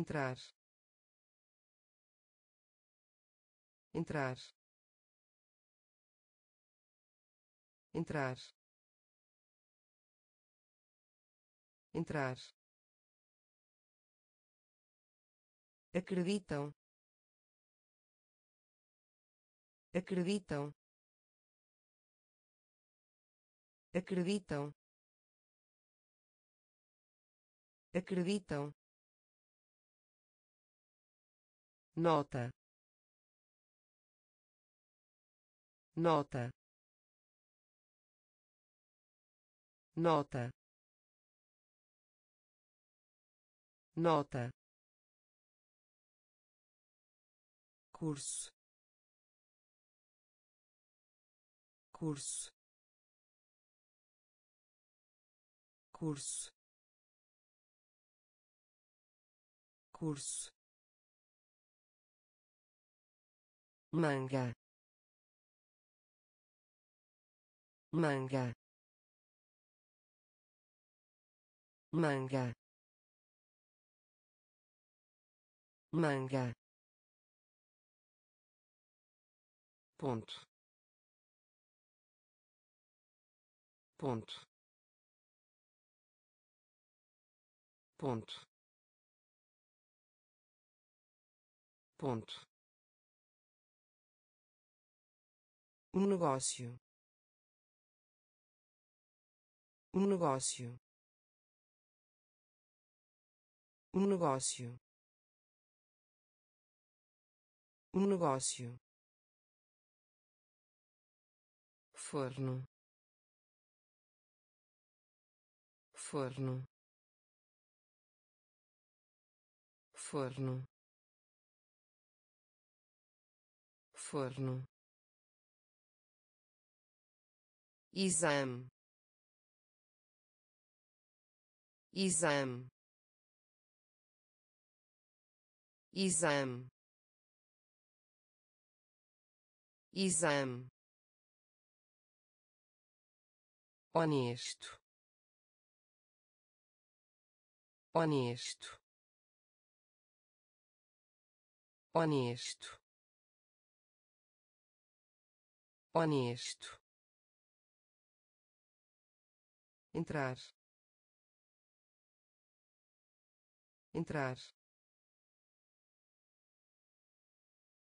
entrar. Entrar. Entrar. Entrar. Acreditam. Acreditam. Acreditam. Acreditam nota nota nota nota curso curso curso curso manga. Manga. Manga. Manga. Ponto. Ponto. Ponto. Ponto um negócio. Um negócio. Um negócio. Um negócio. Forno. Forno. Forno. Forno exame. Exame. Exame. Exame. Honesto. Honesto. Honesto. Honesto entrar. Entrar.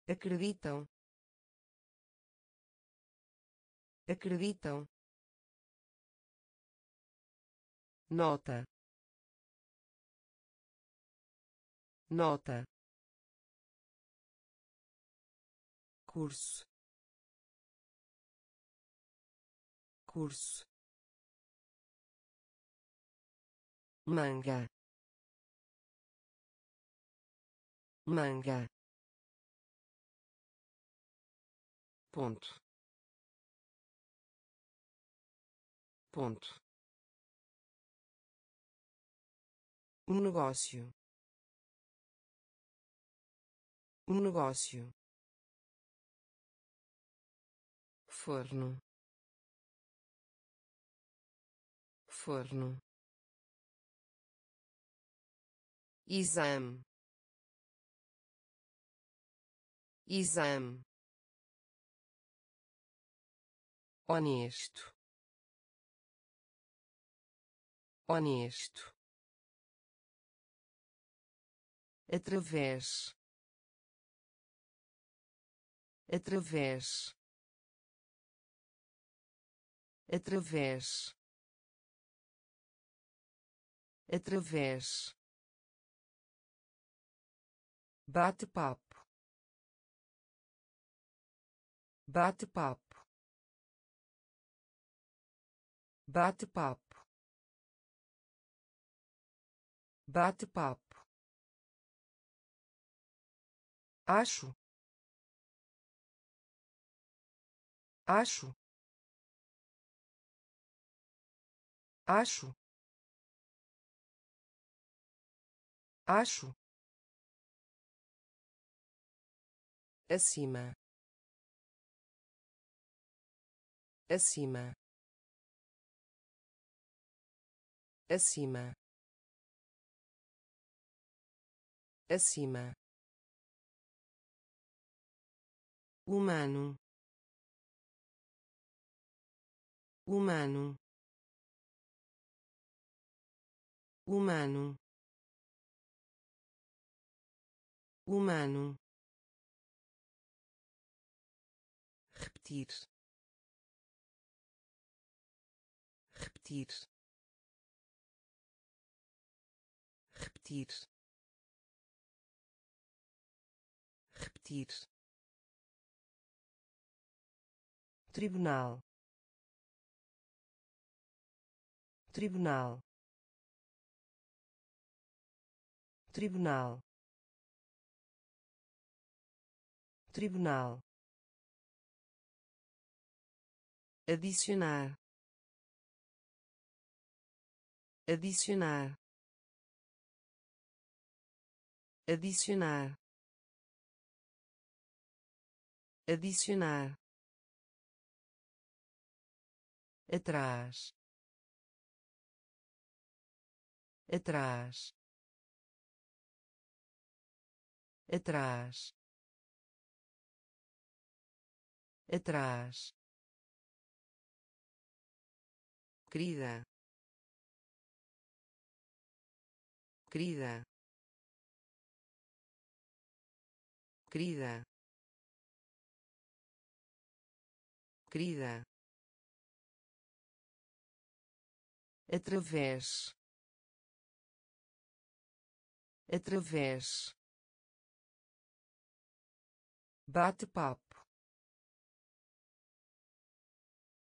Acreditam. Acreditam. Nota. Nota. Curso. Curso manga. Manga. Ponto. Ponto. Um negócio. Um negócio. Forno. Forno exame. Exame. Honesto. Honesto. Através. Através. Através. Através bate-papo. Bate-papo. Bate-papo. Bate-papo. Acho. Acho. Acho. Acho acima. Acima. Acima. Acima. Humano. Humano. Humano. Humano repetir. Repetir. Repetir. Repetir. Tribunal. Tribunal. Tribunal. Tribunal adicionar adicionar adicionar adicionar atrás atrás atrás atrás querida. Querida. Querida. Querida. Através. Através. Bate-papo.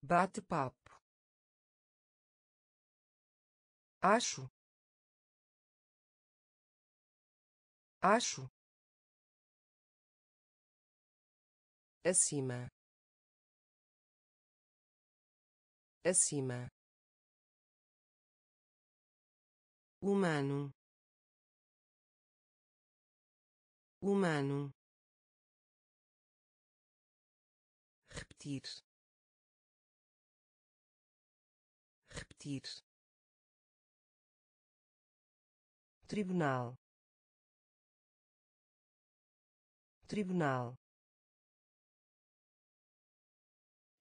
Bate-papo acho. Acho. Acima. Acima. Humano. Humano. Repetir. Repetir tribunal. Tribunal.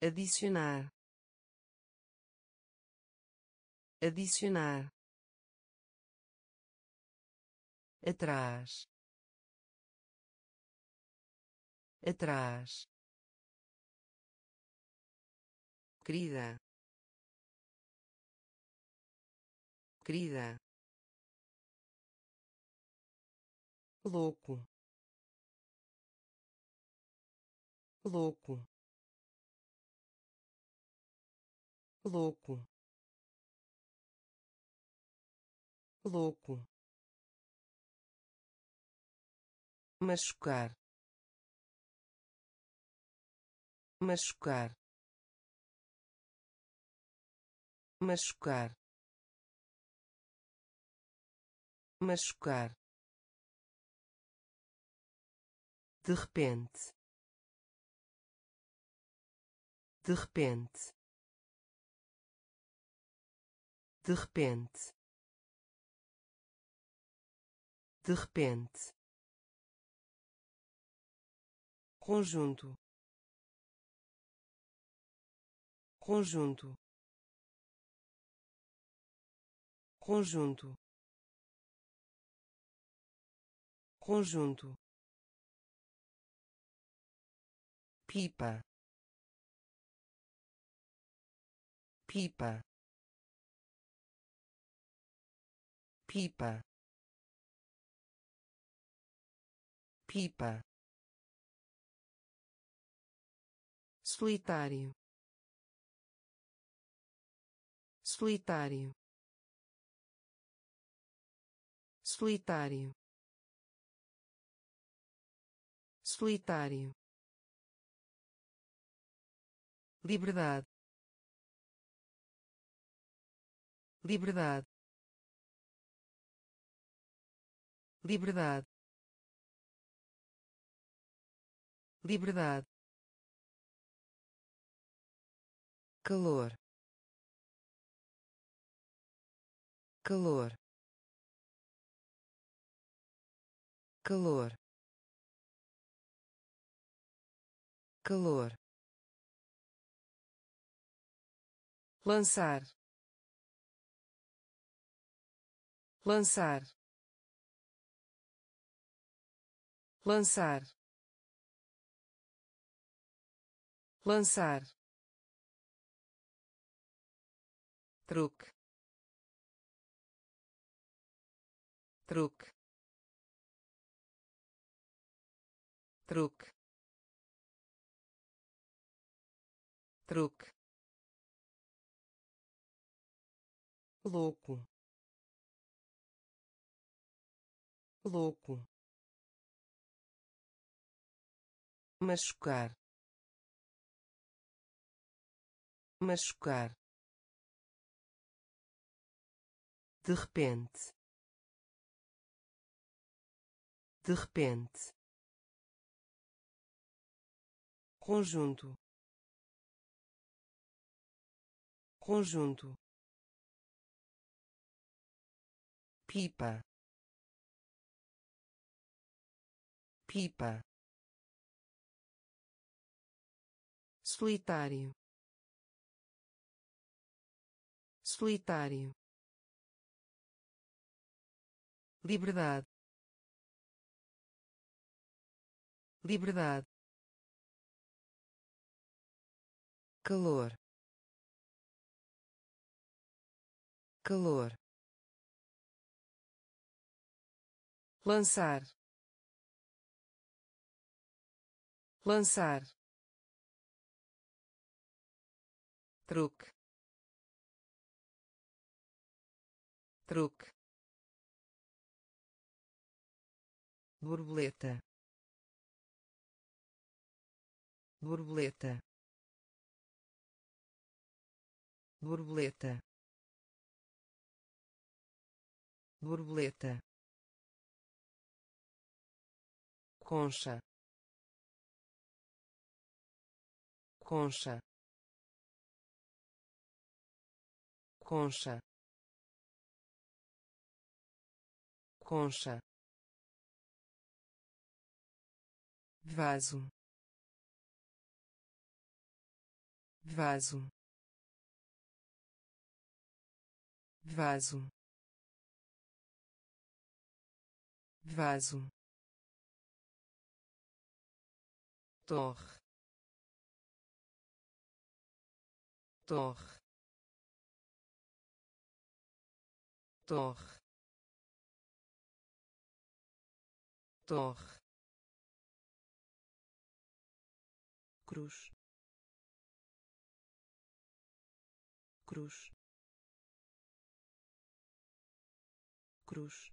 Adicionar. Adicionar. Atrás. Atrás. Querida. Querida louco. Louco. Louco. Louco. Machucar. Machucar. Machucar. Machucar de repente. De repente. De repente. De repente. Conjunto. Conjunto. Conjunto. Conjunto pipa. Pipa. Pipa. Pipa. Solitário. Solitário. Solitário. Solitário liberdade. Liberdade. Liberdade. Liberdade. Calor. Calor. Calor. Calor lançar. Lançar. Lançar. Lançar. Truque. Truque. Truque. Truque louco. Louco. Machucar. Machucar. De repente. De repente. Conjunto. Conjunto pipa. Pipa. Solitário. Solitário. Liberdade. Liberdade. Calor. Calor lançar. Lançar. Truque. Truque. Borboleta. Borboleta. Borboleta. Borboleta concha. Concha. Concha. Concha. Vaso. Vaso. Vaso. Vaso torre. Torre. Torre. Torre. Cruz. Cruz. Cruz.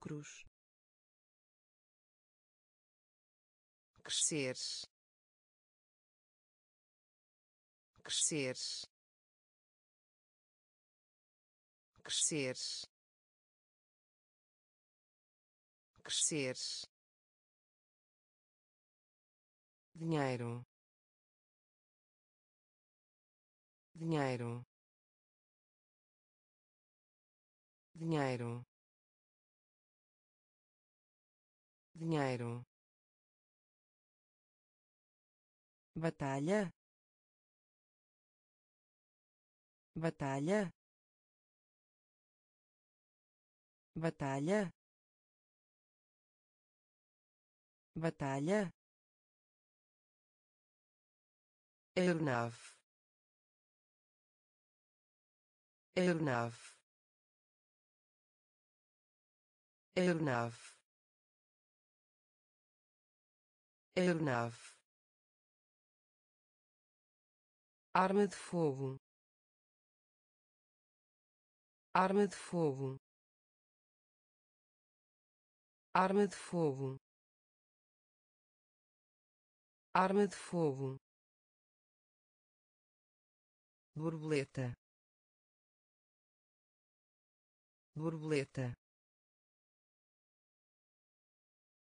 Cruz crescer. crescer. Crescer. Crescer. Dinheiro. Dinheiro. Dinheiro. Dinheiro batalha batalha batalha batalha aeronave aeronave aeronave aeronave arma de fogo. Arma de fogo. Arma de fogo. Arma de fogo. Borboleta. Borboleta.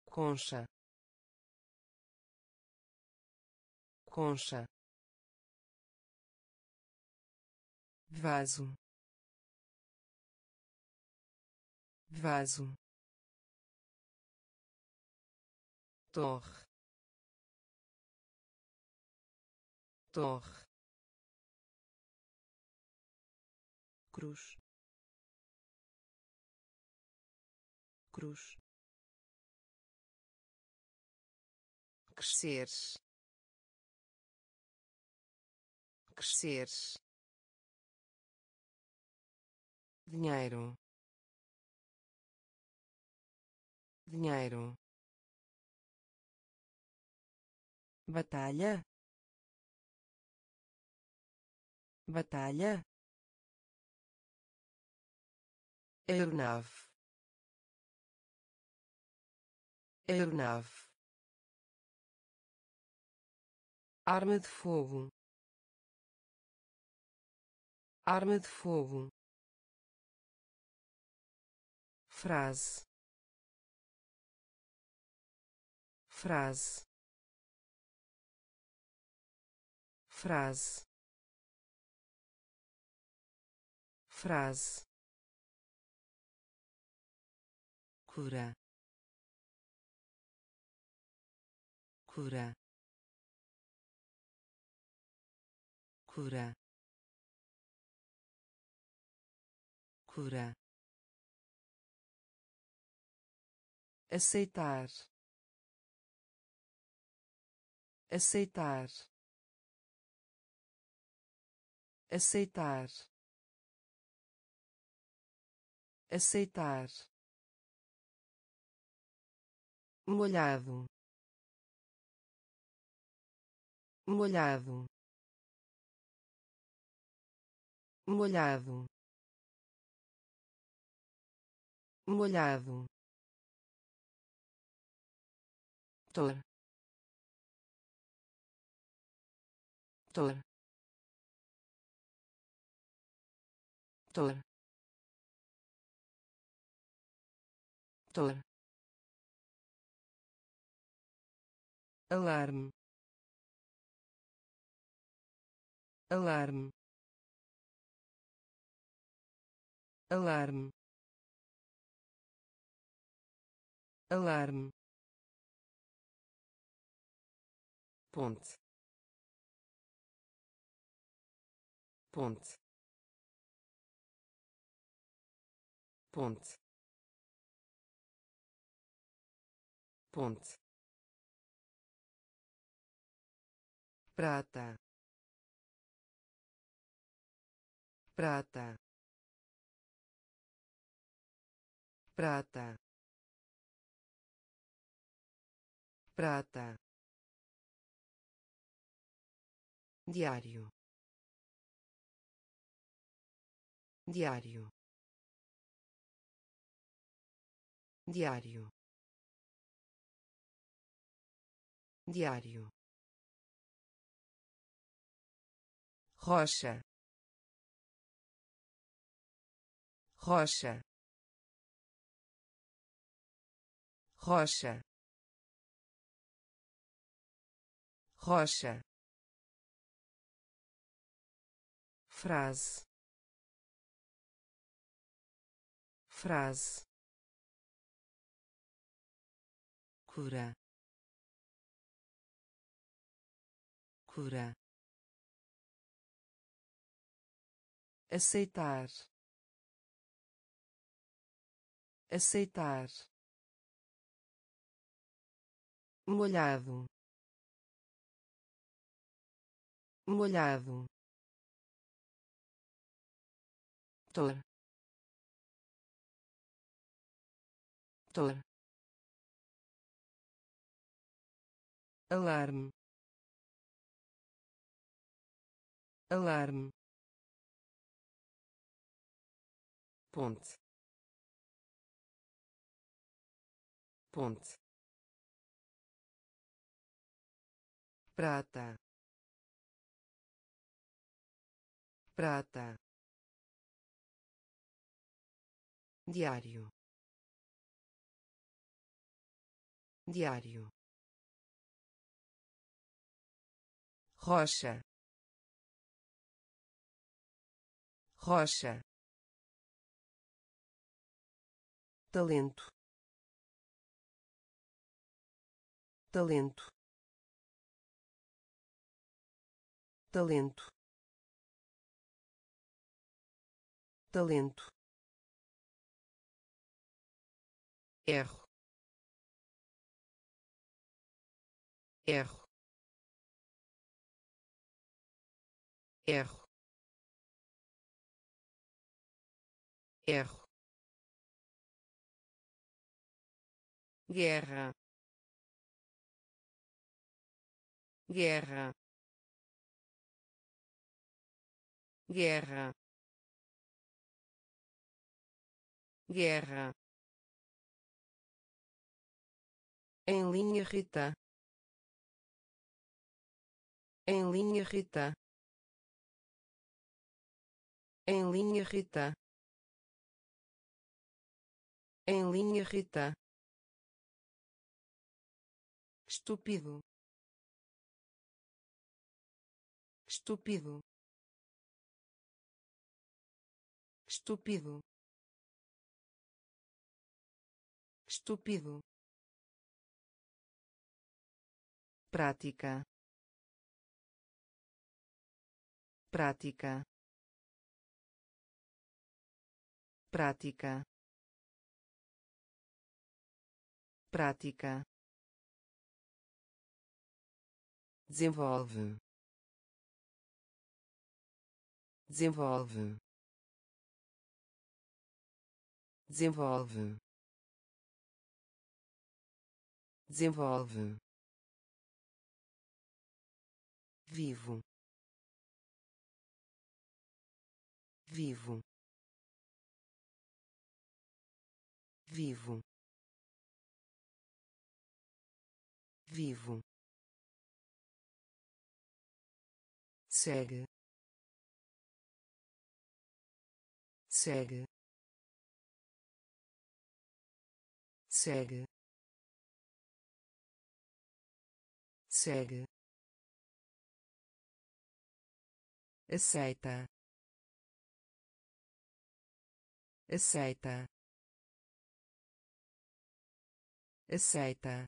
Concha. Concha vaso. Vaso. Torre. Torre. Cruz. Cruz. Crescer. Crescer dinheiro. Dinheiro. Batalha. Batalha. Aeronave. Aeronave. Arma de fogo. Arma de fogo frase. Frase. Frase. Frase. Cura. Cura. Cura. Cura aceitar. Aceitar. Aceitar. Aceitar. Molhado. Molhado. Molhado. Molhado tor tor tor tor alarme. Alarme. Alarme. Alarme ponte ponte ponte ponte prata prata prata prata diário. Diário. Diário. Diário. Rocha. Rocha. Rocha. Rocha frase. Frase. Cura. Cura. Aceitar. Aceitar. Molhado. Molhado tor tor alarme. Alarme. Ponte. Ponte. Prata. Prata diário. Diário. Rocha. Rocha. Talento. Talento. Talento. Talento erro. Erro. Erro. Erro. Guerra. Guerra. Guerra. Guerra em linha Rita em linha Rita em linha Rita em linha Rita estúpido. Estúpido. Estúpido. Estúpido prática. Prática. Prática. Prática. Desenvolve. Desenvolve. Desenvolve. Desenvolve vivo. Vivo. Vivo. Vivo. Segue. Segue. Segue. Segue aceita. Aceita. Aceita.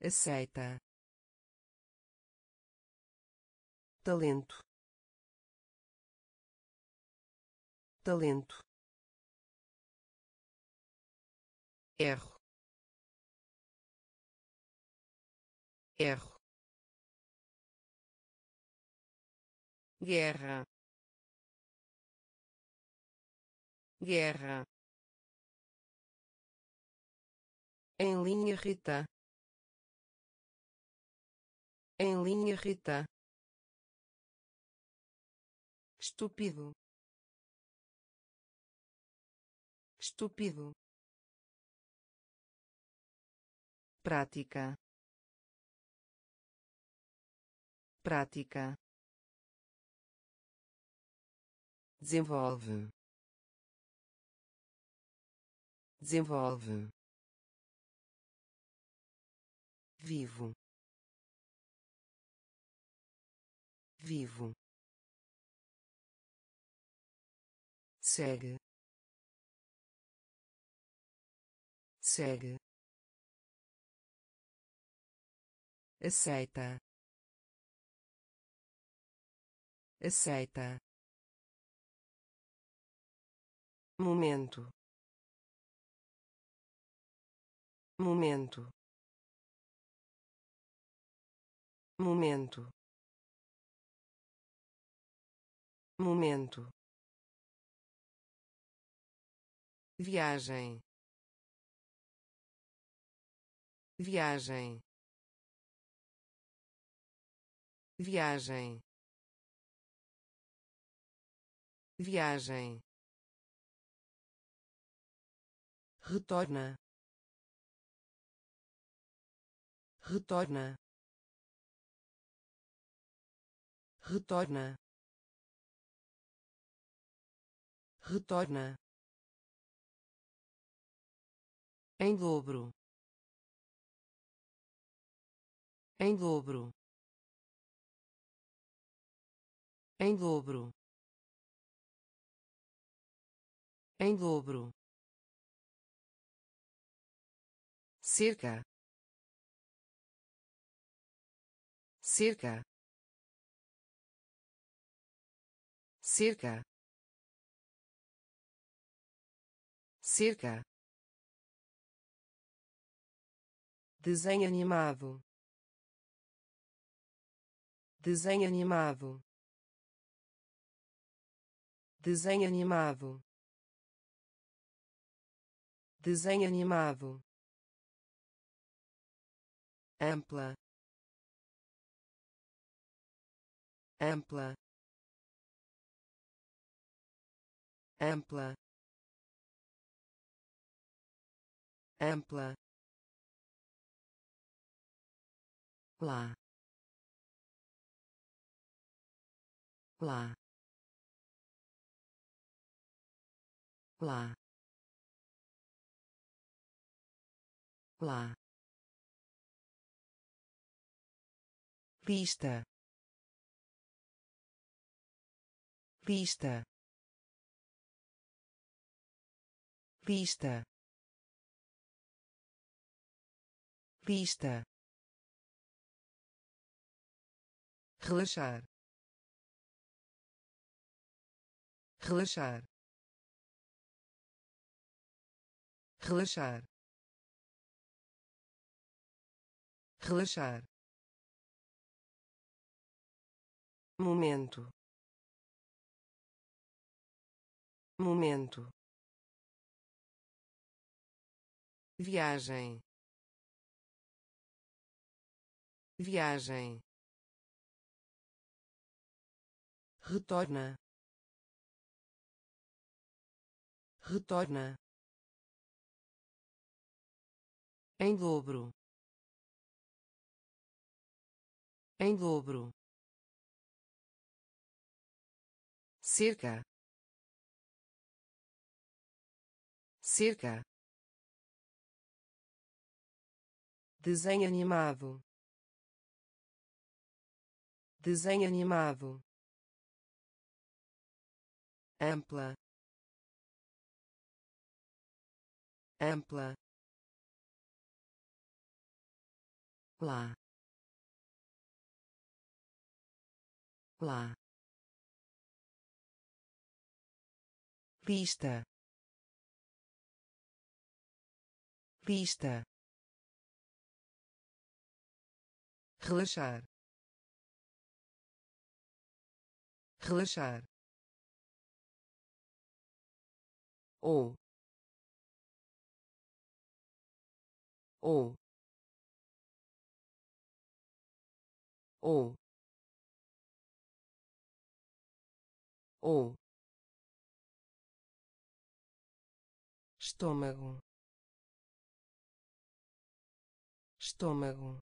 Aceita. Talento. Talento. Erro. Erro guerra. Guerra. Em linha Rita em linha Rita estúpido. Estúpido. Prática. Prática desenvolve. Desenvolve. Vivo. Vivo. Segue. Segue. Aceita. Aceita momento. Momento. Momento. Momento. Viagem. Viagem. Viagem. Viagem retorna retorna retorna retorna. Em dobro em dobro em dobro em dobro cerca. Cerca. Cerca. Cerca. Desenho animado. Desenho animado. Desenho animado. Desenho animado ampla ampla ampla ampla. Lá lá lá lá pista. Pista. Pista. Pista. Relaxar. Relaxar. Relaxar. Relaxar momento. Momento. Viagem. Viagem. Retorna. Retorna. Em dobro. Em dobro cerca. Cerca. Desenho animado. Desenho animado. Ampla. Ampla. Lá. Lá pista. Pista. Relaxar relaxar ou ou ou ou estômago. Estômago.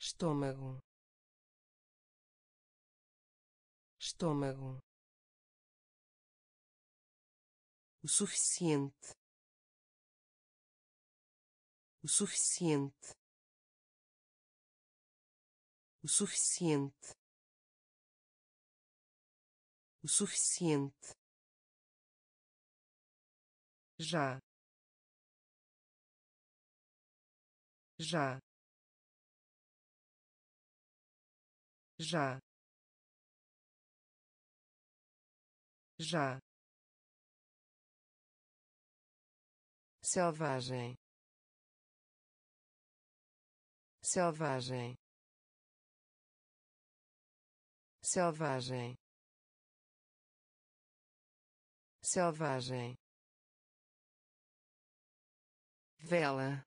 Estômago. Estômago. O suficiente. O suficiente. O suficiente. O suficiente já. Já. Já. Já. Selvagem. Selvagem. Selvagem. Selvagem vela.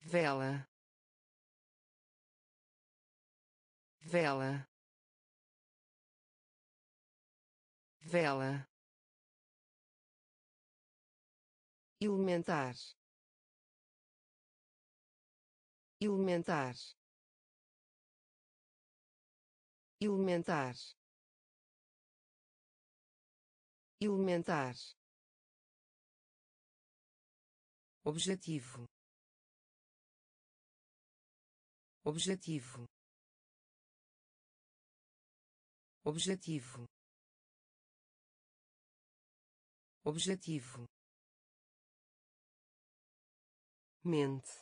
Vela. Vela. Vela. Elementar. Elementar. Elementar. Elementar objetivo. Objetivo. Objetivo. Objetivo. Mente.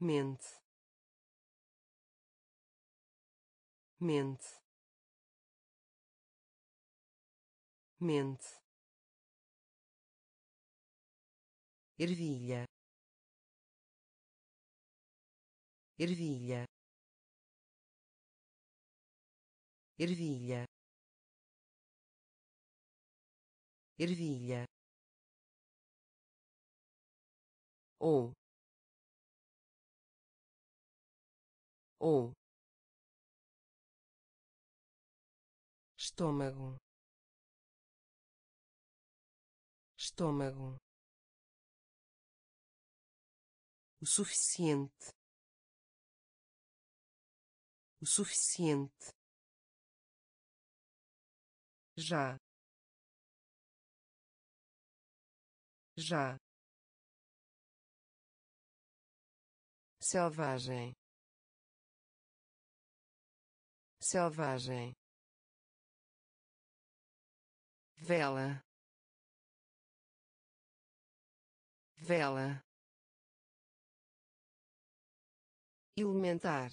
Mente. Mente. Mente ervilha. Ervilha. Ervilha. Ervilha. Ou ou estômago. Estômago o suficiente. O suficiente. Já. Já. Selvagem. Selvagem. Vela. Vela elementar.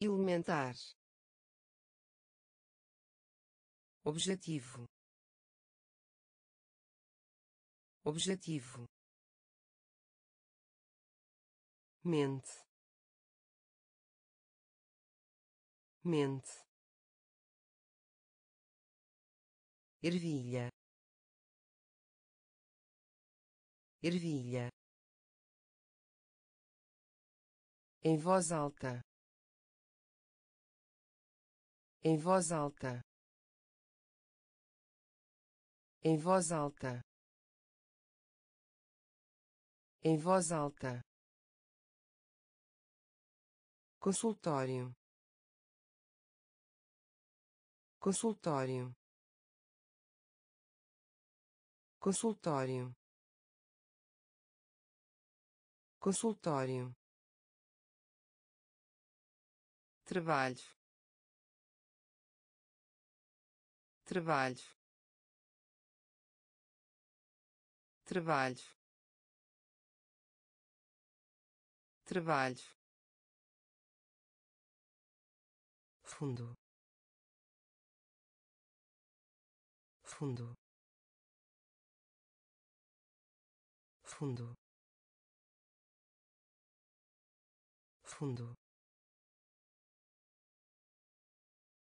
Elementar. Objetivo. Objetivo. Mente. Mente. Ervilha. Ervilha em voz alta. Em voz alta. Em voz alta. Em voz alta. Consultório. Consultório. Consultório. Consultório trabalho trabalho trabalho trabalho fundo. Fundo. Fundo. Fundo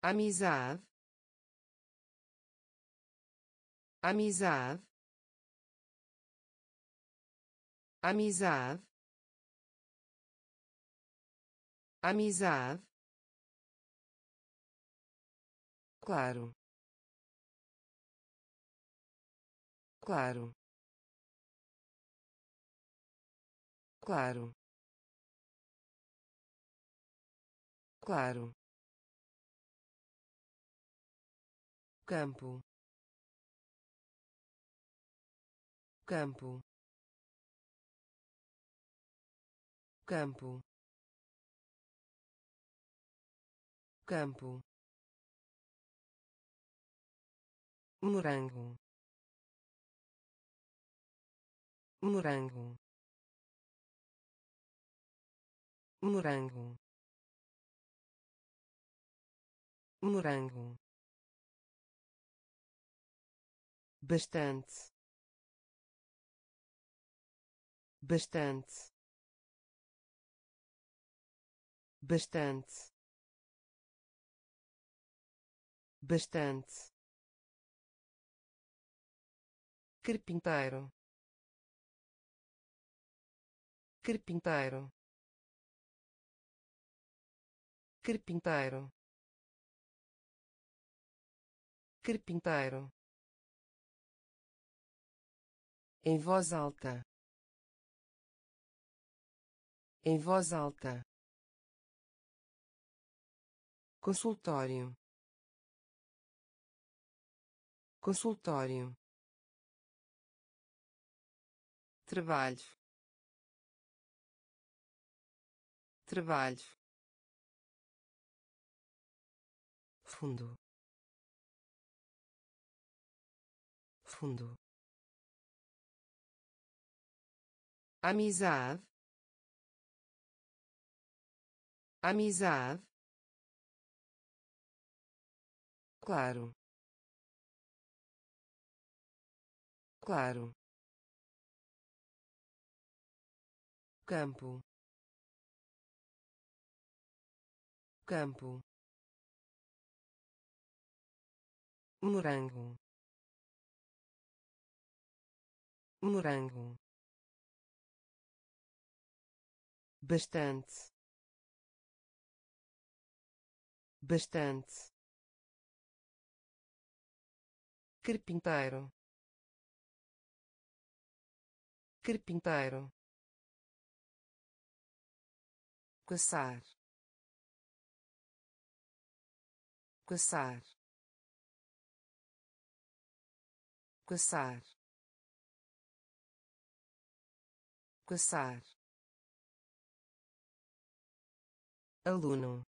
amizade. Amizade. Amizade. Amizade. Claro. Claro. Claro. Claro campo. Campo. Campo. Campo. Morango. Morango. Morango. Morango bastante. Bastante. Bastante. Bastante. Carpinteiro. Carpinteiro. Carpinteiro. Carpinteiro em voz alta. Em voz alta. Consultório. Consultório. Trabalho. Trabalho. Fundo. Fundo amizade. Amizade. Claro. Claro. Campo. Campo. Morango. Morango bastante. Bastante. Carpinteiro. Carpinteiro. Caçar caçar caçar caçar aluno.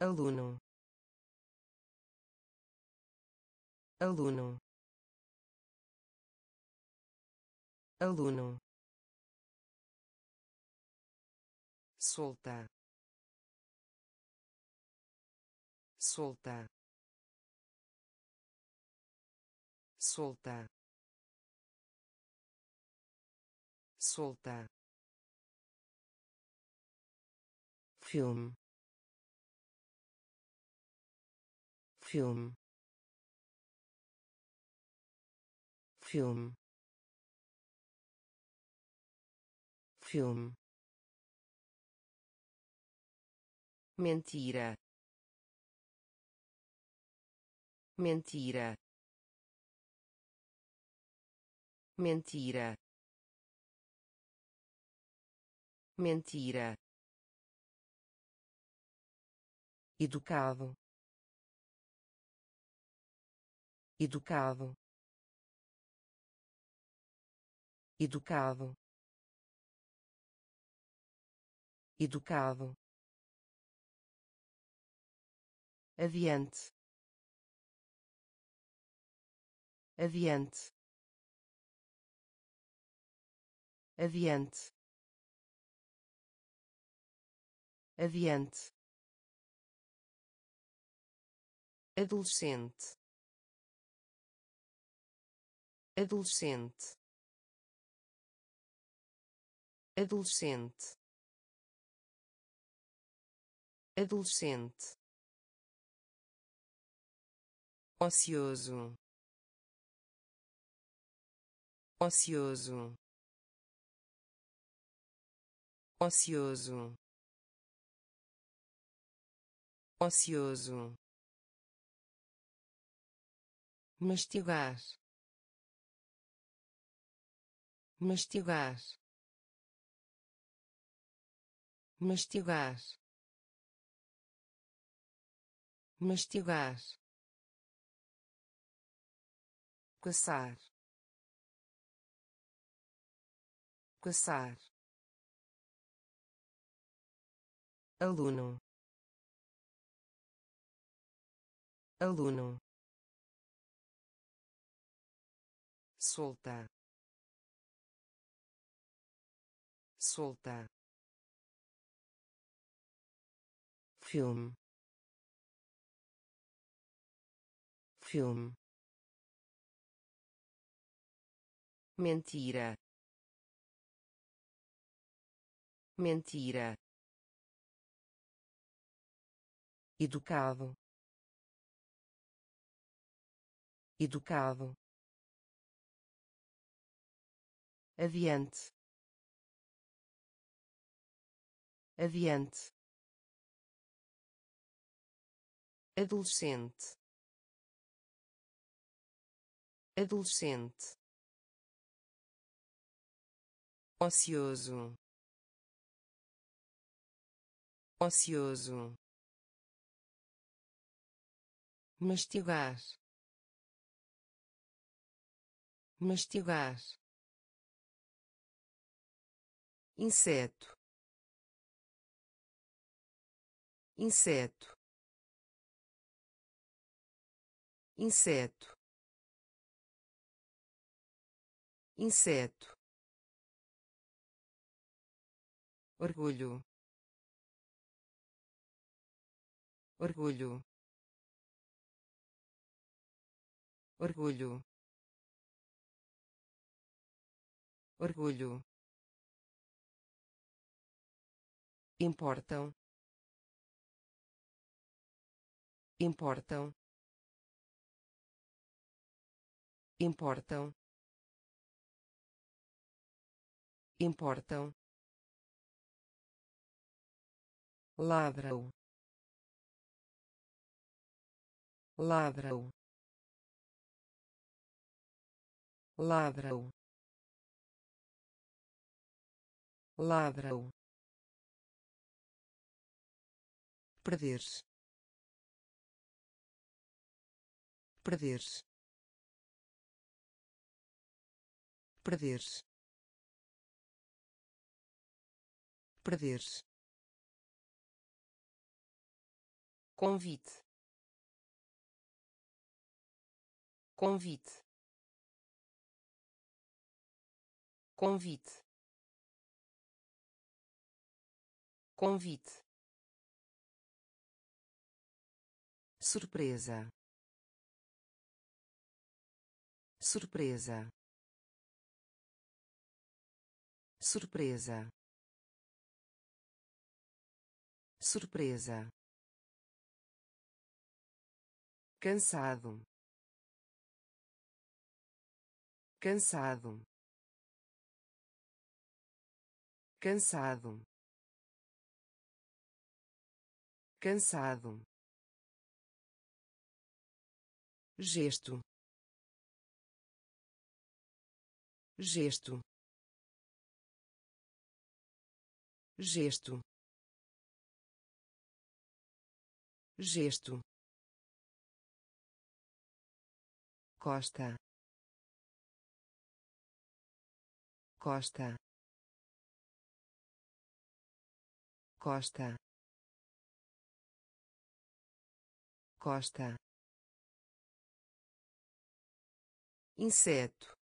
Aluno. Aluno. Aluno. Solta. Solta. Solta. Solta filme. Filme. Filme. Filme. Mentira. Mentira. Mentira. Mentira educado. Educado. Educado. Educado. Aviante aviante aviante aviante adolescente. Adolescente. Adolescente. Adolescente. Ocioso. Ocioso. Ocioso. Ocioso mastigar mastigar mastigar mastigar caçar caçar aluno aluno solta. Solta. Filme filme mentira. Mentira. Educado. Educado aviante aviante adolescente. Adolescente. Ocioso. Ocioso. Mastigar. Mastigar inseto. Inseto. Inseto. Inseto. Orgulho. Orgulho. Orgulho. Orgulho importam. Importam. Importam. Importam. Ladram ladram ladram ladram perder-se perder-se perder-se perder-se convite. Convite. Convite. Convite surpresa. Surpresa. Surpresa. Surpresa. Cansado. Cansado. Cansado. Cansado gesto. Gesto. Gesto. Gesto. Costa. Costa. Costa. Costa inseto.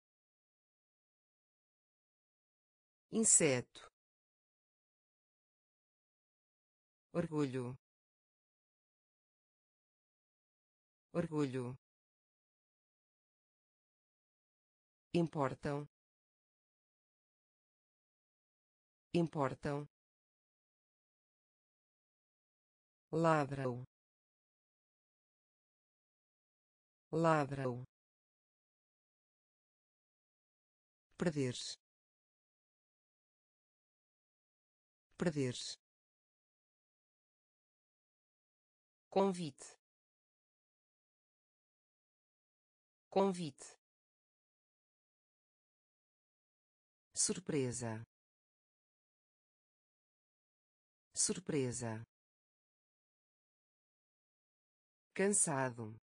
Inseto. Orgulho. Orgulho. Importam. Importam. Ladram. Ladram perder-se perder-se convite. Convite. Surpresa. Surpresa. Cansado.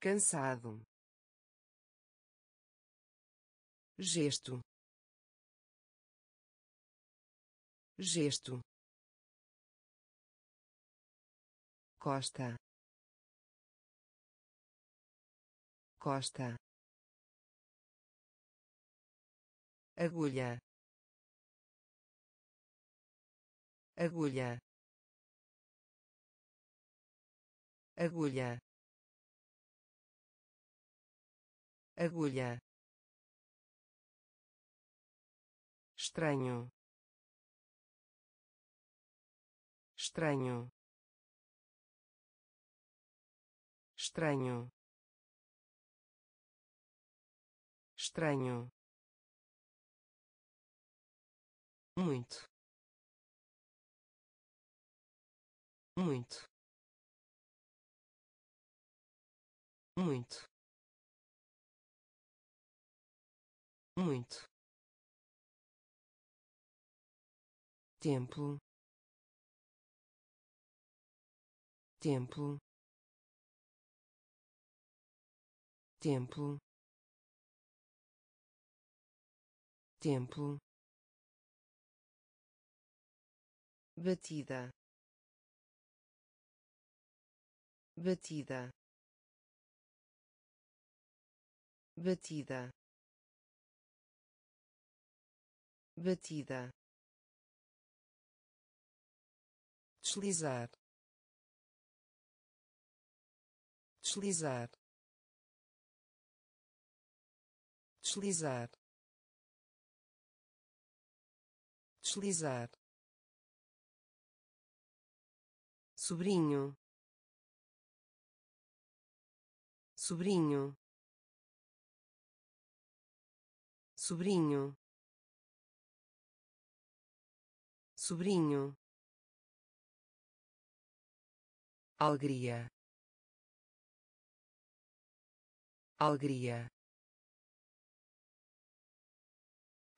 Cansado gesto. Gesto. Costa. Costa. Agulha. Agulha. Agulha. Agulha estranho. Estranho. Estranho. Estranho. Muito. Muito. Muito. Muito templo. Templo. Templo. Templo. Batida. Batida. Batida. Batida deslizar. Deslizar. Deslizar. Deslizar. Sobrinho. Sobrinho. Sobrinho. Sobrinho alegria. Alegria.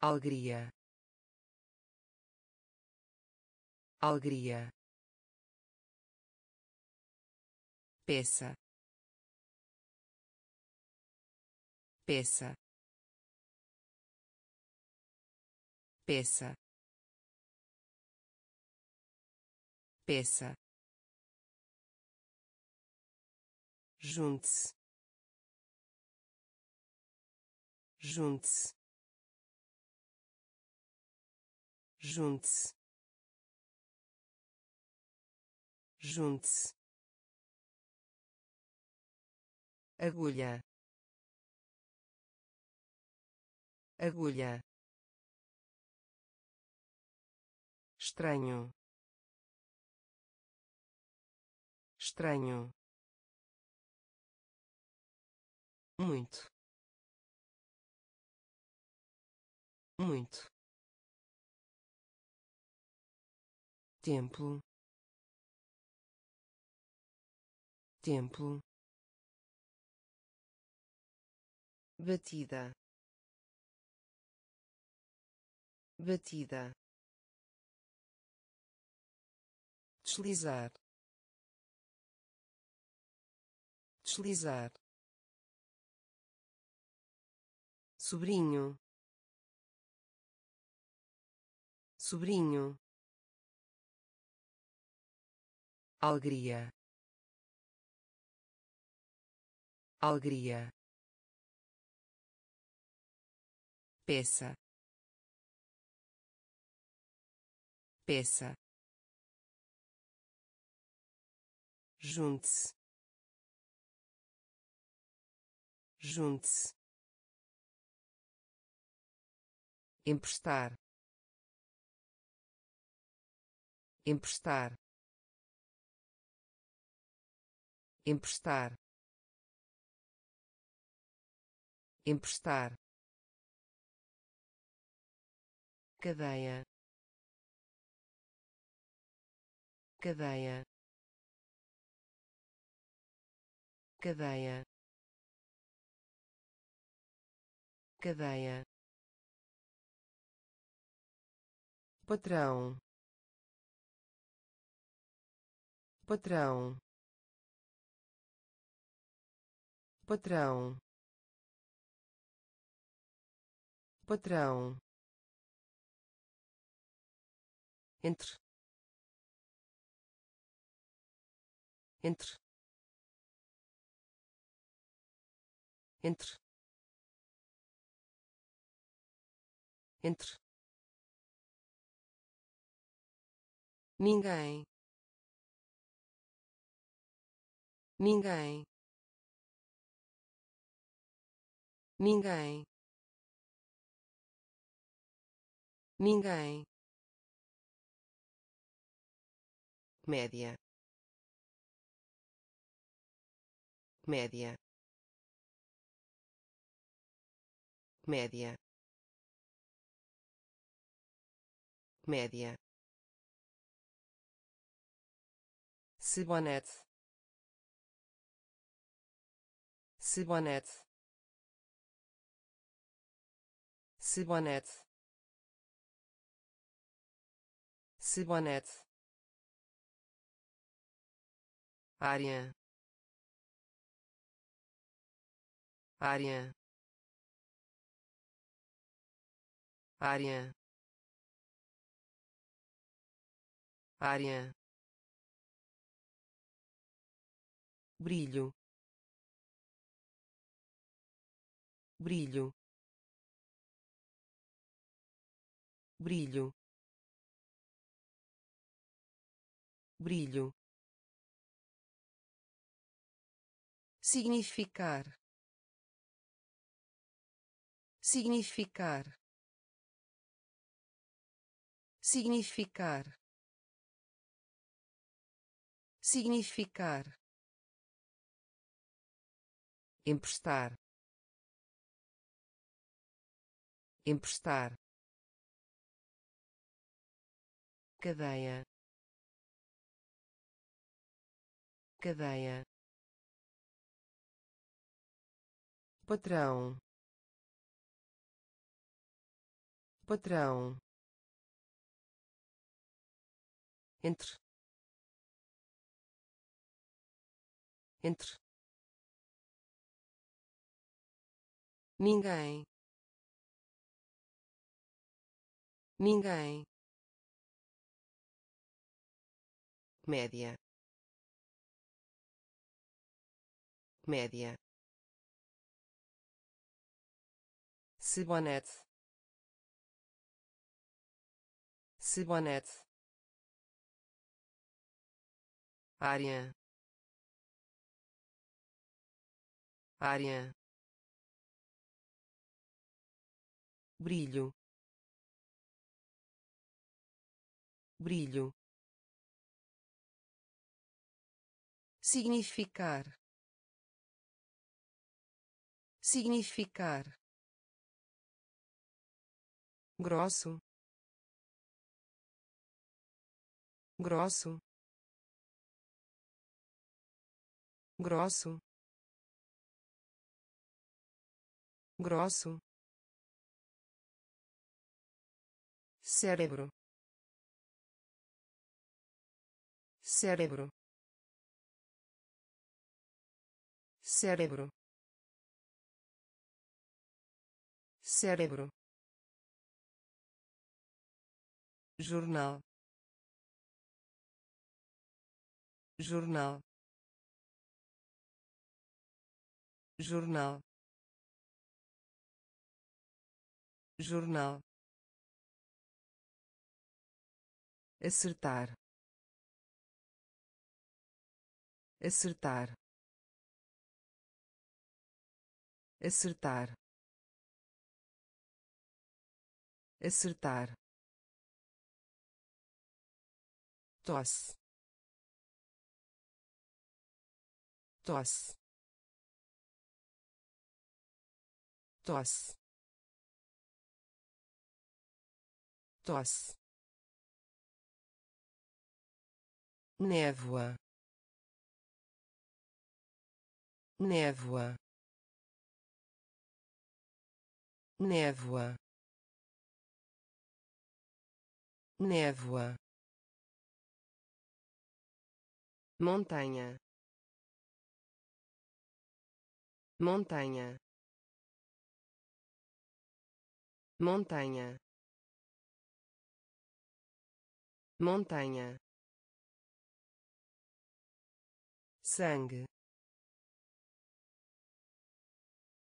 Alegria. Alegria. Peça. Peça. Peça. Peça junte-se. Junte-se. Junte-se. Junte-se. Agulha. Agulha. Estranho. Estranho muito. Muito. Templo. Templo. Batida. Batida. Deslizar. Deslizar sobrinho. Sobrinho. Alegria. Alegria. Peça. Peça. Junte-se. Junte-se emprestar emprestar emprestar emprestar. Cadeia cadeia cadeia. Cadeia patrão. Patrão. Patrão. Patrão. Entre. Entre. Entre. Entre ninguém. Ninguém. Ninguém. Ninguém. Média. Média. Média. Média Cibonete Cibonete Cibonete Cibonete área área área área brilho. Brilho. Brilho. Brilho. Significar. Significar. Significar. Significar emprestar emprestar cadeia cadeia patrão patrão entre entre ninguém. Ninguém. Média. Média. Cibonete. Cibonete. área. Área brilho. Brilho. Significar. Significar. Grosso. Grosso. Grosso. Grosso cérebro. Cérebro. Cérebro. Cérebro. Jornal. Jornal. Jornal. Jornal acertar. Acertar. Acertar. Acertar. Tosse. Tosse. Tosse. Tosse névoa névoa névoa névoa. Montanha. Montanha. Montanha. Montanha sangue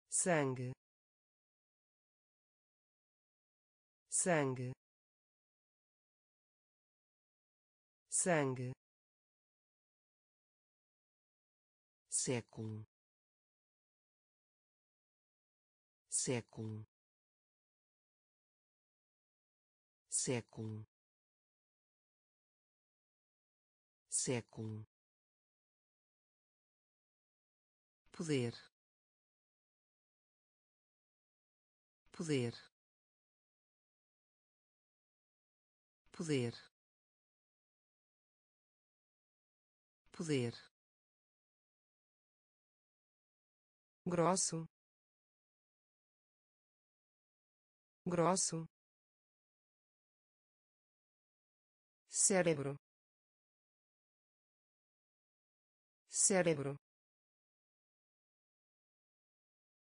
sangue sangue sangue século século século século poder. Poder. Poder. Poder. Grosso. Grosso. Cérebro. Cérebro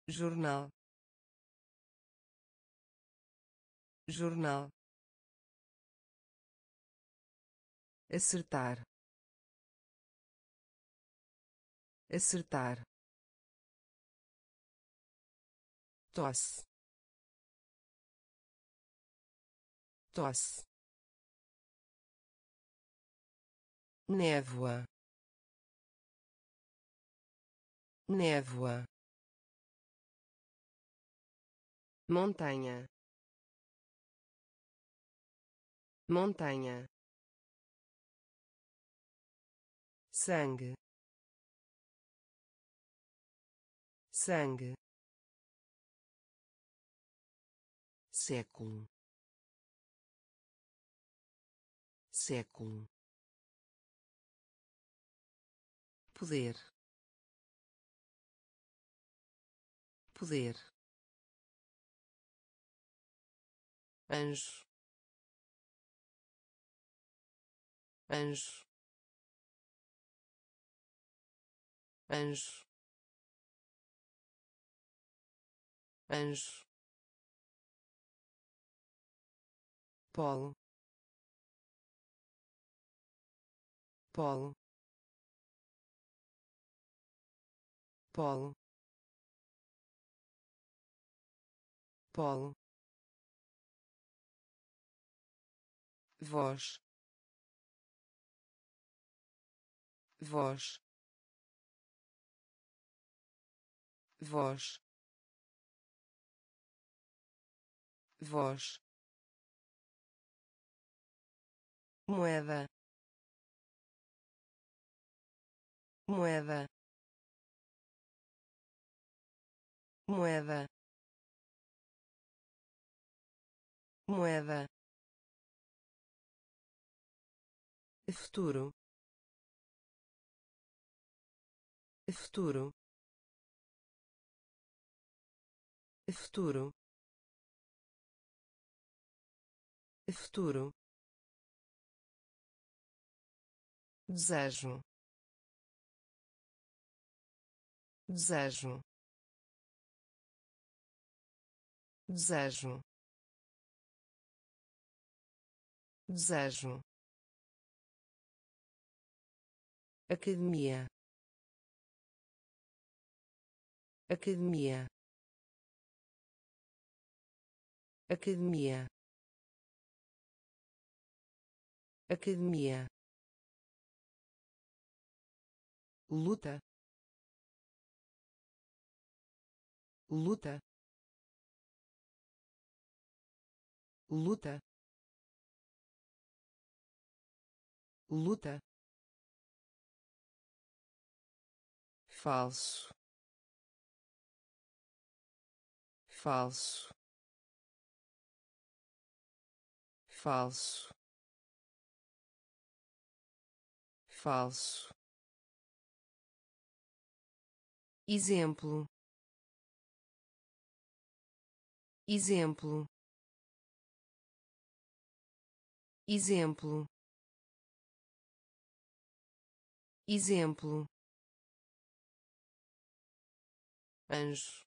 jornal jornal acertar acertar tosse tosse névoa névoa montanha. Montanha. Sangue. Sangue. Século século poder. Poder anjo. Anjo. Anjo. Anjo. Polo polo polo polo voz. Voz. Voz. Voz. Moeda. Moeda. Moeda. Moeda futuro? Futuro? Futuro? Futuro? Desejo. Desejo. Desejo. Desejo academia academia academia academia luta luta luta luta falso. Falso. Falso. Falso. Exemplo. Exemplo. Exemplo. Exemplo anjo.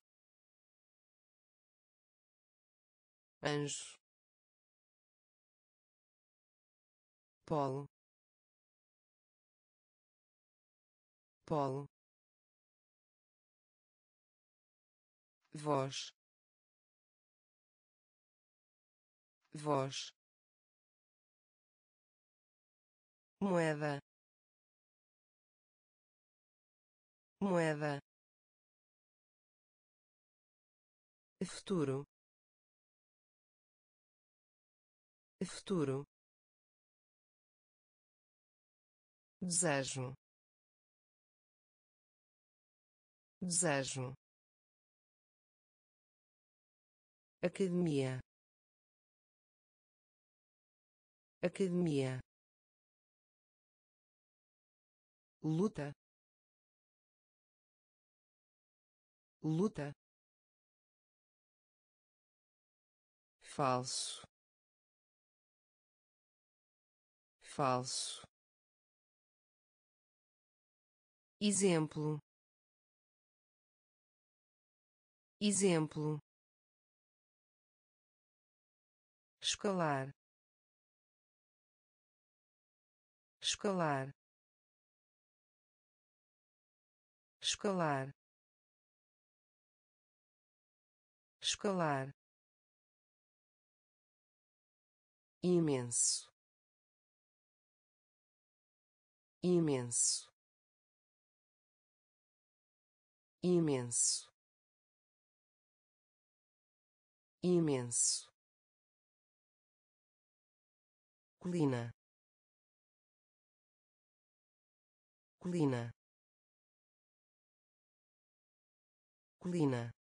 Anjo. Polo. Polo. Voz. Voz. Moeda. Moeda futuro. Futuro. Desejo. Desejo. Academia. Academia. Luta. Luta falso. Falso. Exemplo. Exemplo. Escalar escalar escalar escalar imenso. Imenso. Imenso. Imenso. Colina. Colina. Colina.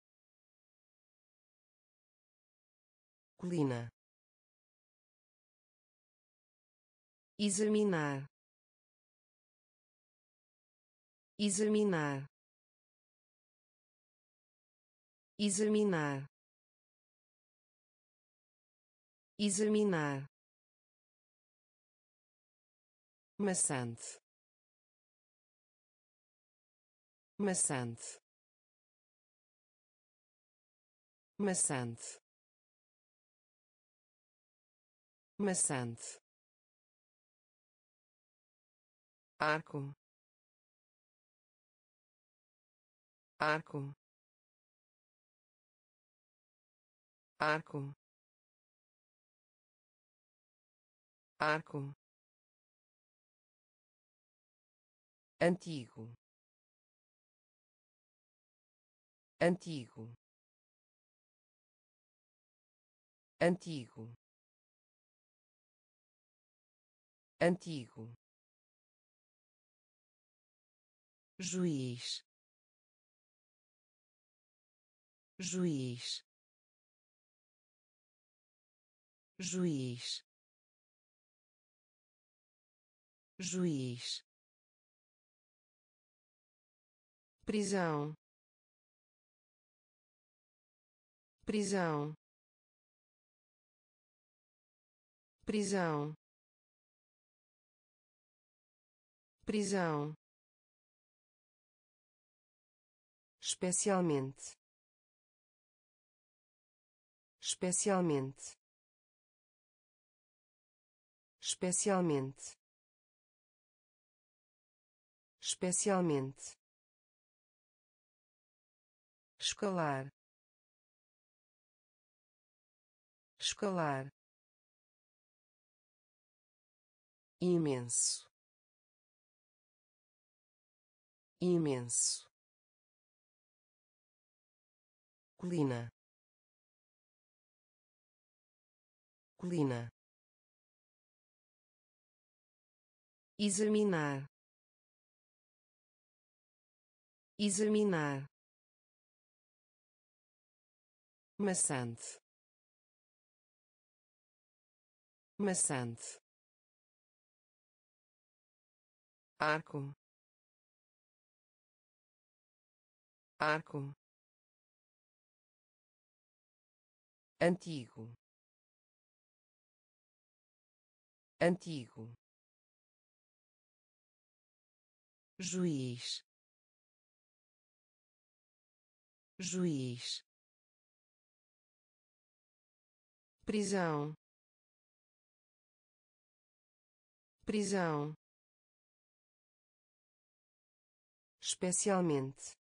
Colina examinar. Examinar. Examinar. Examinar. Maçante. Maçante. Maçante. Maçante arco. Arco. Arco. Arco. Antigo. Antigo. Antigo. Antigo juiz. Juiz. Juiz. Juiz. Prisão. Prisão. Prisão. Prisão especialmente. Especialmente. Especialmente. Especialmente. Escalar escalar imenso. Imenso colina. Colina. Examinar. Examinar. Maçante. Maçante. Arco. Arco antigo. Antigo. Juiz. Juiz. Prisão. Prisão. Especialmente.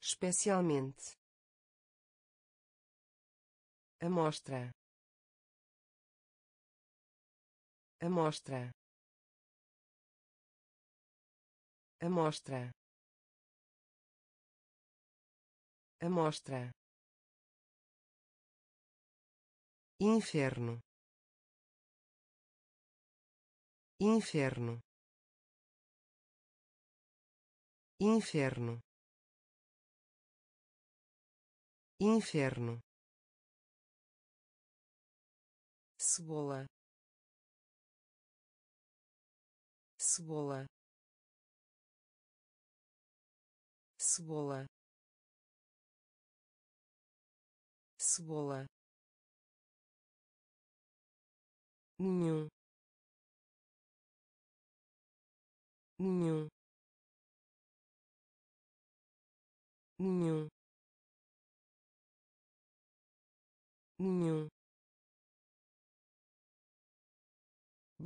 Especialmente amostra. Amostra. Amostra. Amostra. Inferno. Inferno. Inferno. Inferno cebola cebola cebola cebola nenhum nenhum nenhum nenhum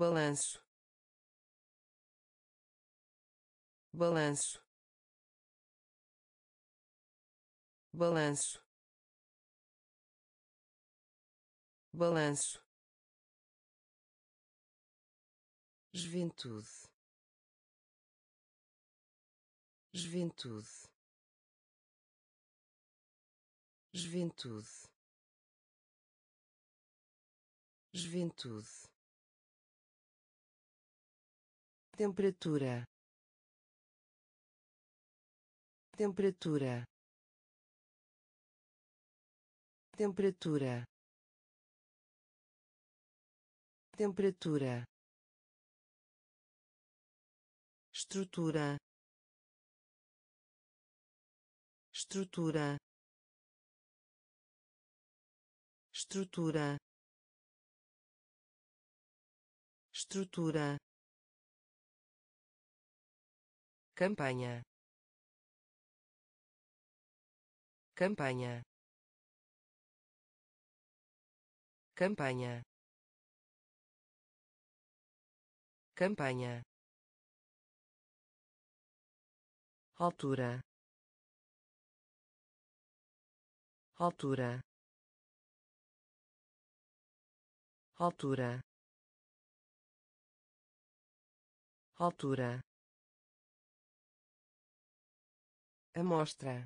balanço. Balanço. Balanço. Balanço. Juventude. Juventude. Juventude. Juventude temperatura. Temperatura. Temperatura. Temperatura. Estrutura. Estrutura. Estrutura. Estrutura campanha. Campanha. Campanha. Campanha. Altura. Altura. Altura. Altura amostra.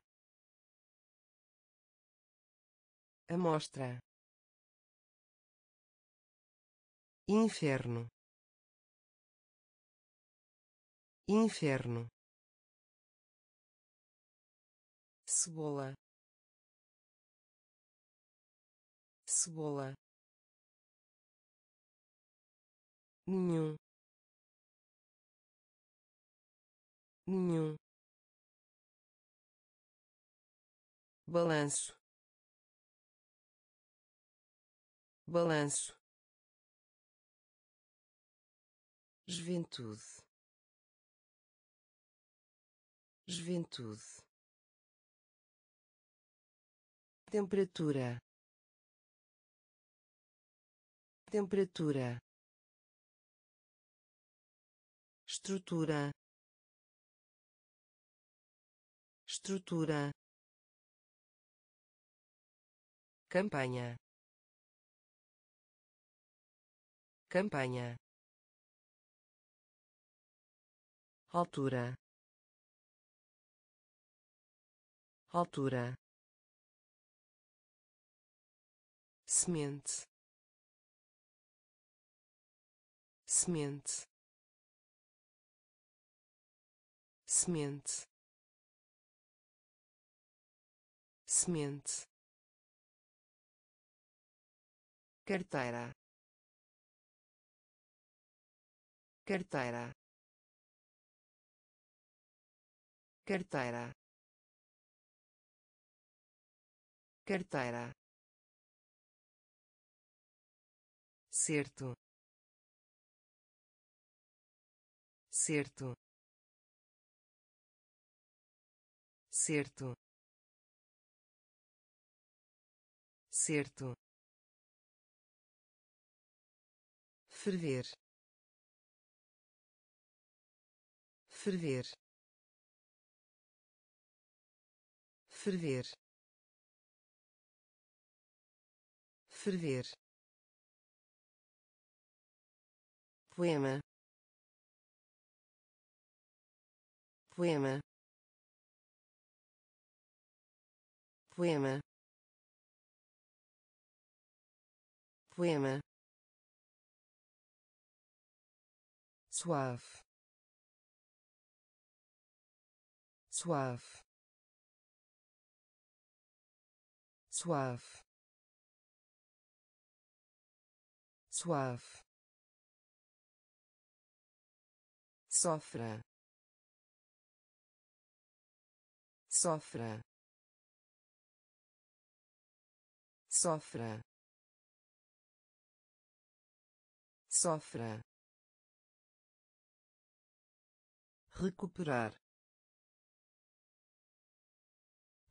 Amostra. Inferno. Inferno. Cebola. Cebola. Nenhum nenhum balanço. Balanço. Juventude. Juventude. Temperatura. Temperatura. Estrutura. Estrutura campanha. Campanha. Altura. Altura. Semente. Semente. Semente. Semente carteira. Carteira. Carteira. Carteira. Certo. Certo. Certo. Certo ferver. Ferver. Ferver. Ferver. Poema. Poema. Poema. Poema suave. Suave. Suave. Suave. Sofra. Sofra. Sofra. Sofra recuperar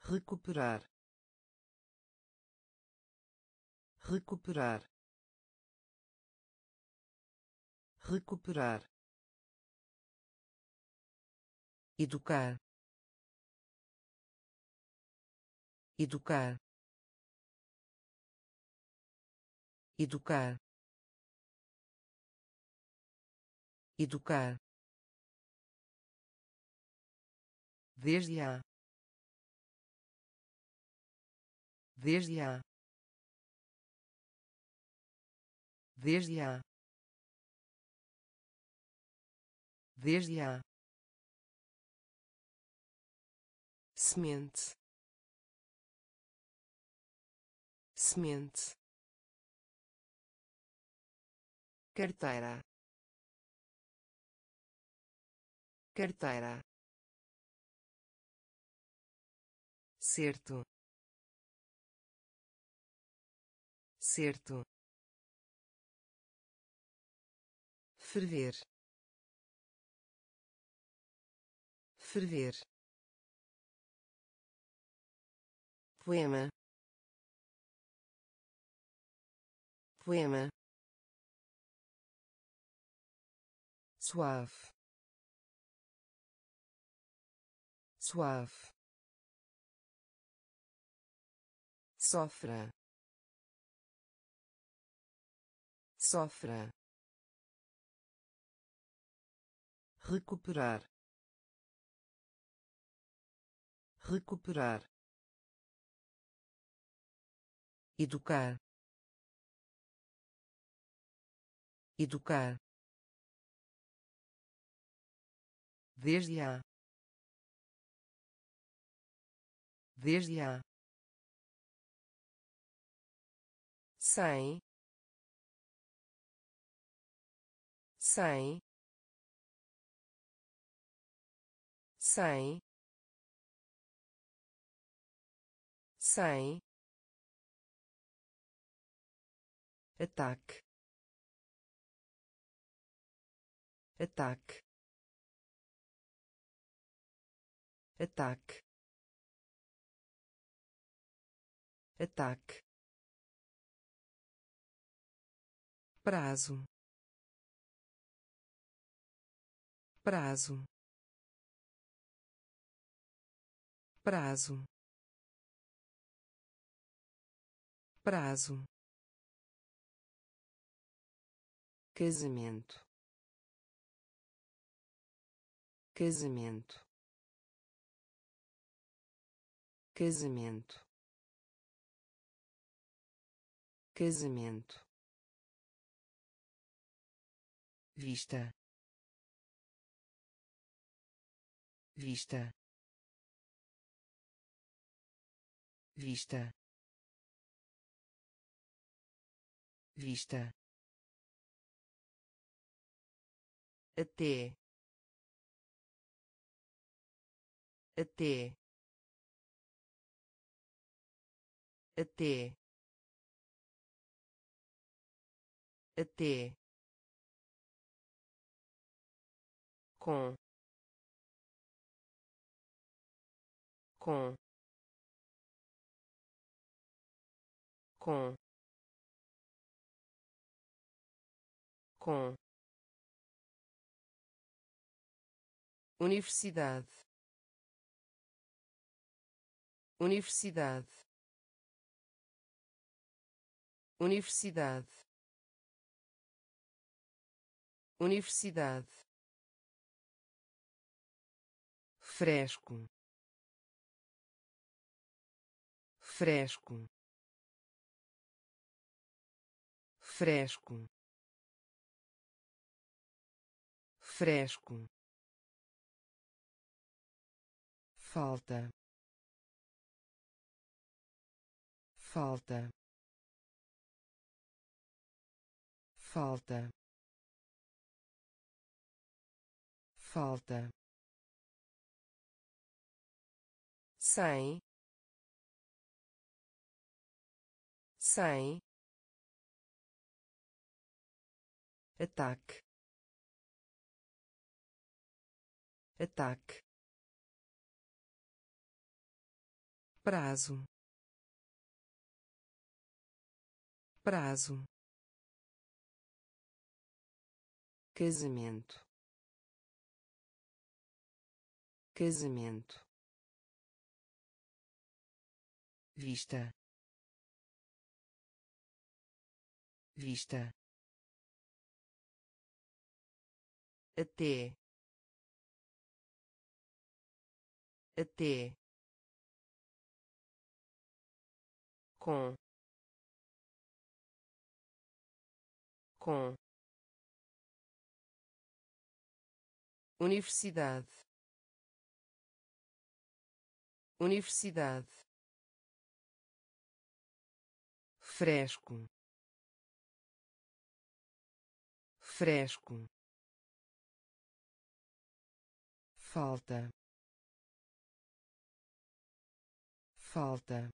recuperar recuperar recuperar educar educar educar educar desde a desde a desde a desde a semente semente carteira carteira certo. Certo. Ferver. Ferver. Poema. Poema. Suave. Suave sofra. Sofra. Recuperar. Recuperar. Educar. Educar. Desde a desde a cem cem cem cem ataque. Ataque. Ataque. Ataque prazo. Prazo. Prazo. Prazo. Casamento. Casamento. Casamento. Casamento vista. Vista. Vista. Vista. Até. Até. Até. Até com com com com. Universidade. Universidade. Universidade. Universidade fresco. Fresco. Fresco. Fresco. Falta. Falta. Falta. Falta cem cem ataque ataque prazo prazo casamento casamento vista. Vista. Até. Até. Com. Com. Universidade. Universidade fresco. Fresco. Falta. Falta.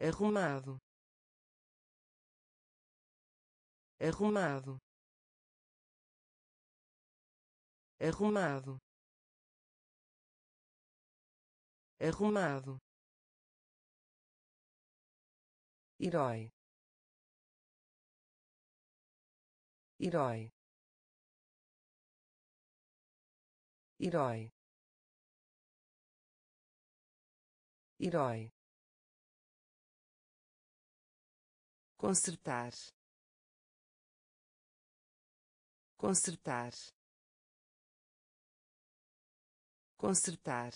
Arrumado. Arrumado. Arrumado. Arrumado herói. Herói. Herói. Herói. Consertar. Consertar. Consertar.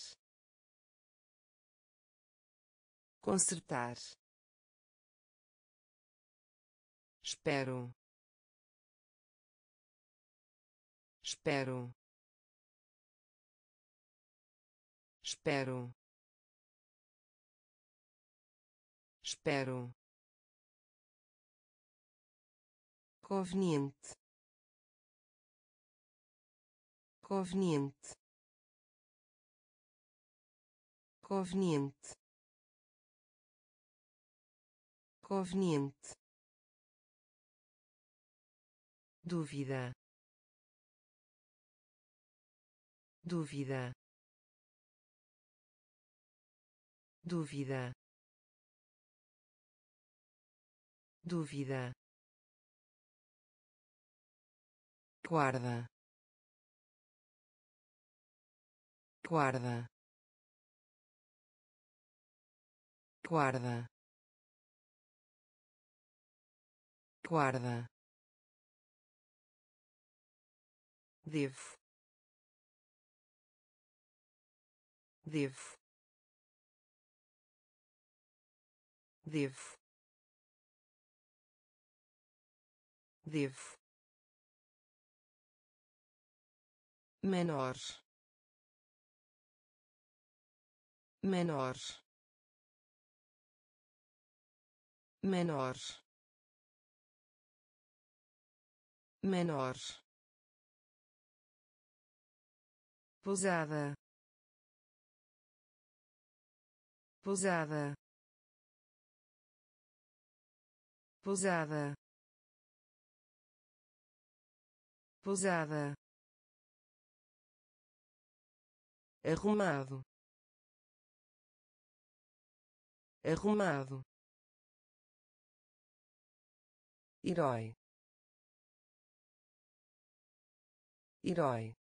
Consertar espero. Espero. Espero. Espero. Conveniente. Conveniente. Conveniente. Conveniente dúvida. Dúvida. Dúvida. Dúvida. Guarda. Guarda. Guarda. Guarda devo. Devo. Devo. Devo. Menor. Menor. Menor. Menor pousada pousada pousada pousada arrumado. Arrumado. Herói. Herói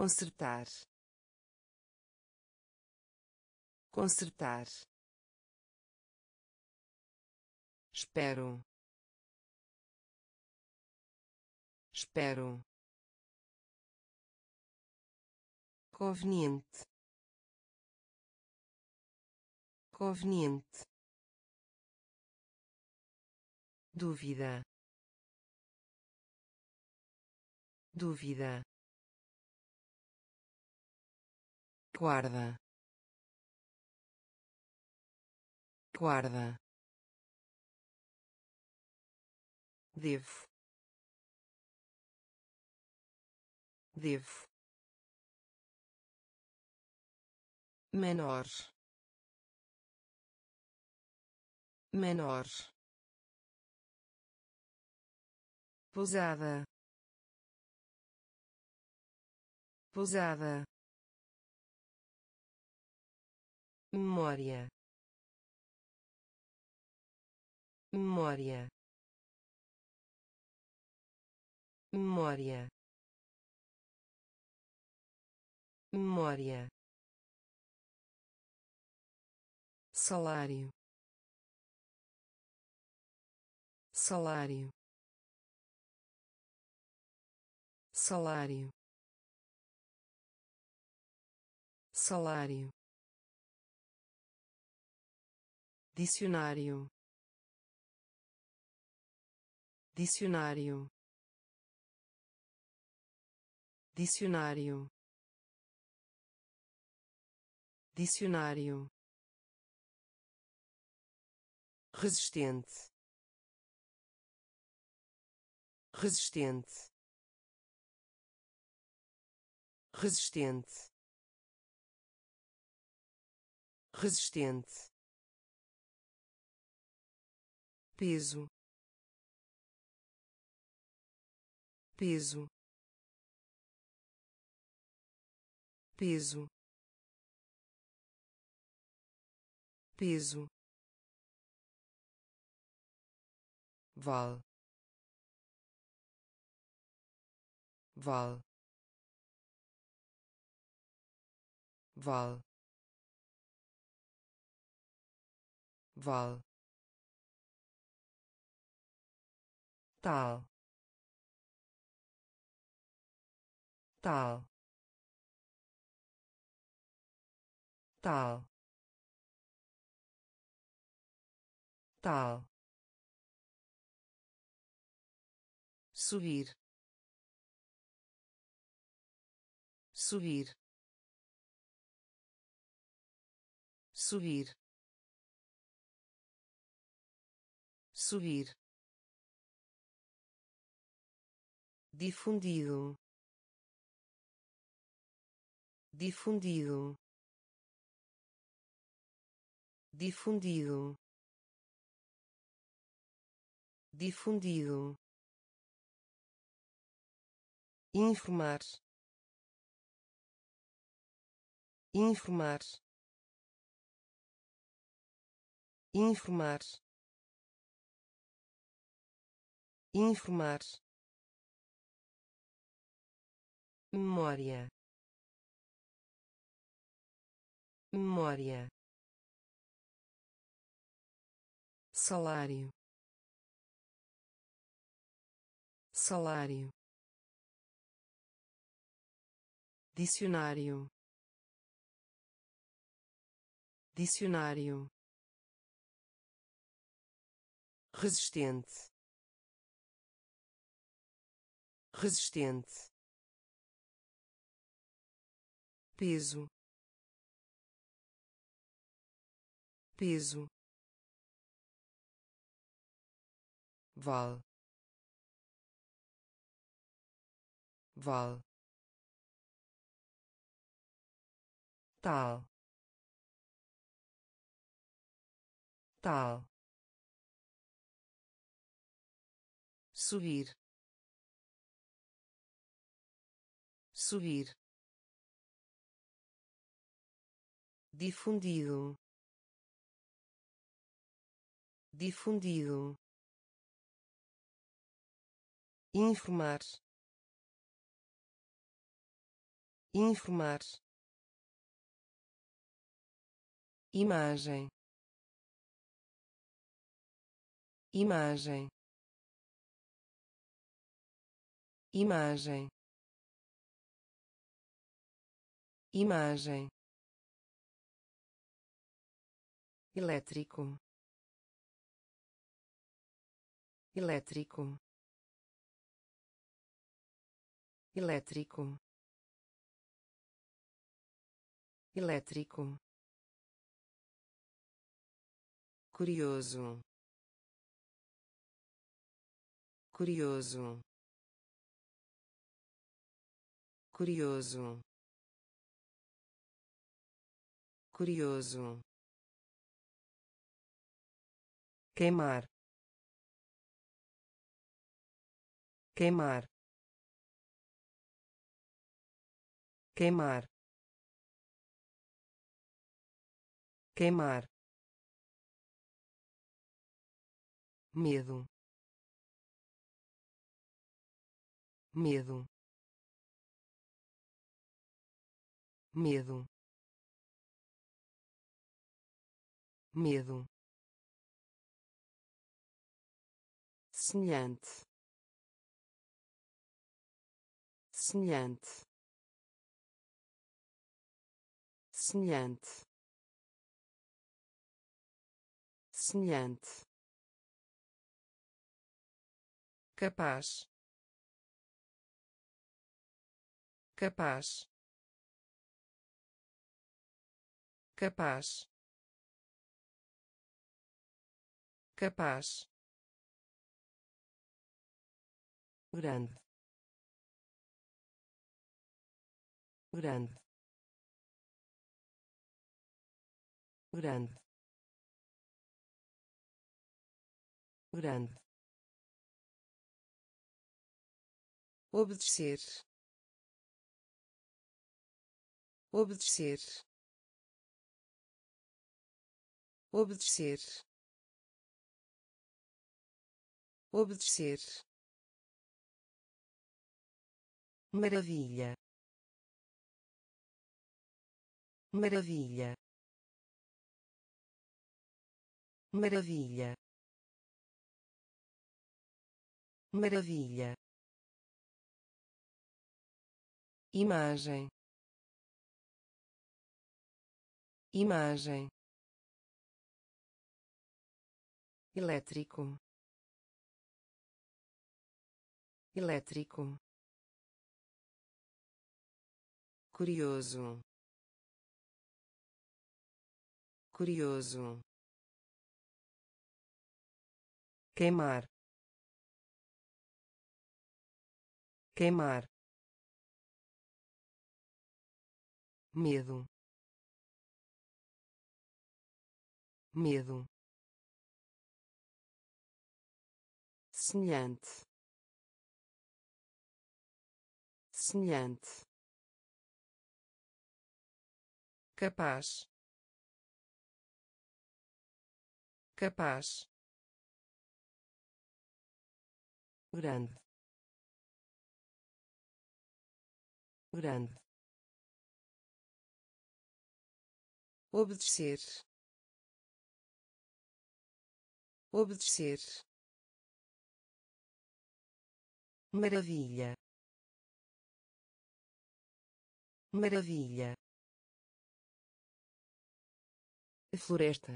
consertar. Consertar. Espero. Espero. Conveniente. Conveniente. Dúvida. Dúvida guarda. Guarda. Devo. Devo. Menor. Menor. Pousada pousada memória. Memória. Memória. Memória. Salário. Salário. Salário. Salário dicionário. Dicionário. Dicionário. Dicionário. Resistente. Resistente. Resistente. Resistente peso. Peso. Peso. Peso. Val. Val. Val. Val tal tal tal tal. Subir. Subir. Subir. Subir difundido. Difundido. Difundido. Difundido. Informar. Informar. Informar. Informar memória. Memória. Salário. Salário. Dicionário. Dicionário. Resistente. Resistente peso. Peso. Val. Val. Tal. Tal. Subir. Subir difundido. Difundido. Informar. Informar. Imagem. Imagem. Imagem. Imagem elétrico. Elétrico. Elétrico. Elétrico. Curioso. Curioso. Curioso. Curioso queimar. Queimar. Queimar. Queimar. Medo. Medo. Medo. Medo semelhante semelhante semelhante semelhante capaz. Capaz. Capaz. Capaz grande. Grande. Grande. Grande. Obedecer. Obedecer. Obedecer. Obedecer maravilha. Maravilha. Maravilha. Maravilha. Imagem. Imagem. Elétrico. Elétrico curioso. Curioso. Queimar. Queimar. Medo. Medo. Semelhante. Semelhante capaz. Capaz. Grande. Grande. Obedecer. Obedecer. Maravilha. Maravilha floresta.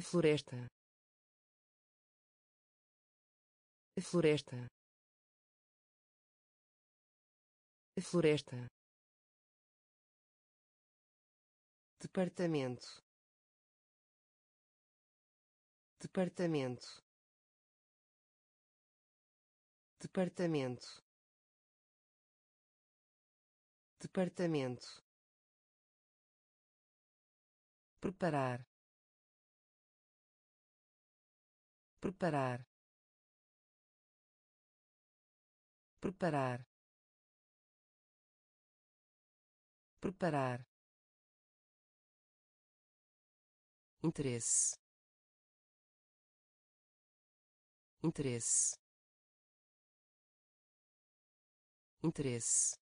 Floresta. Floresta. Floresta. Departamento. Departamento. Departamento. Departamento preparar preparar preparar preparar. Interesse. Interesse. Interesse.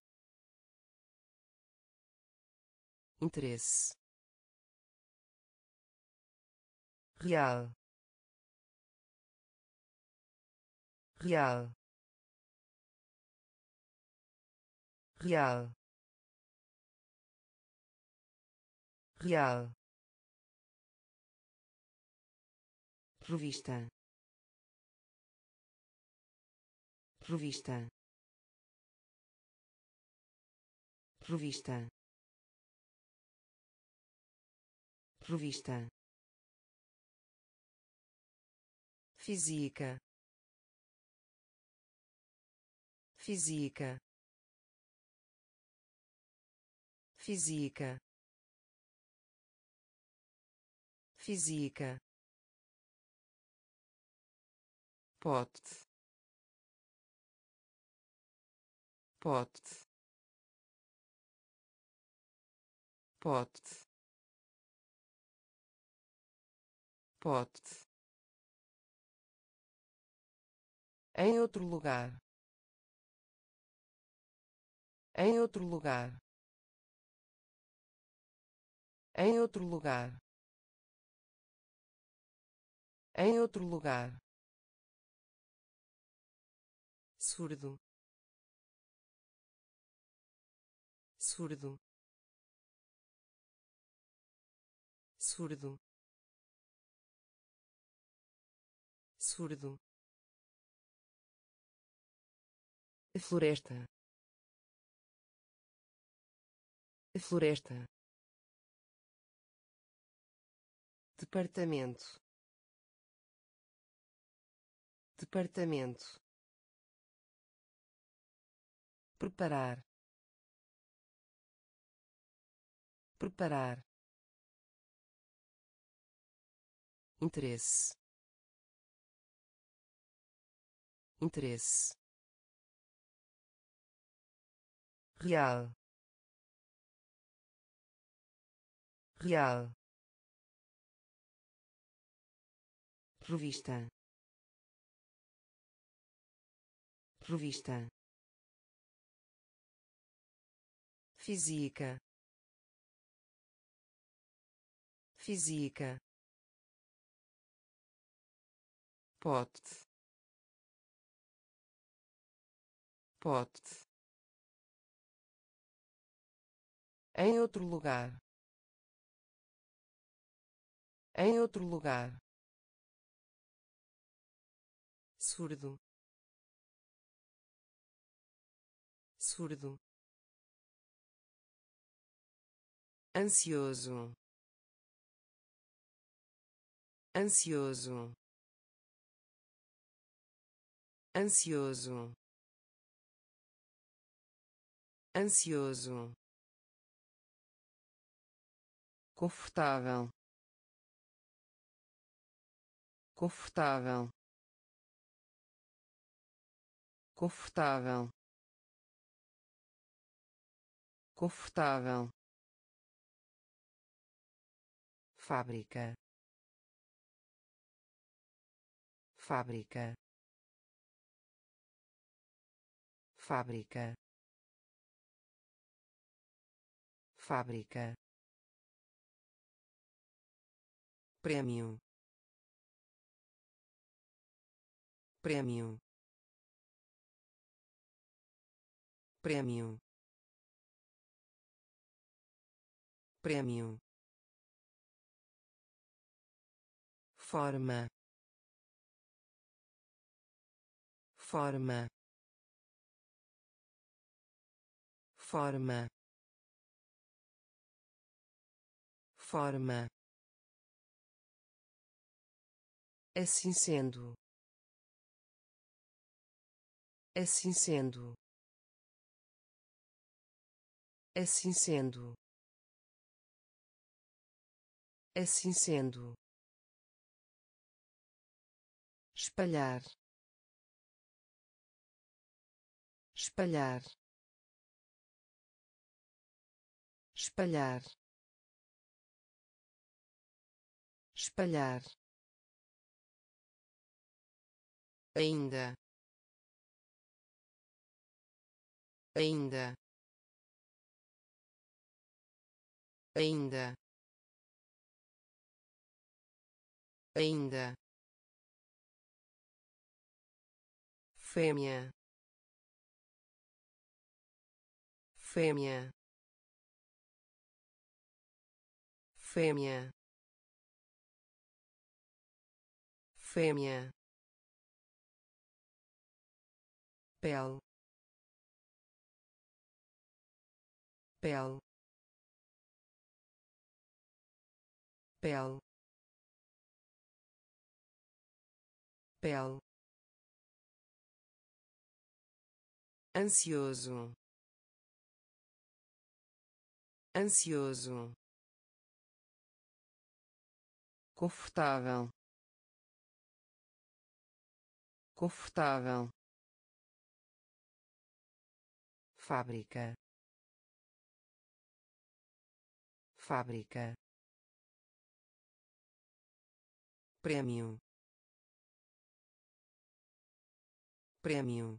Interesse real real real real. Revista. Revista. Revista. Revista física. Física. Física. Física. Pote. Pote. Pote. Pote em outro lugar. Em outro lugar. Em outro lugar. Em outro lugar. Surdo. Surdo. Surdo. Surdo floresta. Floresta. Departamento. Departamento. Preparar. Preparar. Interesse. Interesse real. Real. Revista. Revista. Física. Física. Pote. Pote em outro lugar. Em outro lugar. Surdo. Surdo. Ansioso. Ansioso. Ansioso. Ansioso confortável. Confortável. Confortável. Confortável. Fábrica. Fábrica. Fábrica. Fábrica prêmio. Prêmio. Prêmio. Prêmio. Forma. Forma. Forma. Forma assim sendo. Assim sendo. Assim sendo. Assim sendo. Espalhar. Espalhar. Espalhar. Espalhar ainda. Ainda. Ainda. Ainda. Fêmea. Fêmea. Fêmea. Fêmea pel. Pel. Pel. Pel. Ansioso. Ansioso. Confortável. Confortável fábrica. Fábrica. Prêmio. Prêmio.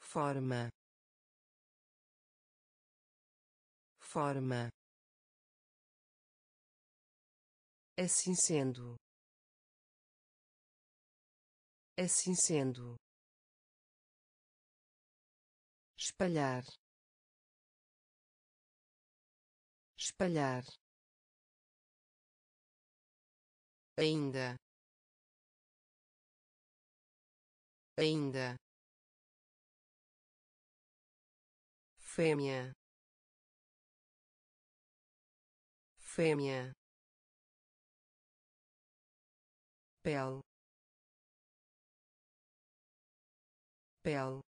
Forma. Forma. Assim sendo. Assim sendo espalhar. Espalhar. Ainda. Ainda. Fêmea. Fêmea. Pel pel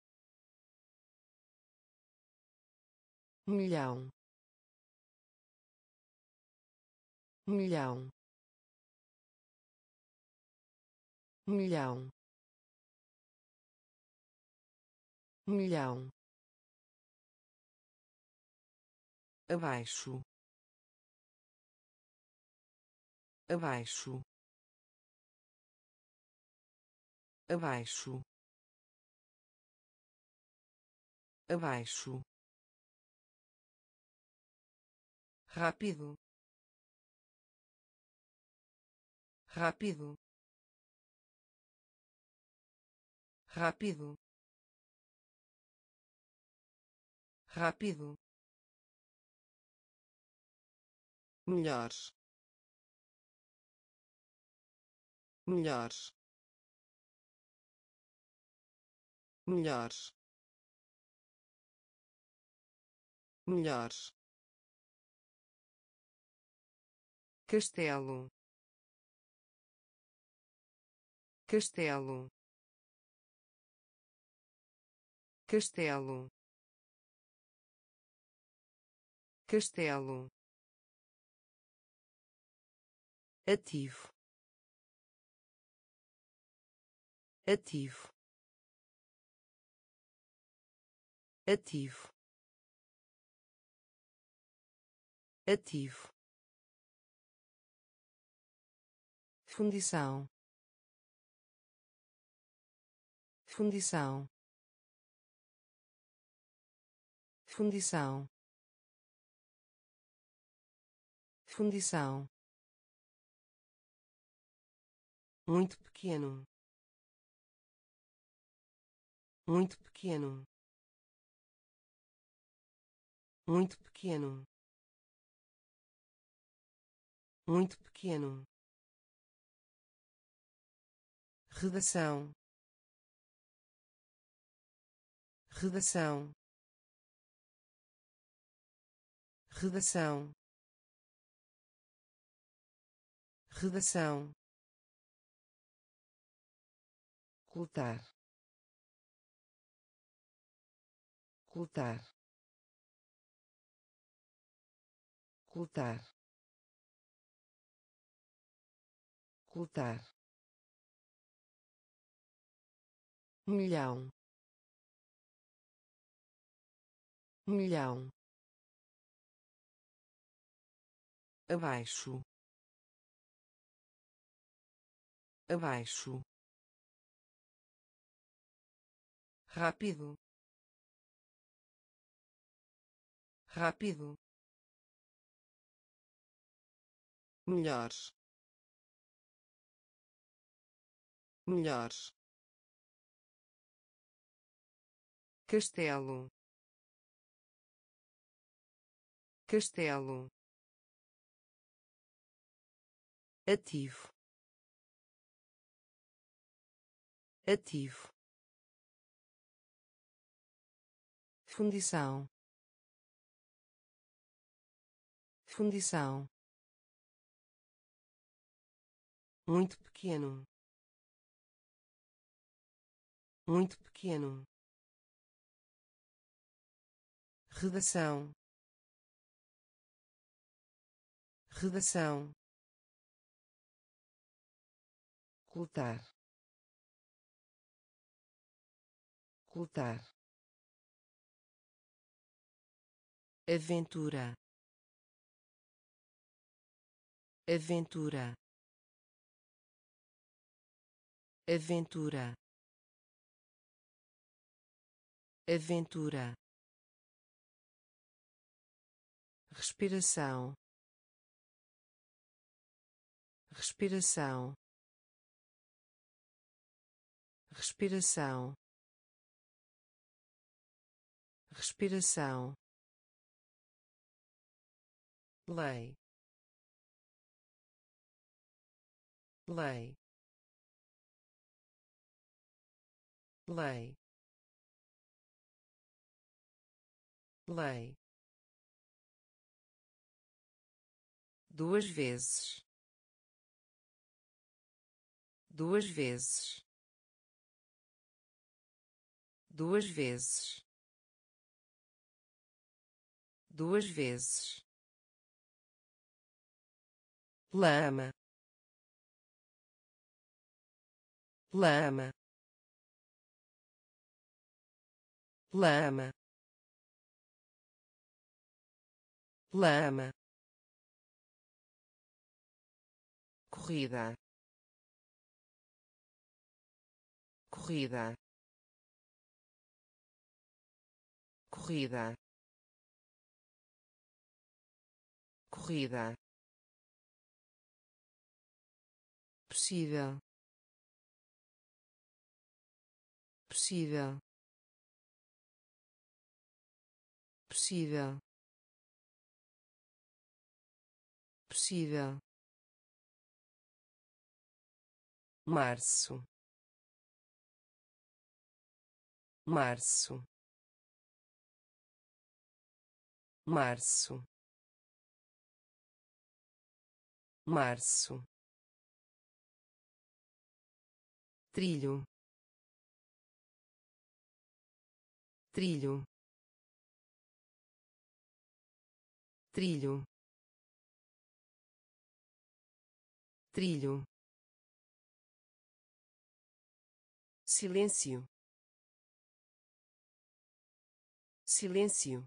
milhão. Milhão. Milhão. Milhão. Abaixo. Abaixo. Abaixo. Abaixo rápido. Rápido. Rápido. Rápido. Melhores melhores melhores melhores castelo. Castelo. Castelo. Castelo. Ativo. Ativo. Ativo. Ativo fundição. Fundição. Fundição. Fundição. Muito pequeno. Muito pequeno. Muito pequeno. Muito pequeno redação. Redação. Redação. Redação. Cultar cultar cultar cultar milhão. Milhão. Abaixo. Abaixo. Rápido. Rápido. Melhores melhores castelo. Castelo. Ativo. Ativo. Fundição. Fundição. Muito pequeno. Muito pequeno redação. Redação. Cultar cultar aventura. Aventura. Aventura. Aventura respiração respiração respiração respiração lei lei lei lei duas vezes. Duas vezes. Duas vezes. Duas vezes. Lama. Lama. Lama. Lama corrida. Corrida. Corrida. Corrida. Possível. Possível. Possível. Possível março. Março. Março. Março. Trilho. Trilho. Trilho. Trilho silêncio. Silêncio.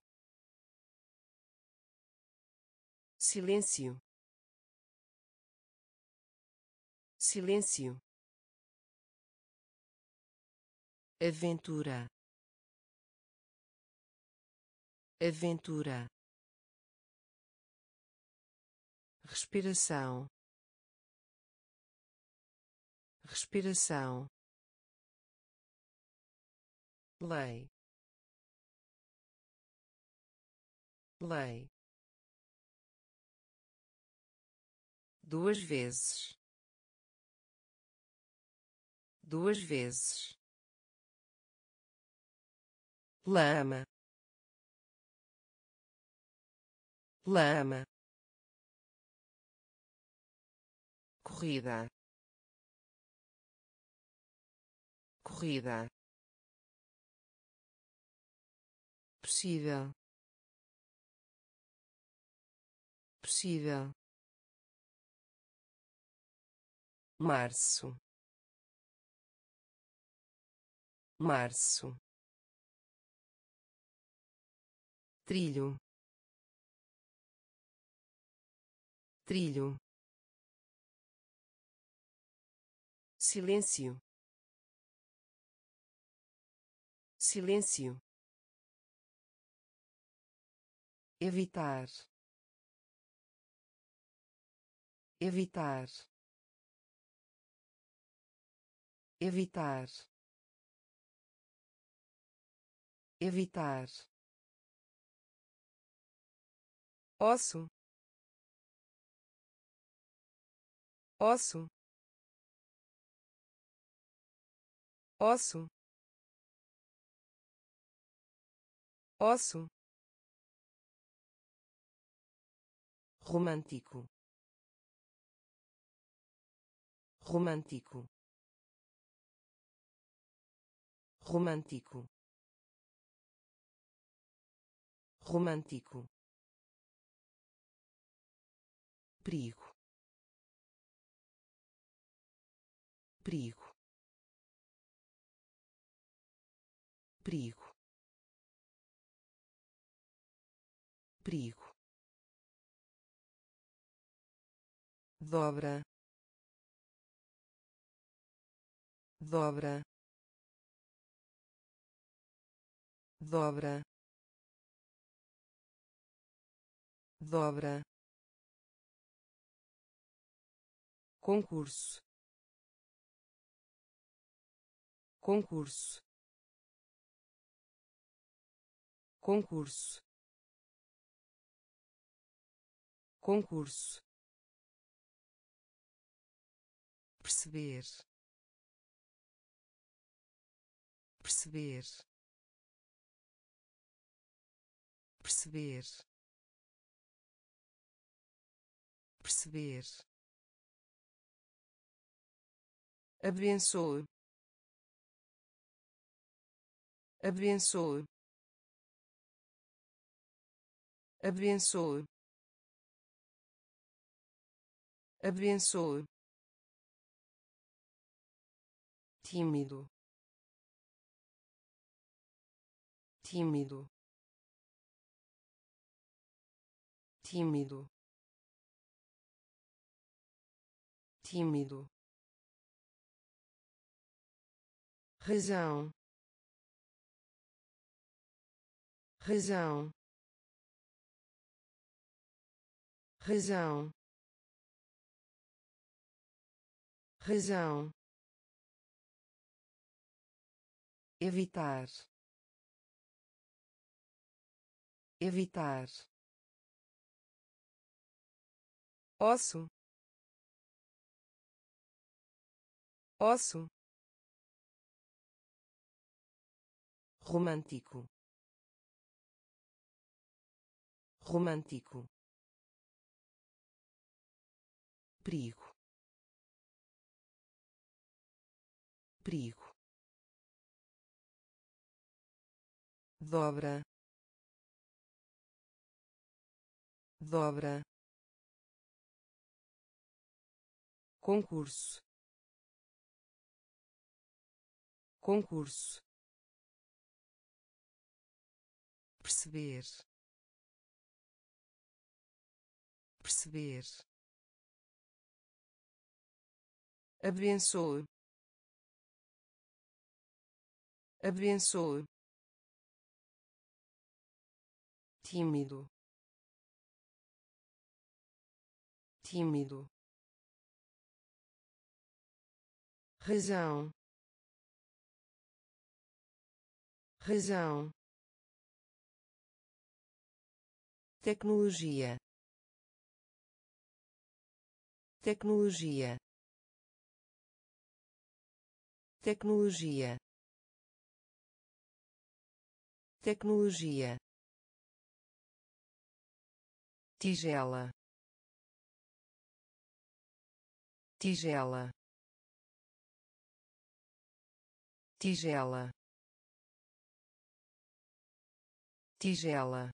Silêncio. Silêncio. Aventura. Aventura. Respiração. Respiração lei lei duas vezes. Duas vezes. Lama. Lama. Corrida. Corrida possível. Possível. Março. Março. Trilho. Trilho. Silêncio. Silêncio evitar. Evitar. Evitar. Evitar. Osso osso osso osso romântico. Romântico. Romântico. Romântico. Perigo. Perigo. Perigo. Perigo dobra dobra dobra dobra. Concurso. Concurso. Concurso. Concurso perceber. Perceber. Perceber. Perceber. Abençoe. Abençoe. Abençoe. Abençoe tímido. Tímido. Tímido. Tímido. Razão. Razão. Razão. Razão evitar. Evitar. Osso osso romântico. Romântico. Perigo. Perigo dobra dobra concurso concurso perceber perceber abençoe abençoe tímido. Tímido. Razão. Razão. Tecnologia. Tecnologia. Tecnologia. Tecnologia tigela. Tigela. Tigela. Tigela.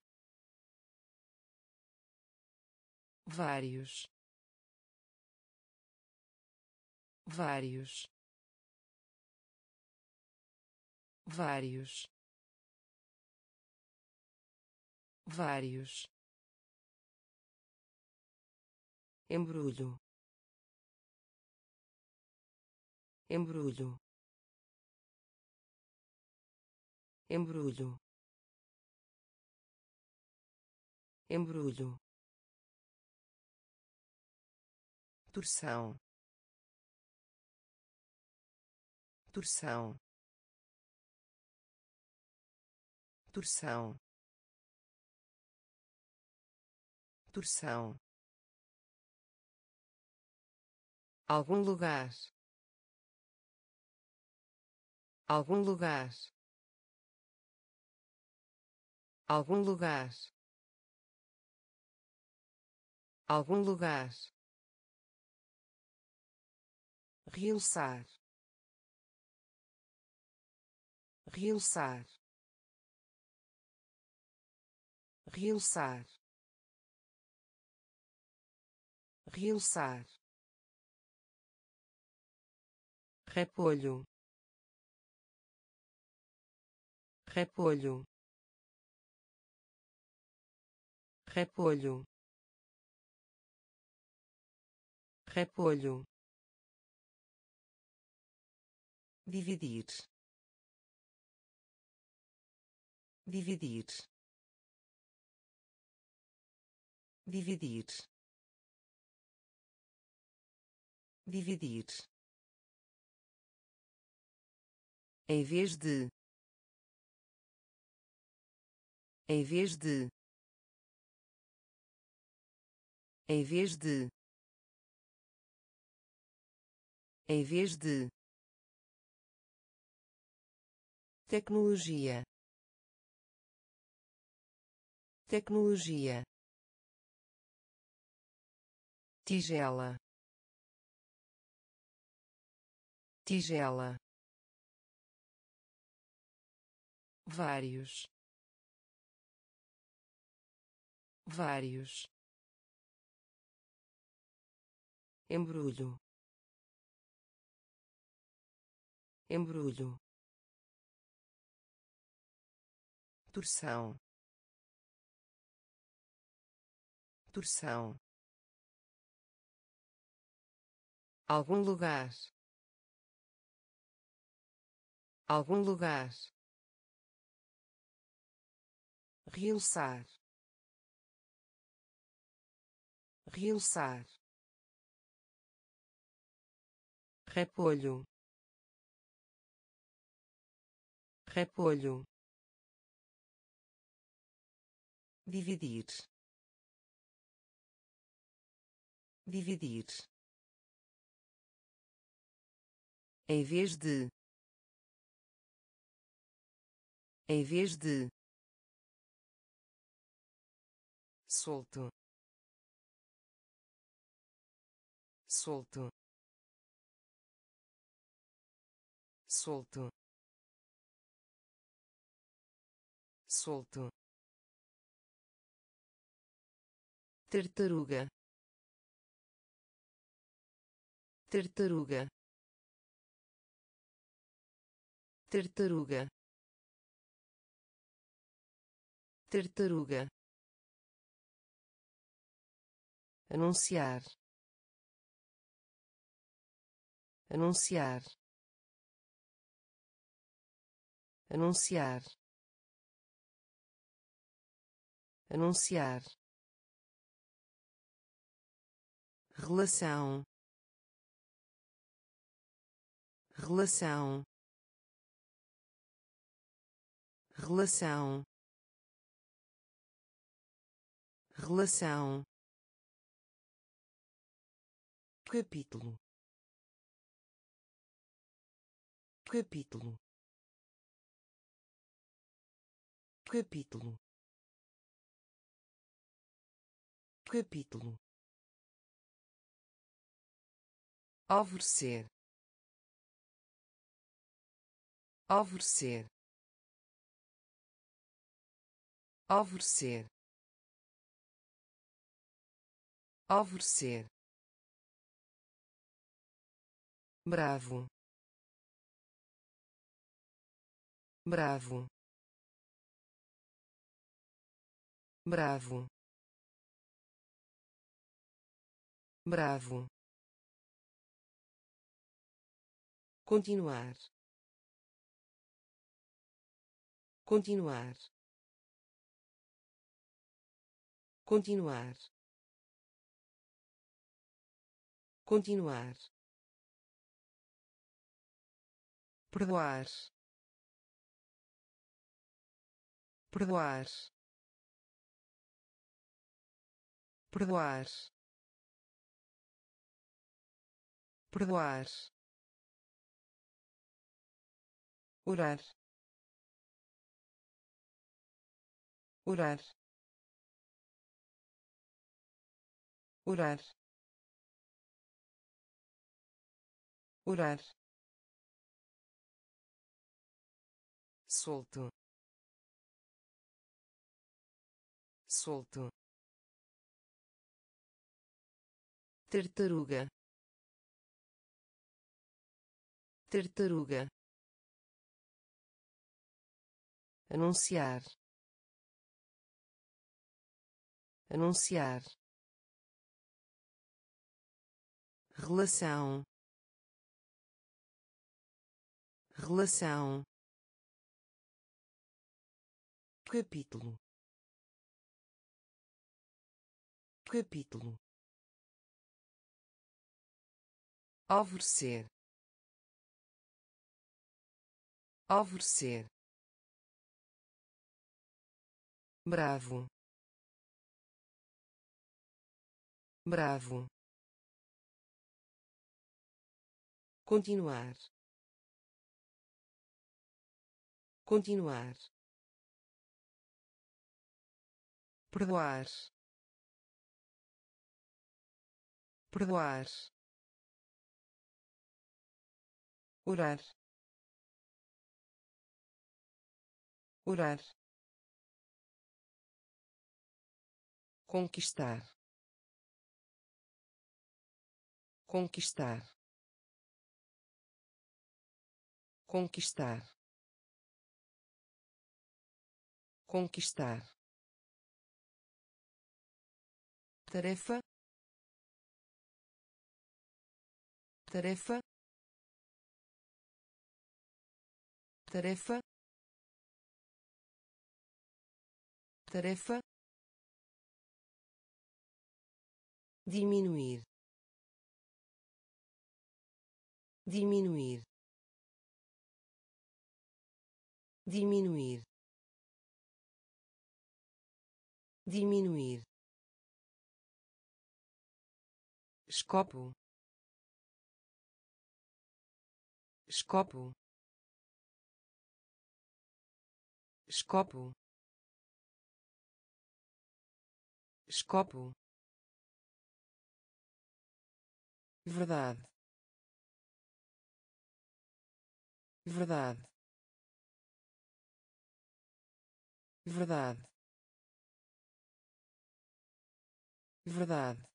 Vários. Vários. Vários. Vários embrulho. Embrulho. Embrulho. Embrulho. Torção. Torção. Torção. Torção algum lugar. Algum lugar. Algum lugar. Algum lugar. Realçar. Realçar. Realçar. Realçar repolho. Repolho. Repolho. Repolho. Dividir. Dividir. Dividir. Dividir em vez de em vez de em vez de em vez de. Tecnologia. Tecnologia. Tigela. Tigela vários. Vários. Embrulho. Embrulho. Torção. Torção. Algum lugar. Algum lugar realçar realçar repolho repolho dividir dividir em vez de em vez de solto. Solto. Solto. Solto. Tartaruga. Tartaruga. Tartaruga. Tartaruga anunciar. Anunciar. Anunciar. Anunciar. Relação. Relação. Relação. Relação capítulo. Capítulo. Capítulo. Capítulo. Alvorecer. Alvorecer. Alvorecer. Alvorecer bravo. Bravo. Bravo. Bravo. Continuar. Continuar. Continuar. Continuar perdoar. Perdoar. Perdoar. Perdoar. Orar. Orar. Orar. Orar solto. Solto. Tartaruga. Tartaruga. Anunciar. Anunciar. Relação. Relação capítulo. Capítulo. Alvorecer. Alvorecer. Bravo. Bravo. Continuar. Continuar perdoar. Perdoar. Orar. Orar. Conquistar. Conquistar. Conquistar. Conquistar tarefa tarefa tarefa tarefa. Diminuir. Diminuir. Diminuir. Diminuir escopo. Escopo. Escopo. Escopo. Verdade. Verdade. Verdade. Verdade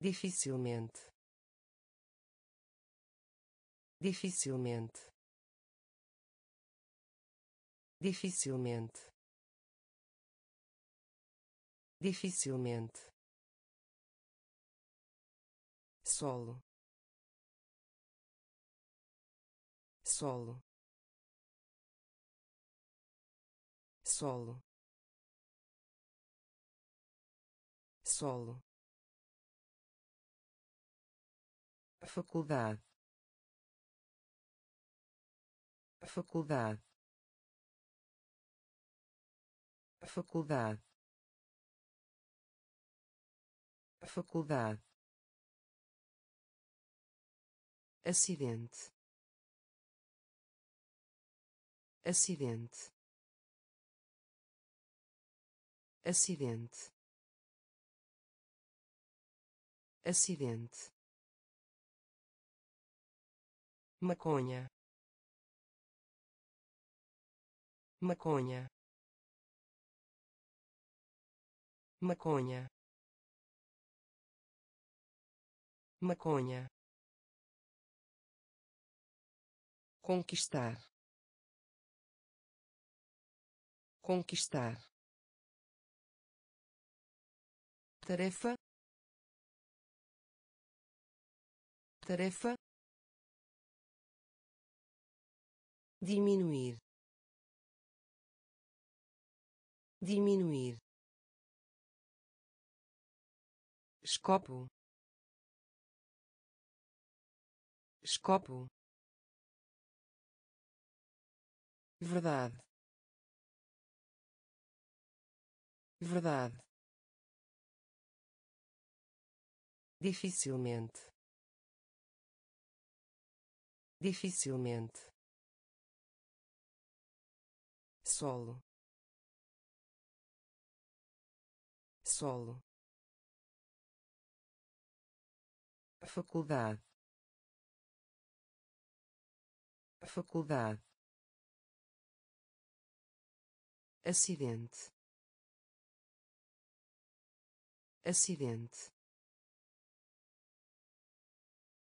dificilmente. Dificilmente. Dificilmente. Dificilmente. Solo. Solo. Solo. Solo faculdade. Faculdade. Faculdade. Faculdade. Acidente. Acidente. Acidente. Acidente maconha. Maconha. Maconha. Maconha. Conquistar. Conquistar. Tarefa. Tarefa diminuir diminuir escopo escopo verdade verdade dificilmente dificilmente solo. Solo. Faculdade. Faculdade. Acidente. Acidente.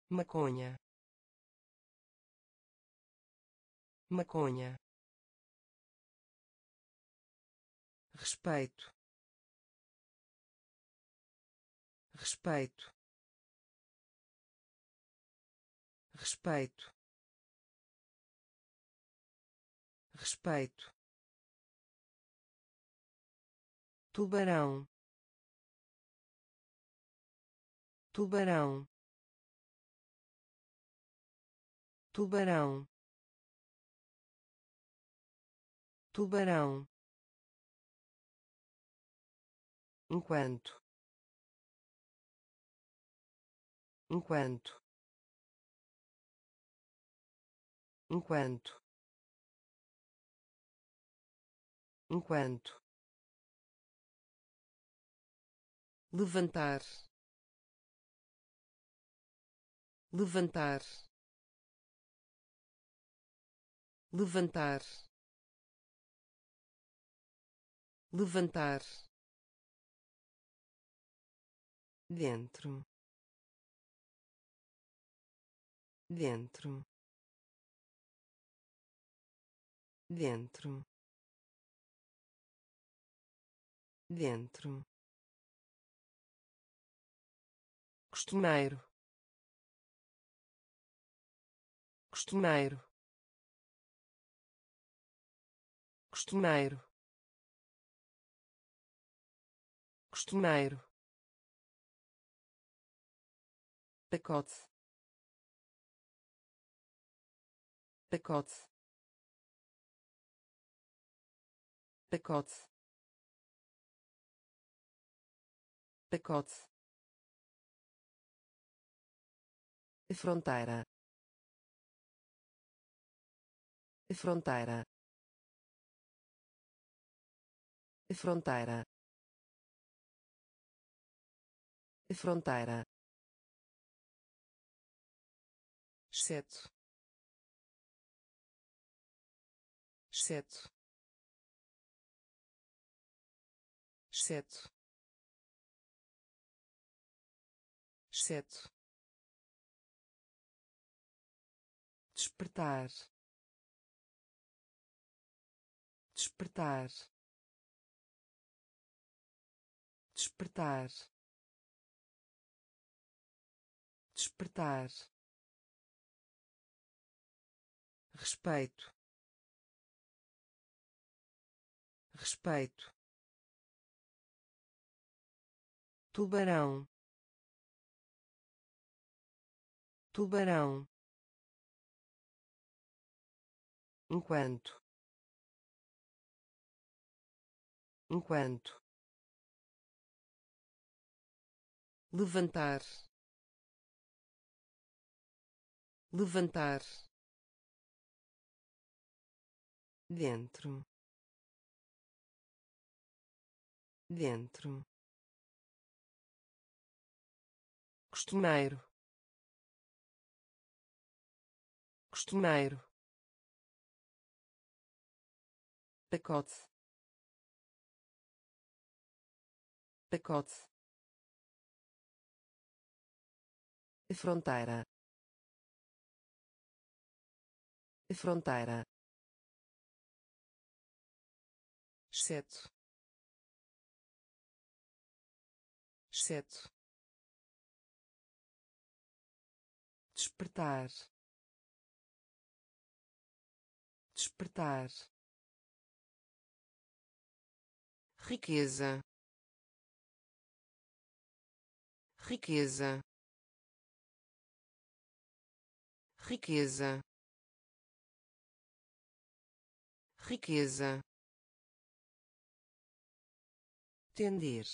Maconha. Maconha respeito. Respeito. Respeito. Respeito. Tubarão. Tubarão. Tubarão. Tubarão enquanto. Enquanto. Enquanto. Enquanto. Levantar. Levantar. Levantar. Levantar dentro. Dentro. Dentro. Dentro. Costumeiro. Costumeiro. Costumeiro. Costumeiro pacote. Pacote. Pacote. Pacote. Fronteira. Fronteira. Fronteira. Fronteira exceto exceto exceto exceto despertar. Despertar. Despertar. Despertar respeito. Respeito. Tubarão. Tubarão. Enquanto. Enquanto. Levantar. Levantar dentro. Dentro. Costumeiro. Costumeiro. Pacote. Pacote. Fronteira. Fronteira exceto exceto despertar. Despertar. Riqueza. Riqueza. Riqueza. Riqueza tender.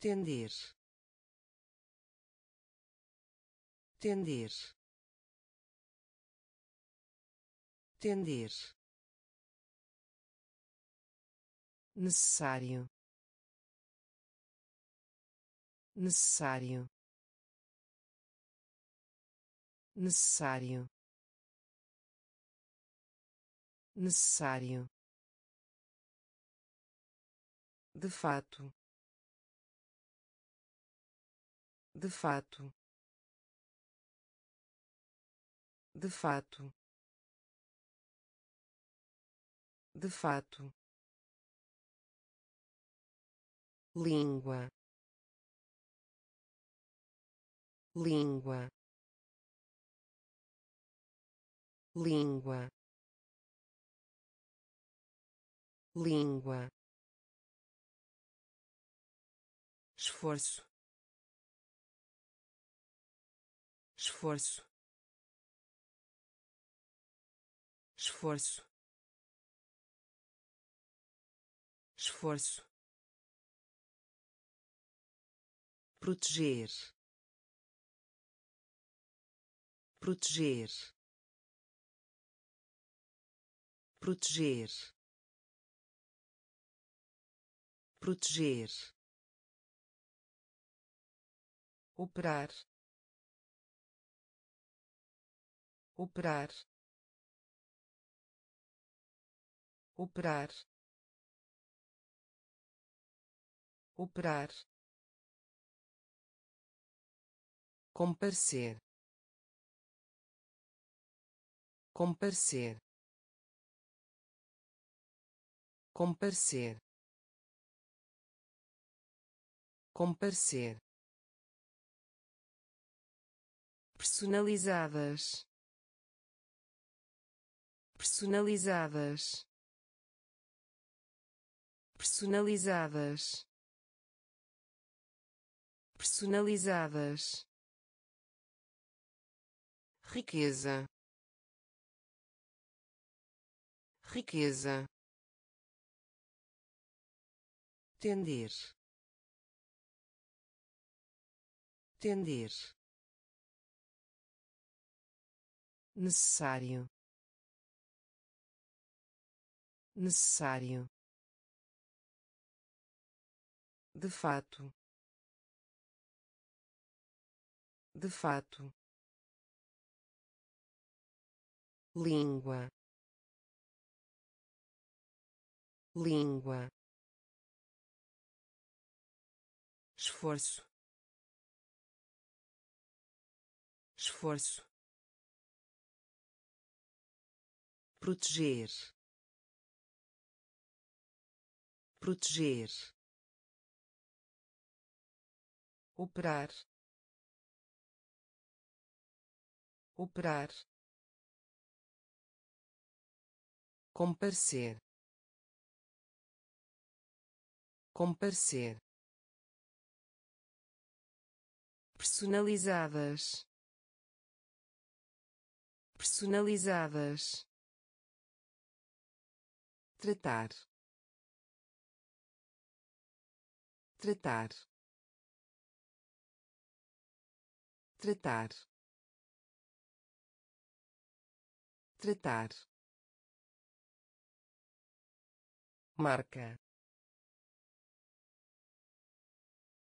Tender. Tender. Tender. Necessário. Necessário. Necessário. Necessário de fato. De fato. De fato. De fato. Língua. Língua. Língua. Língua esforço. Esforço. Esforço. Esforço. Proteger. Proteger. Proteger. Proteger operar. Operar. Operar. Operar. Comparecer. Comparecer. Comparecer. Comparecer personalizadas. Personalizadas. Personalizadas. Personalizadas. Riqueza. Riqueza. Tender. Tender necessário. Necessário. De fato. De fato. Língua. Língua. Esforço. Esforço proteger. Proteger. Operar. Operar. Comparecer. Comparecer. Personalizadas. Personalizadas tratar. Tratar. Tratar. Tratar. Marca.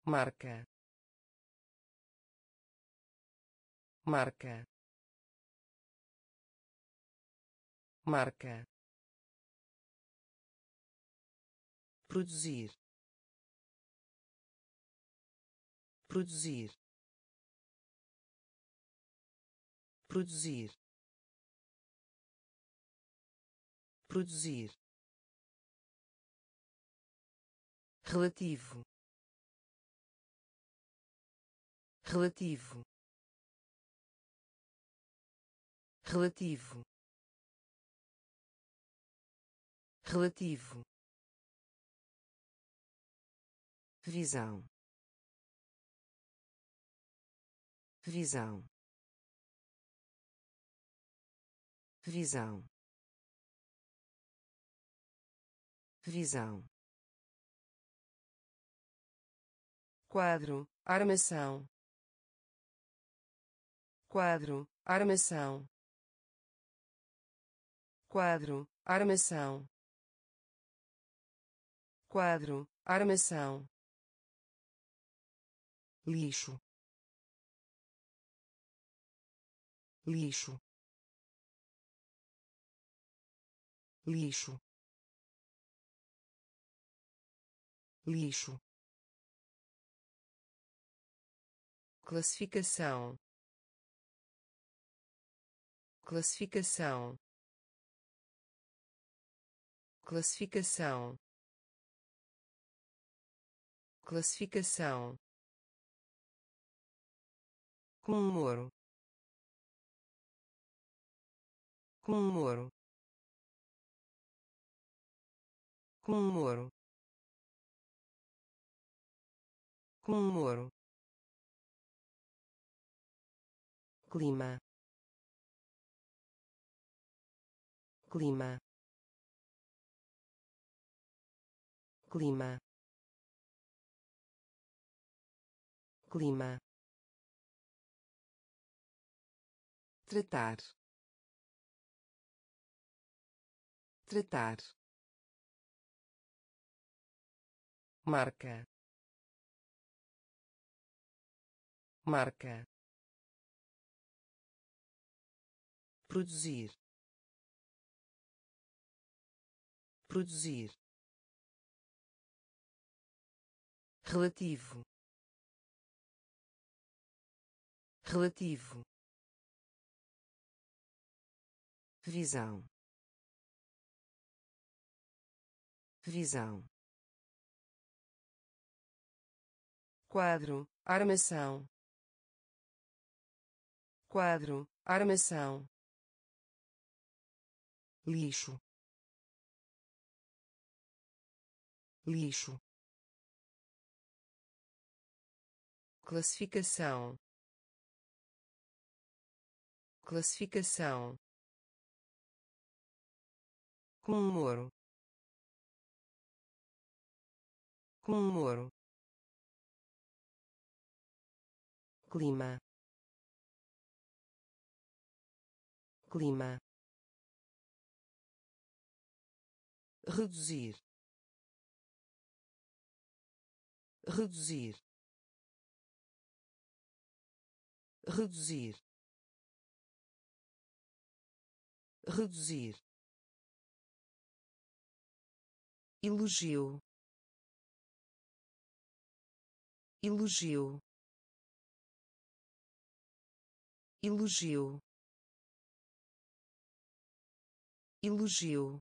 Marca. Marca. Marca produzir. Produzir. Produzir. Produzir. Relativo. Relativo. Relativo. Relativo visão. Visão. Visão. Visão. Quadro armação. Quadro armação. Quadro armação. Quadro armação lixo. Lixo. Lixo. Lixo. Classificação. Classificação. Classificação. Classificação comemoro comemoro comemoro comemoro clima. Clima. Clima. Clima tratar. Tratar. Marca. Marca. Produzir. Produzir. Relativo. Relativo visão. Visão. Quadro armação. Quadro armação. Lixo. Lixo. Classificação. Classificação comemoro comemoro clima. Clima. Reduzir. Reduzir. Reduzir. Reduzir elogio. Elogio. Elogio. Elogio.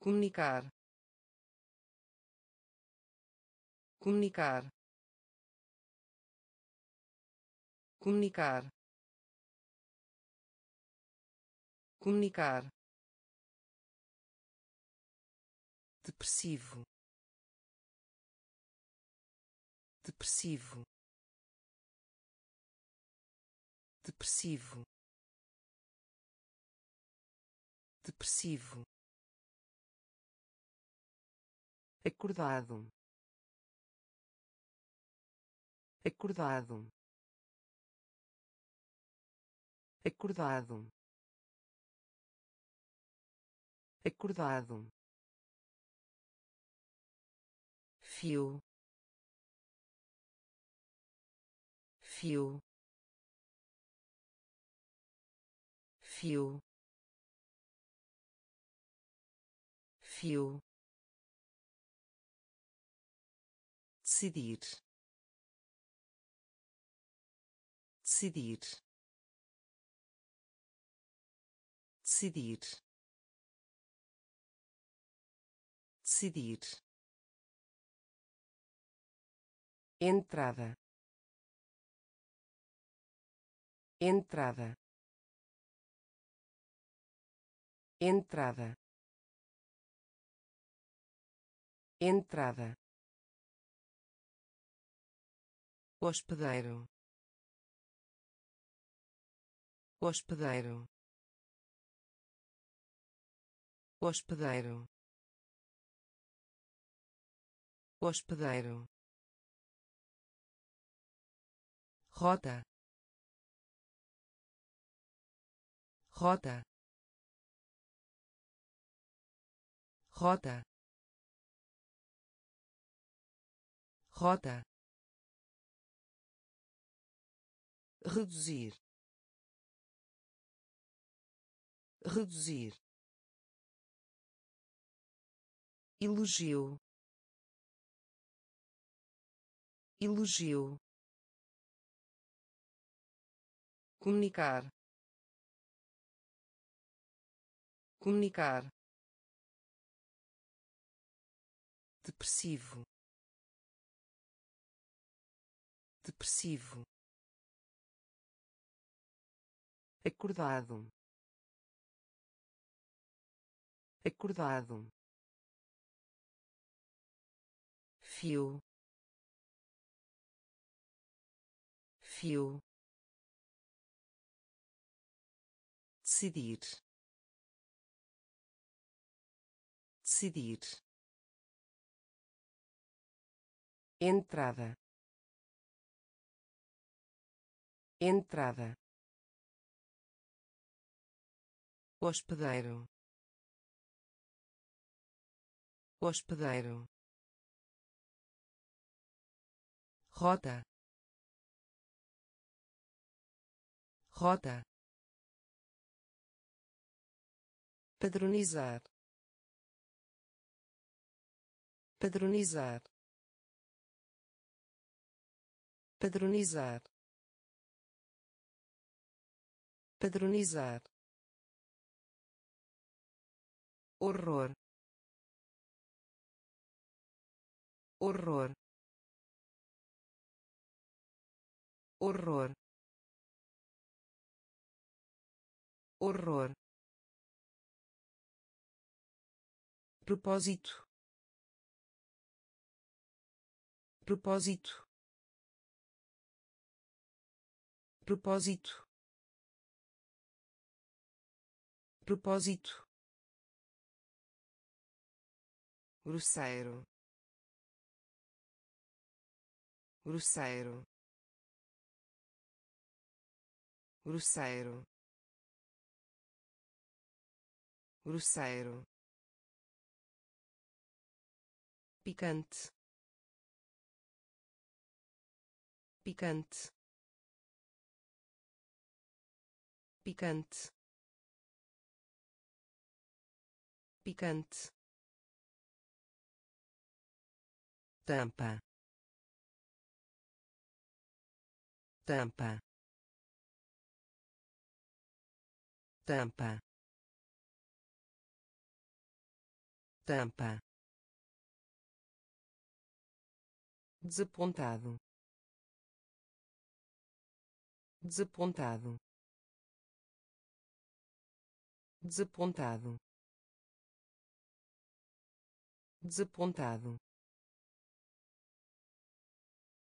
Comunicar. Comunicar. Comunicar. Comunicar depressivo. Depressivo. Depressivo. Depressivo. Acordado. Acordado. Acordado. Acordado fio. Fio. Fio. Fio. Decidir. Decidir. Decidir. Decidir entrada. Entrada. Entrada. Entrada. Hospedeiro. Hospedeiro. Hospedeiro. Hospedeiro rota. Rota. Rota. Rota. Reduzir. Reduzir. Elogio. Elogio comunicar. Comunicar. Depressivo. Depressivo. Acordado. Acordado. Fio. Fio decidir. Decidir. Entrada. Entrada. Hospedeiro. Hospedeiro. Rota. Rota padronizar padronizar padronizar padronizar horror horror horror horror propósito. Propósito. Propósito. Propósito. Grosseiro. Grosseiro. Grosseiro. Grosseiro picante. Picante. Picante. Picante. Tampa. Tampa. Tampa. Tampa desapontado. Desapontado. Desapontado. Desapontado.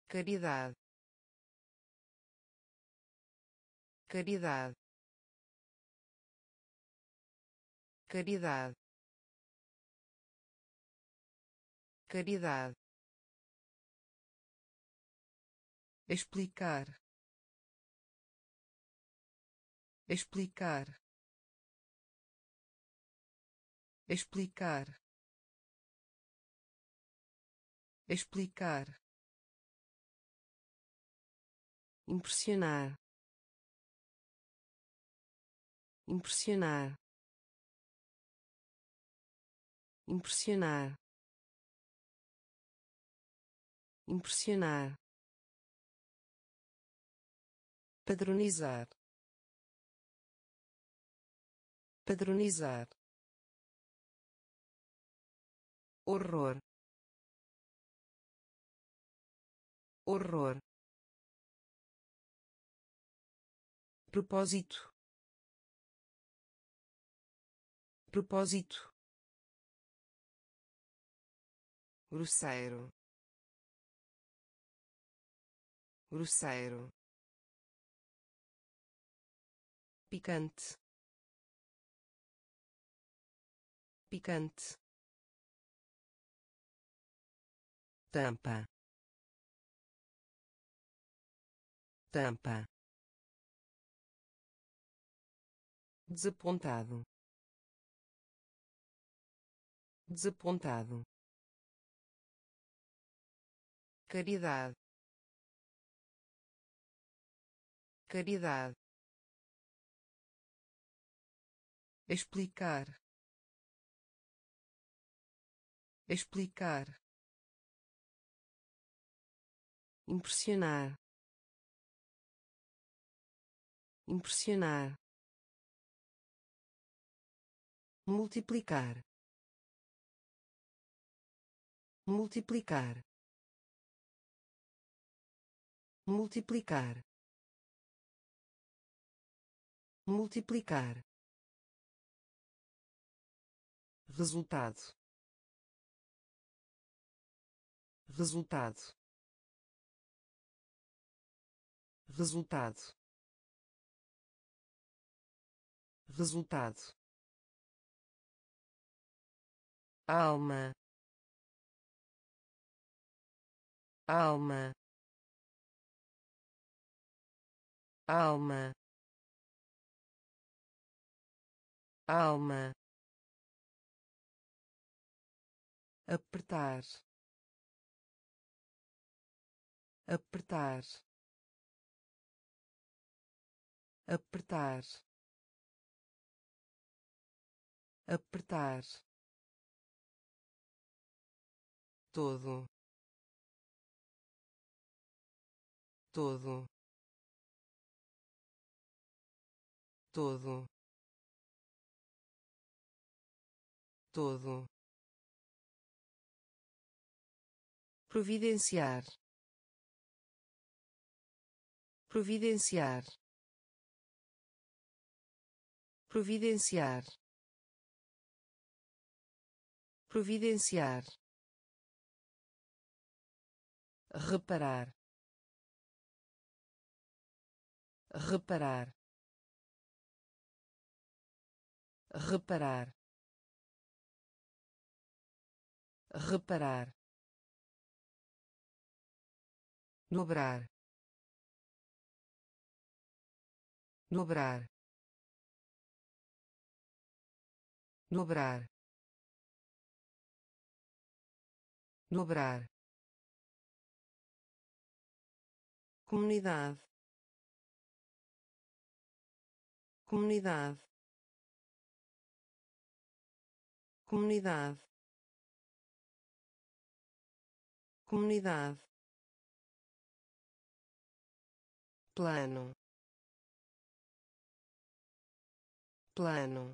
Caridade. Caridade. Caridade. Caridade explicar. Explicar. Explicar. Explicar. Impressionar. Impressionar. Impressionar. Impressionar padronizar padronizar horror horror propósito propósito grosseiro grosseiro picante. Picante. Tampa. Tampa. Desapontado. Desapontado. Caridade. Caridade explicar. Explicar. Impressionar. Impressionar. Multiplicar. Multiplicar. Multiplicar. Multiplicar resultado. Resultado. Resultado. Resultado. Alma. Alma. Alma. Alma apertar. Apertar. Apertar. Apertar. Todo. Todo. Todo. Todo providenciar. Providenciar. Providenciar. Providenciar. Reparar. Reparar. Reparar. Reparar dobrar dobrar dobrar dobrar. Comunidade. Comunidade. Comunidade. Comunidade plano. Plano.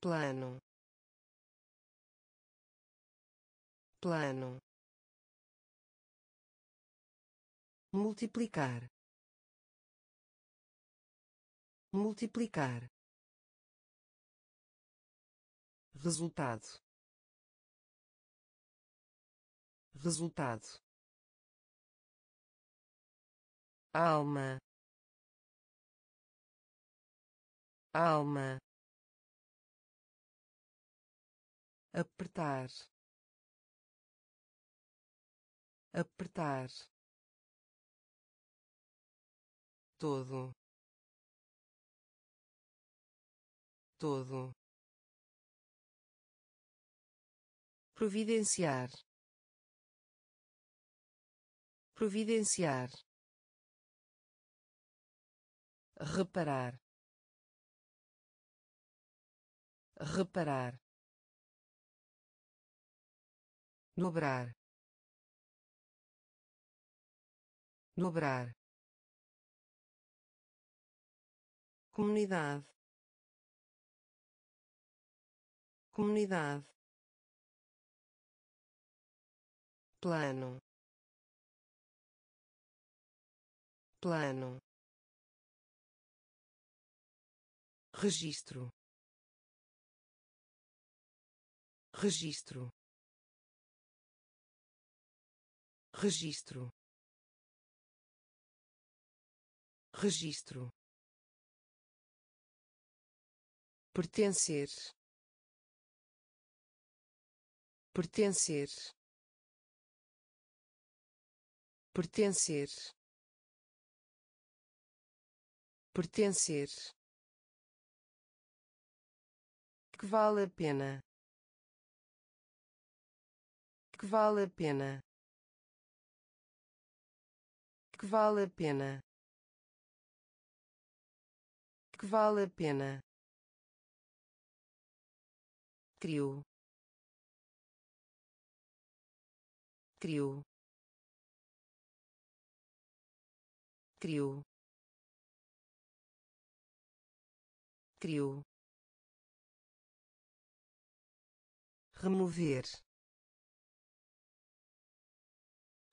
Plano. Plano. Multiplicar. Multiplicar. Resultado. Resultado alma. Alma. Apertar. Apertar. Todo. Todo. Providenciar. Providenciar reparar reparar dobrar dobrar comunidade comunidade plano plano registro. Registro. Registro. Registro. Pertencer. Pertencer. Pertencer. Pertencer que vale a pena? Que vale a pena? Que vale a pena? Que vale a pena? Criou. Criou. Criou. Criou remover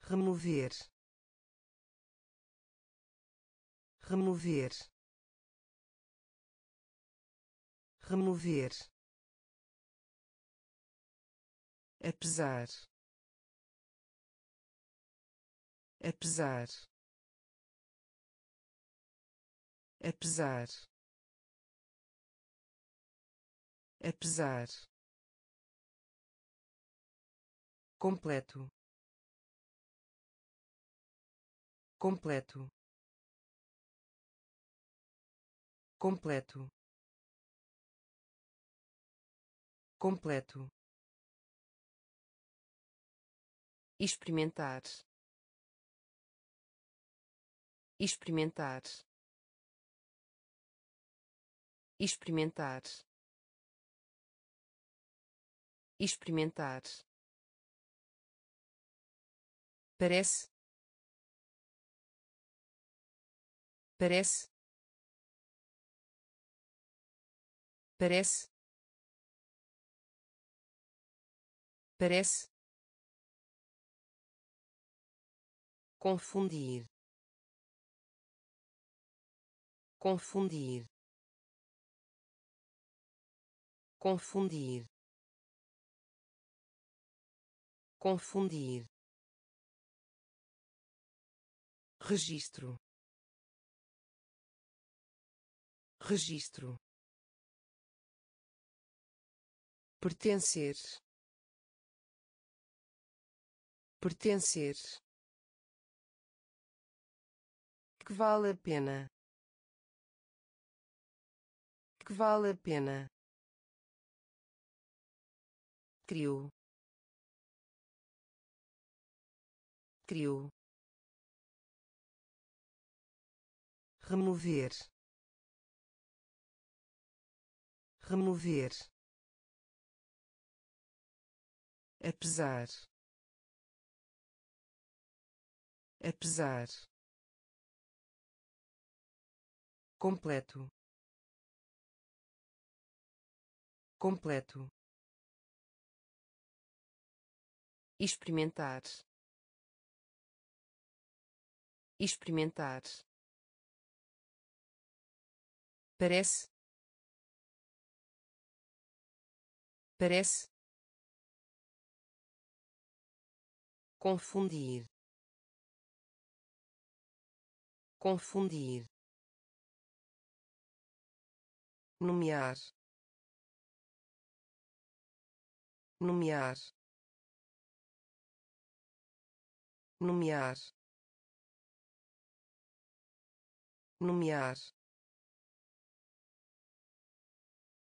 remover remover remover. Apesar apesar apesar. Apesar completo. Completo. Completo. Completo. Experimentar. Experimentar. Experimentar. Experimentar parece. Parece. Parece. Parece. Confundir. Confundir. Confundir. Confundir registro. Registro. Pertencer. Pertencer. Que vale a pena. Que vale a pena. Criou criou remover remover apesar apesar completo completo experimentar experimentar parece? Parece? Confundir. Confundir. Nomear. Nomear. Nomear. Nomear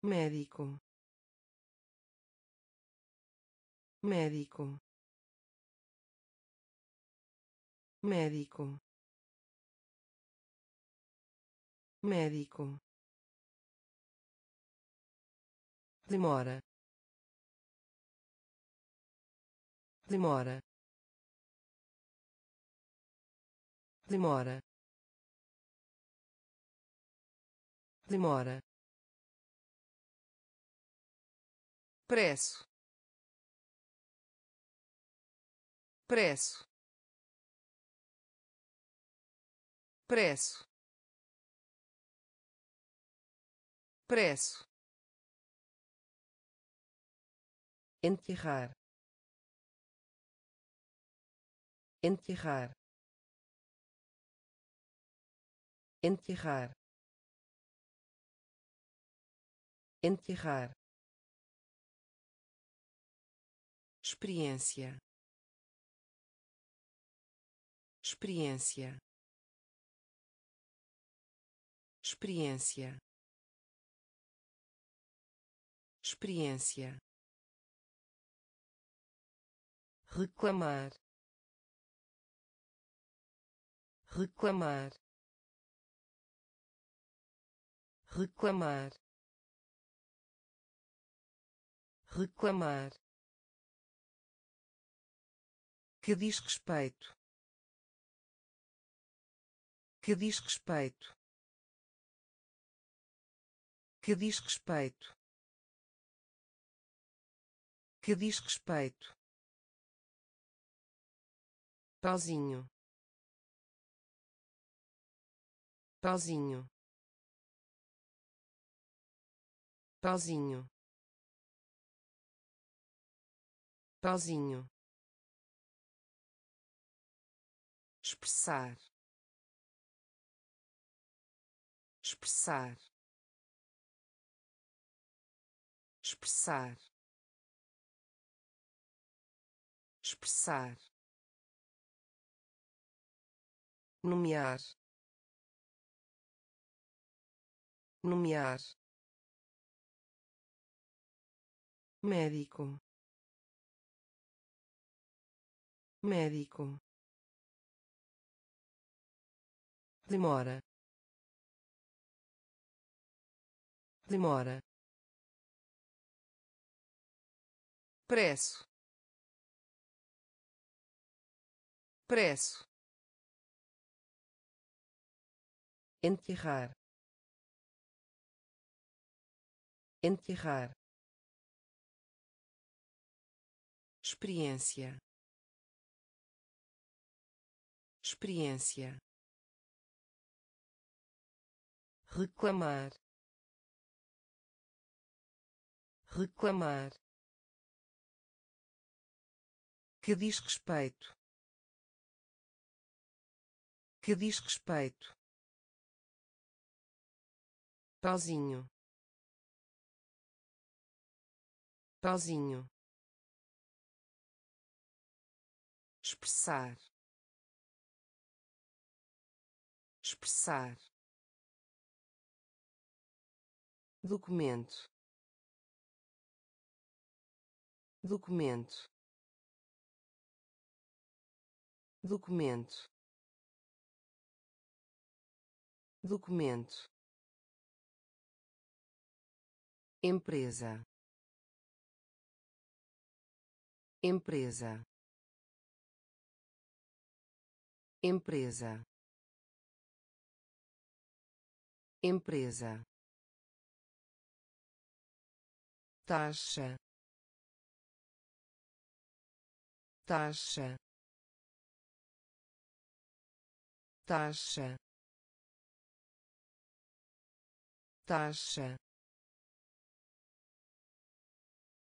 médico. Médico. Médico. Médico. Demora. Demora. Demora. Demora preço. Preço. Preço. Preço. Enterrar. Enterrar. Enterrar. Enterrar experiência. Experiência. Experiência. Experiência. Reclamar. Reclamar. Reclamar. Reclamar que diz respeito. Que diz respeito. Que diz respeito. Que diz respeito. Pauzinho. Pauzinho. Pauzinho. Pauzinho expressar. Expressar. Expressar. Expressar. Nomear. Nomear. Médico. Médico demora. Demora. Preço. Preço. Enterrar. Enterrar. Experiência. Experiência reclamar reclamar que diz respeito que diz respeito pauzinho pauzinho expressar expressar documento. Documento. Documento. Documento. Empresa. Empresa. Empresa. Empresa taxa taxa taxa taxa.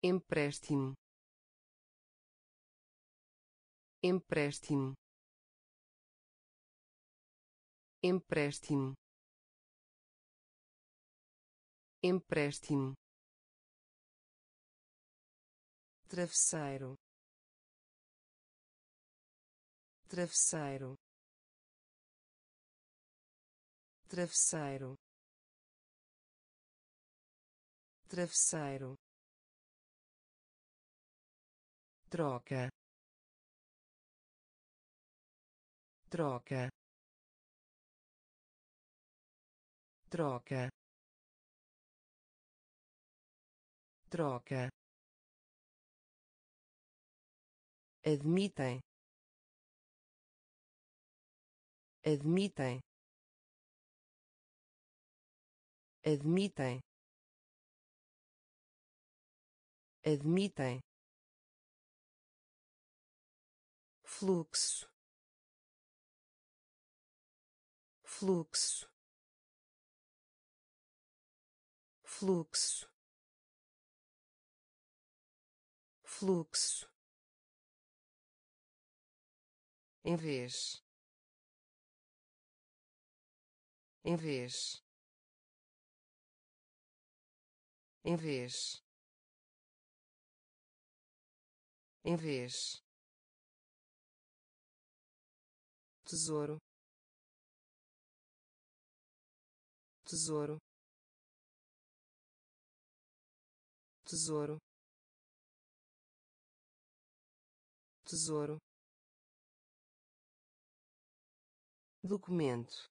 Empréstimo. Empréstimo. Empréstimo. Empréstimo travesseiro. Travesseiro. Travesseiro. Travesseiro. Troca. Troca. Troca. Troca admitem. Admitem. Admitem. Admitem. Fluxo. Fluxo. Fluxo. Fluxo em vez. Em vez. Em vez. Em vez. Tesouro. Tesouro. Tesouro. Tesouro documento.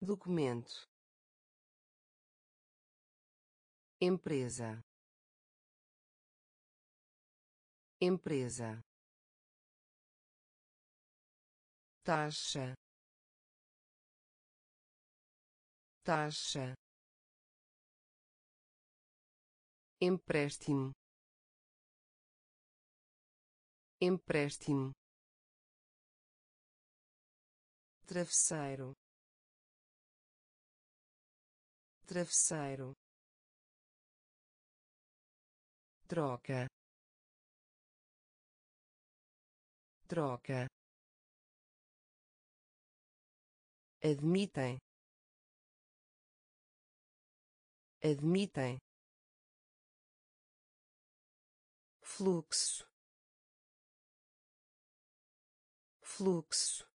Documento. Empresa. Empresa. Taxa. Taxa. Empréstimo. Empréstimo travesseiro. Travesseiro. Troca. Troca. Admitem. Admitem. Fluxo. Fluxo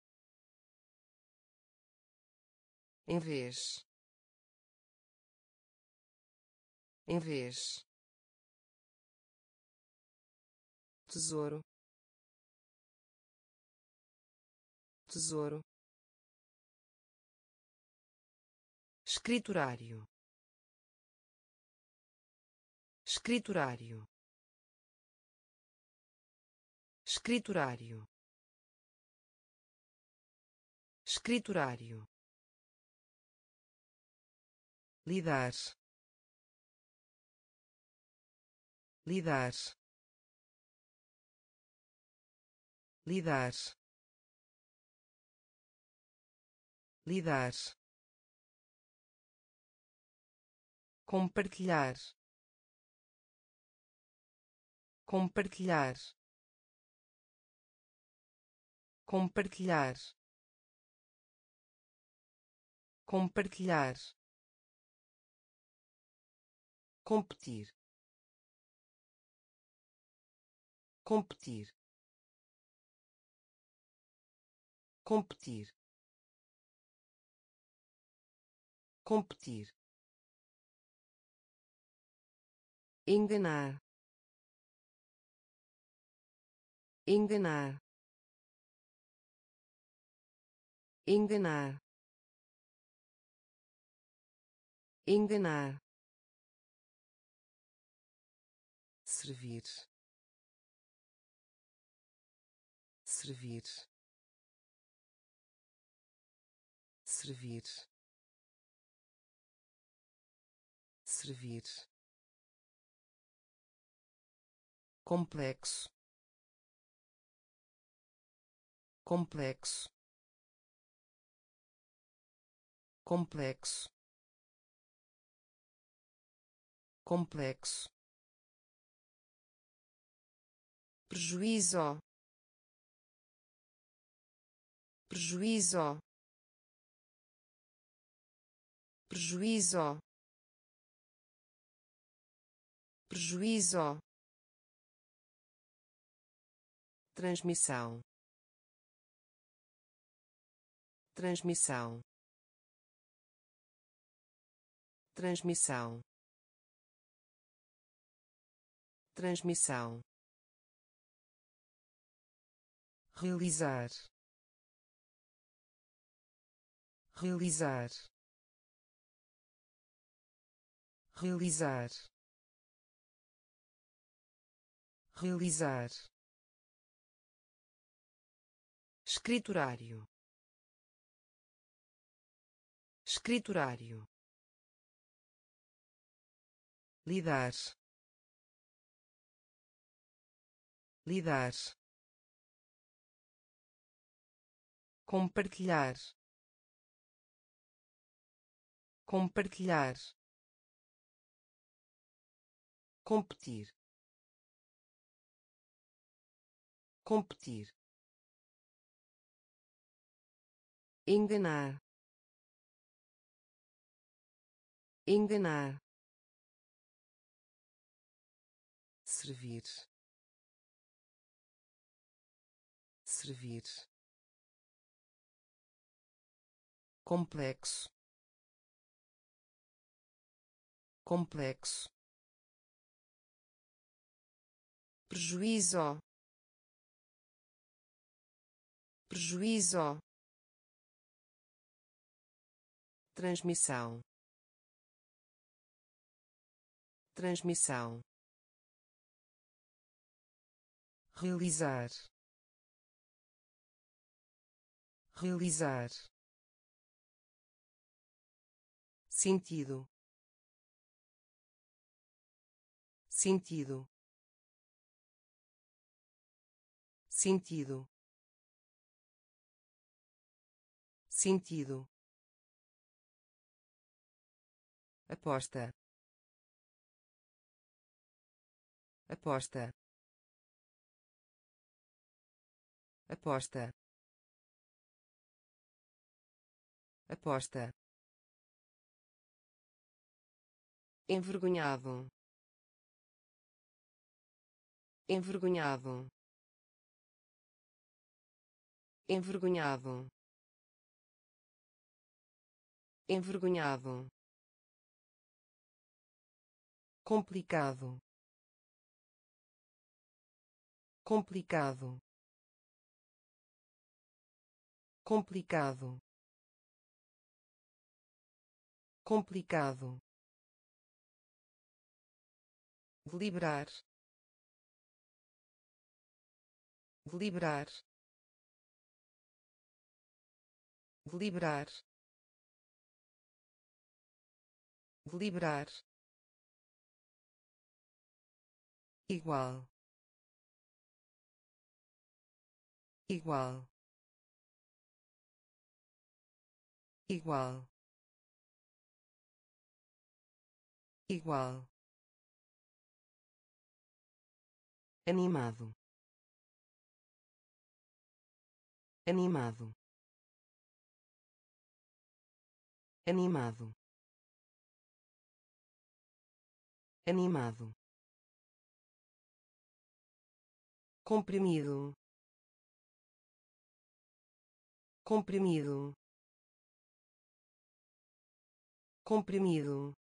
em vez. Em vez. Tesouro. Tesouro. Escriturário. Escriturário. Escriturário. Escriturário lidar. Lidar. Lidar. Lidar. Compartilhar. Compartilhar. Compartilhar. Compartilhar competir. Competir. Competir. Competir. Enganar. Enganar. Enganar. Enganar servir. Servir. Servir. Servir. Complexo. Complexo. Complexo. Complexo prejuízo. Prejuízo. Prejuízo. Prejuízo. Transmissão. Transmissão. Transmissão. Transmissão realizar. Realizar. Realizar. Realizar. Escriturário. Escriturário. Lidar. Lidar compartilhar. Compartilhar. Competir. Competir. Enganar. Enganar. Servir. Servir complexo. Complexo. Prejuízo. Prejuízo. Transmissão. Transmissão. Realizar. Realizar sentido. Sentido. Sentido. Sentido. Aposta. Aposta. Aposta. Aposta envergonhado. Envergonhado. Envergonhado. Envergonhado. Complicado. Complicado. Complicado. Complicado deliberar deliberar deliberar deliberar igual. Igual. Igual. Igual animado. Animado. Animado. Animado. Comprimido. Comprimido. Comprimido.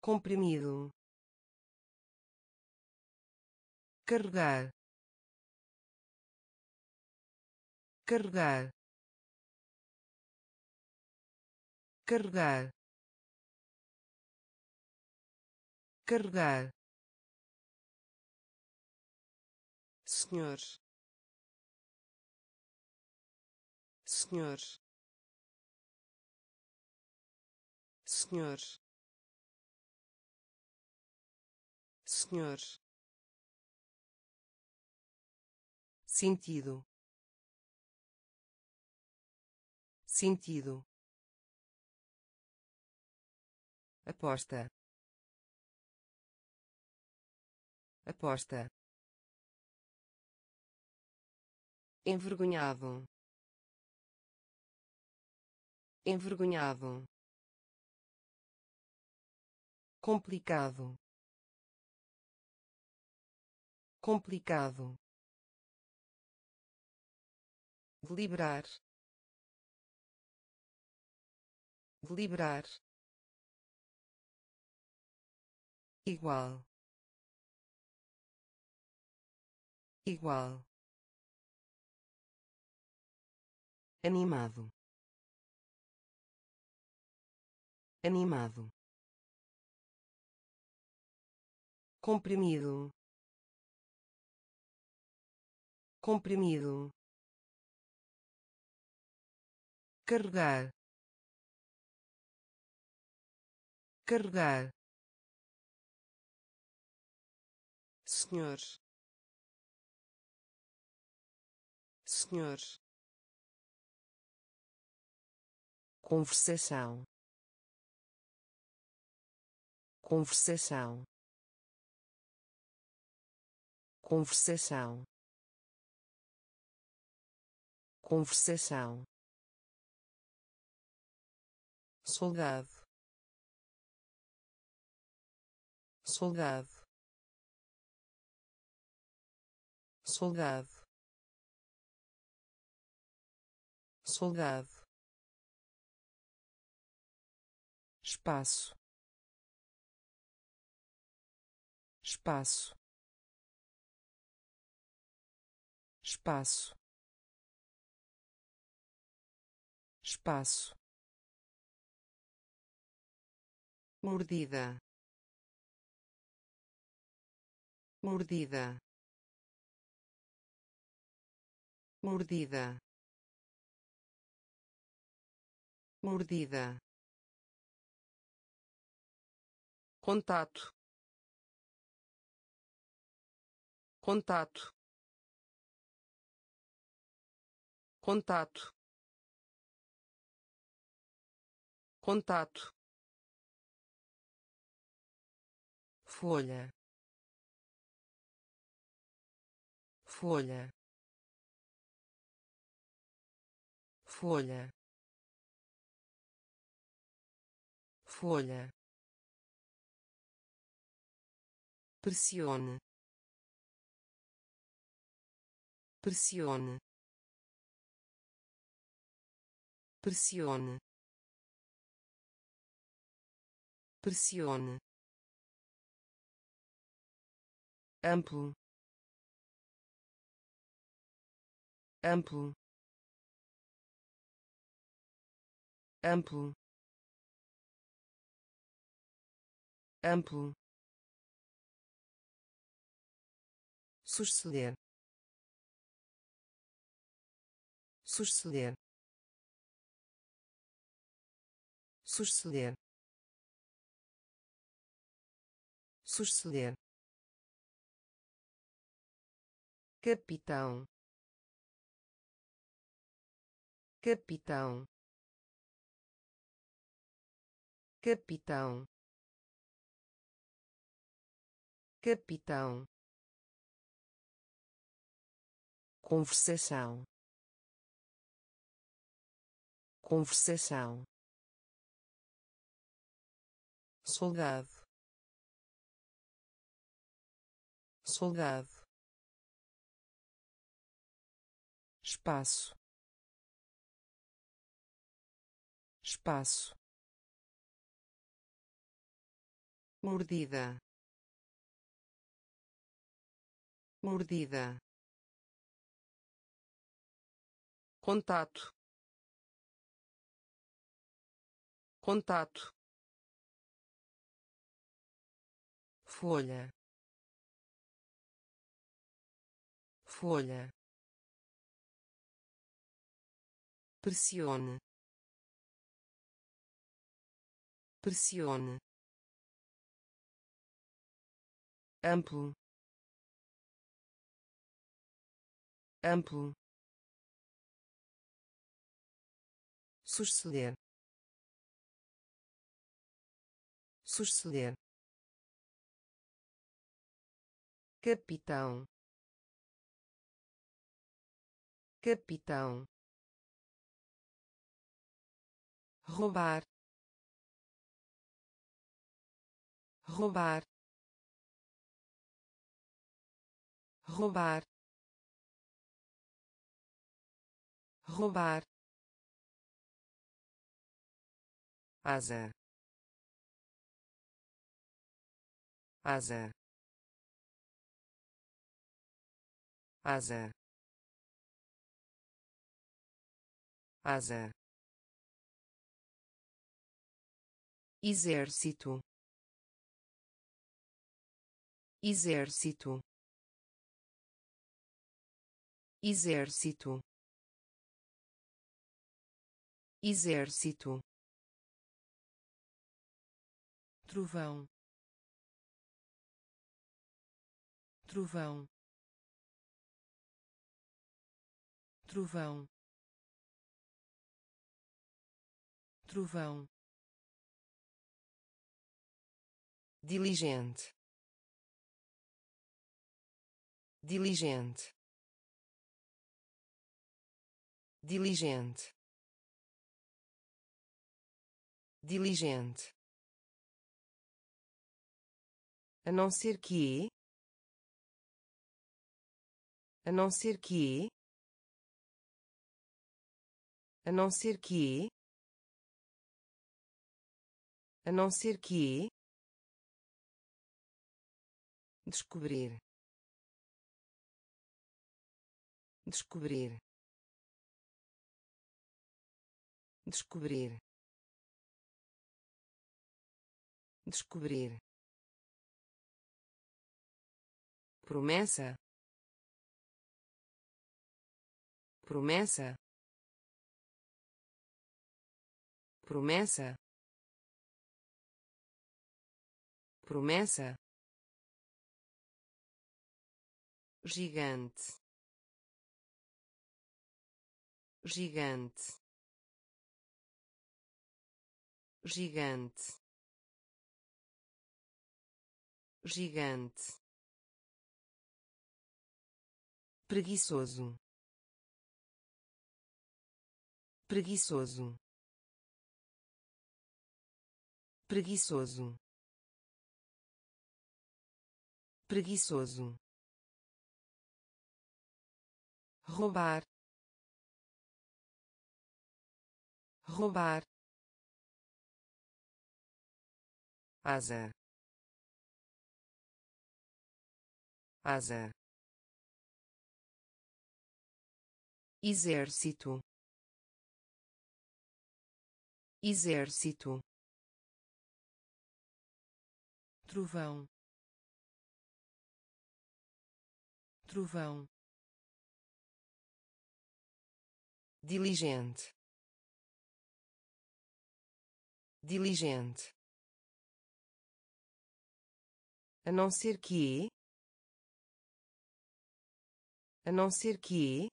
Comprimido carregar carregar carregar carregar senhor senhor senhor senhor sentido. Sentido. Aposta. Aposta. Envergonhado. Envergonhado. Complicado. Complicado deliberar deliberar igual. Igual. Animado. Animado. Comprimido. Comprimido carregar. Carregar. Senhor. Senhor. Conversação. Conversação. Conversação. Conversação soldado. Soldado. Soldado. Soldado. Espaço. Espaço. Espaço. Espaço mordida. Mordida. Mordida. Mordida. Contato. Contato. Contato. Contato folha. Folha. Folha. Folha. Pressione. Pressione. Pressione. Pressione amplo. Amplo. Amplo. Amplo. Suceder. Suceder. Suceder. Suceder capitão. Capitão. Capitão. Capitão. Conversação. Conversação. Soldado. Soldado espaço. Espaço. Mordida. Mordida. Contato. Contato. Folha. Folha pressione. Pressione. Amplo. Amplo. Suceder. Suceder. Capitão. Capitão roubar roubar roubar roubar asa asa asa asa exército. Exército. Exército. Exército. Trovão. Trovão. Trovão. Trovão diligente. Diligente. Diligente. Diligente. A não ser que a não ser que a não ser que a não ser que descobrir. Descobrir. Descobrir. Descobrir. Promessa. Promessa. Promessa. Promessa gigante gigante gigante gigante. Preguiçoso. Preguiçoso. Preguiçoso. Preguiçoso roubar roubar asa asa exército exército trovão trovão diligente. Diligente. A não ser que a não ser que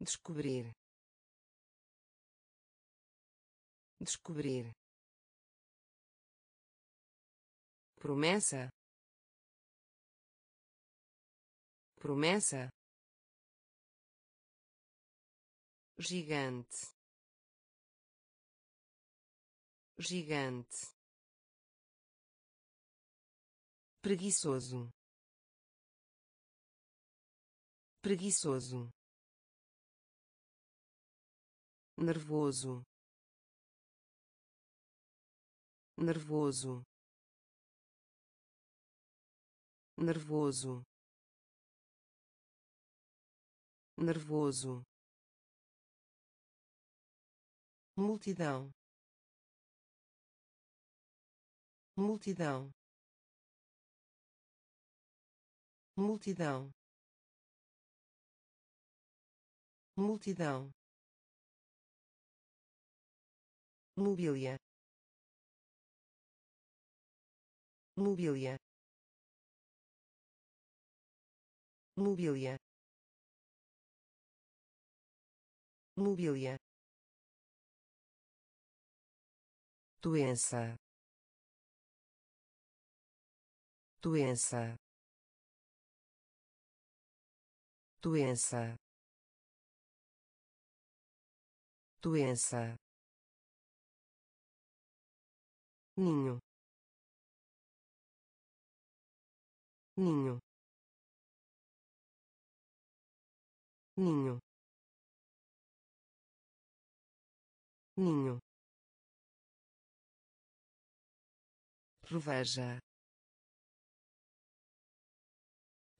descobrir. Descobrir. Promessa. Promessa gigante. Gigante. Preguiçoso. Preguiçoso. Nervoso. Nervoso. Nervoso. Nervoso multidão. multidão. multidão. multidão. mobília. mobília. mobília. mobília doença. Doença. Doença. Doença. Ninho. Ninho. Ninho. Ninho proveja.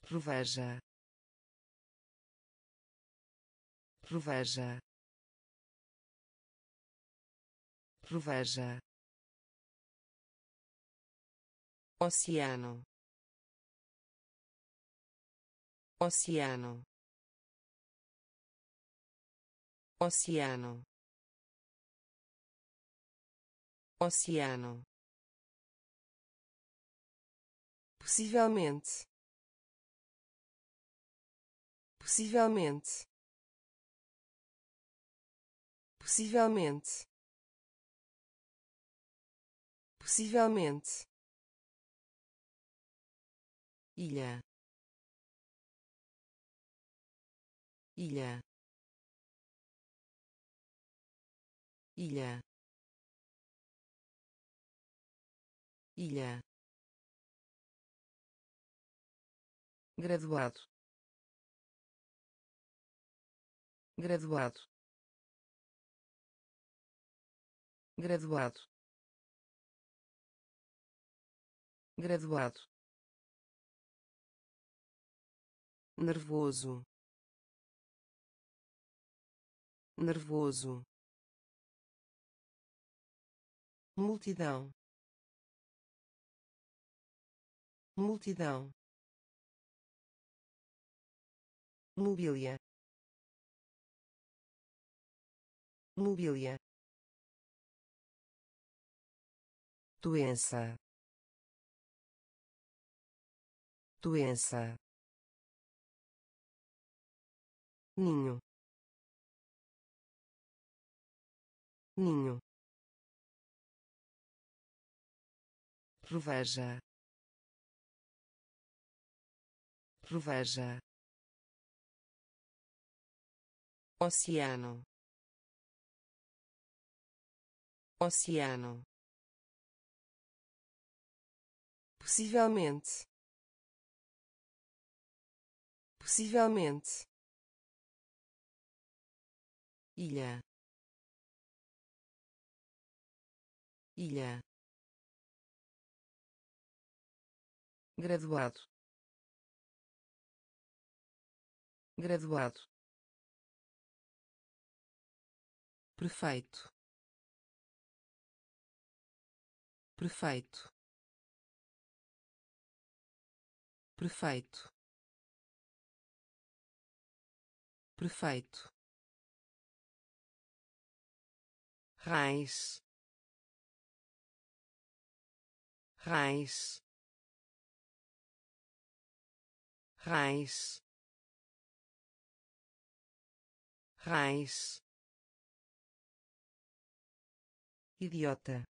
Proveja. Proveja. Proveja. Oceano. Oceano. Oceano. Oceano possivelmente. Possivelmente. Possivelmente. Possivelmente. Ilha. Ilha. Ilha. Ilha graduado. Graduado. Graduado. Graduado. Nervoso. Nervoso. Multidão. Multidão mobília. Mobília. Doença. Doença. Ninho. Ninho. Reveja reveja oceano. Oceano. Possivelmente. Possivelmente. Ilha. Ilha. Graduado. Graduado perfeito. Perfeito. Perfeito. Perfeito. Raiz raiz raiz raiz idiota.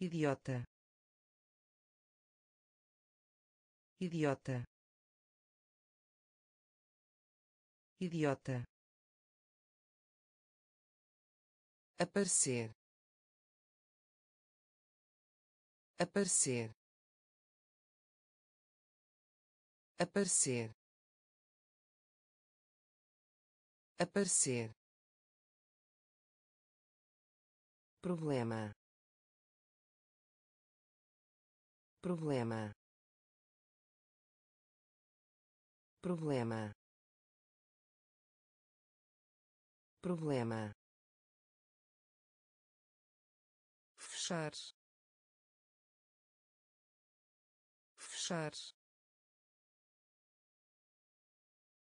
Idiota. Idiota. Idiota. Aparecer. Aparecer. Aparecer. Aparecer problema. Problema. Problema. Problema. Fechar. Fechar.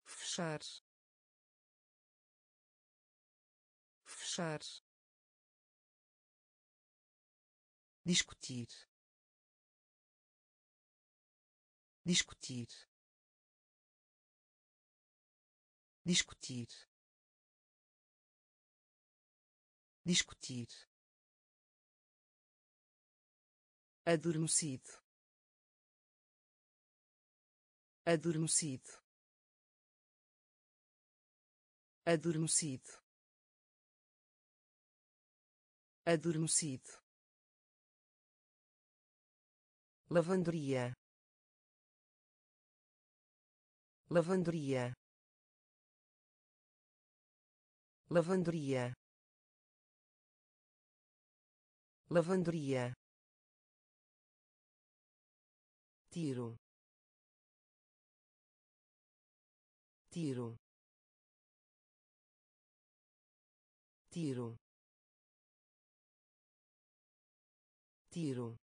Fechar. Fechar discutir. Discutir. Discutir. Discutir. Adormecido. Adormecido. Adormecido. Adormecido lavanderia. Lavanderia. Lavanderia. Lavanderia. Tiro. Tiro. Tiro. Tiro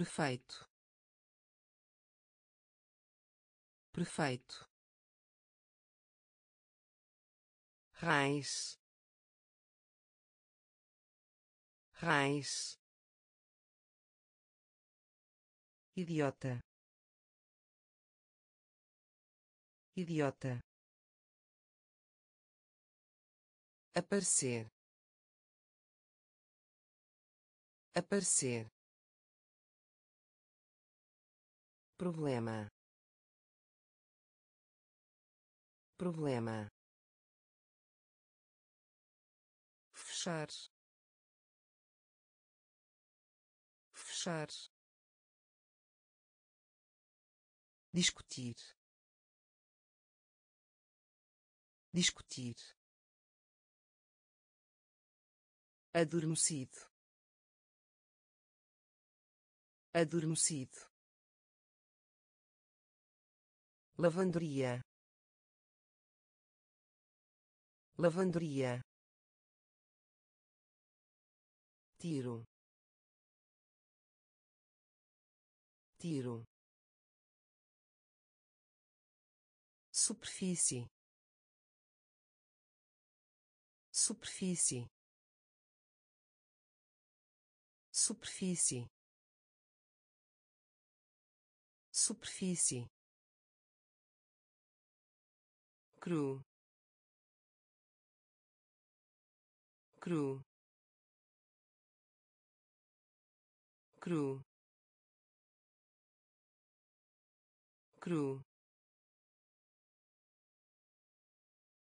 perfeito. Perfeito. Raiz raiz idiota. Idiota. Aparecer. Aparecer problema. Problema. Fechar. Fechar. Discutir. Discutir. Adormecido. Adormecido lavanderia. Lavanderia. Tiro. Tiro. Superfície. Superfície. Superfície. Superfície cru. Cru. Cru. Cru.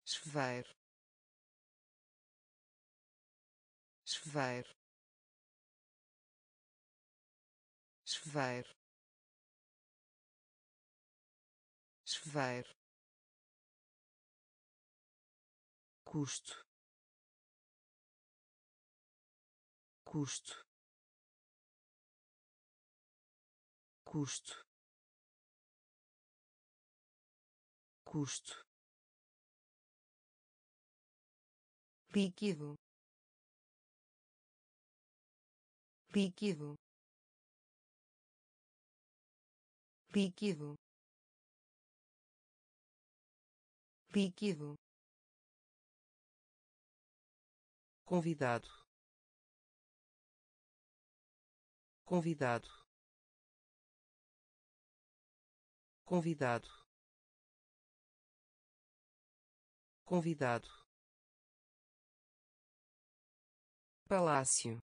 Chuveiro. Chuveiro. Chuveiro. Chuveiro custo. Custo. Custo. Custo. Líquido. Líquido. Líquido. Líquido convidado. Convidado. Convidado. Convidado. Palácio.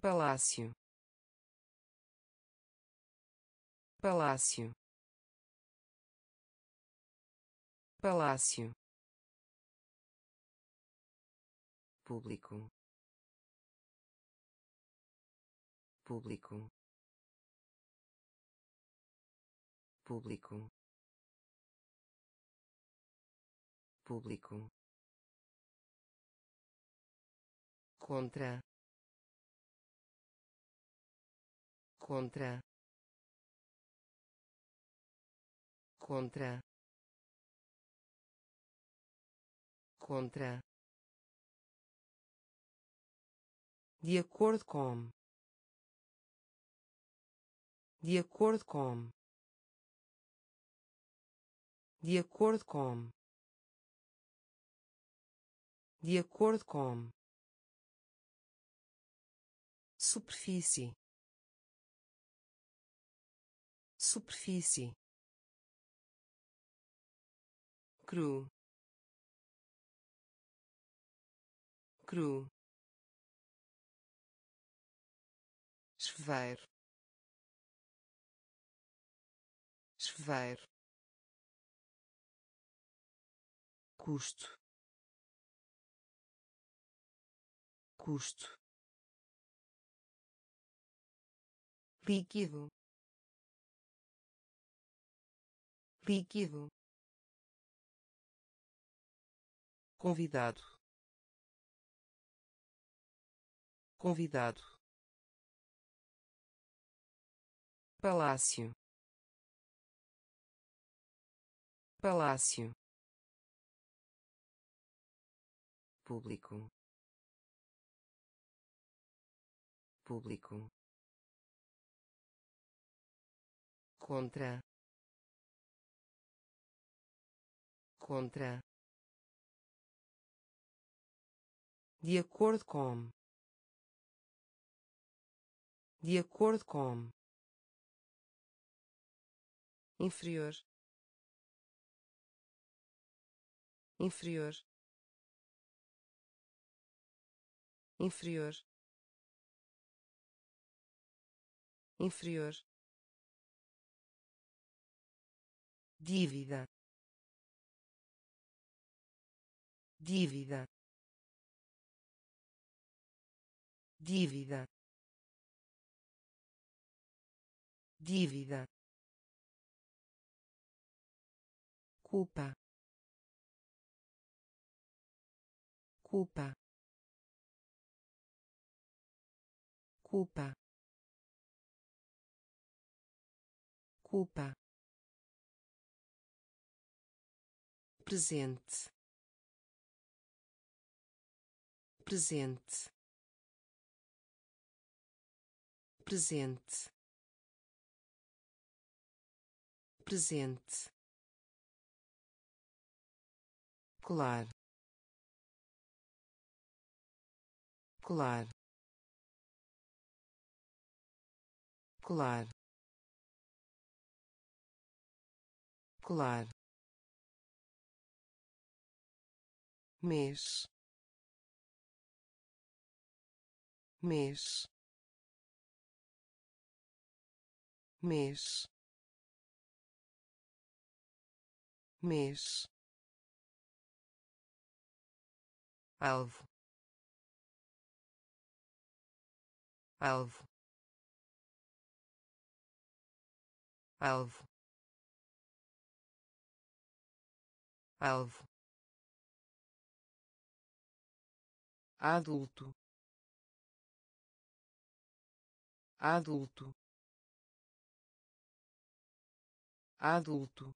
Palácio. Palácio. Palácio público. Público. Público. Público. Contra. Contra. Contra. Contra de acordo com. De acordo com. De acordo com. De acordo com. Superfície. Superfície. Cru. Cru chuveiro. Chuveiro. Custo. Custo. Líquido. Líquido. Convidado. Convidado palácio. Palácio. Público. Público. Contra. Contra. De acordo com. De acordo com inferior. Inferior. Inferior. Inferior. Dívida. Dívida. Dívida. Dívida culpa. Culpa. Culpa. Culpa. Presente. Presente. Presente. Presente colar colar colar colar mês. Mês. Mês. Mês alvo. Alvo. Alvo. Alvo. Adulto. Adulto. Adulto.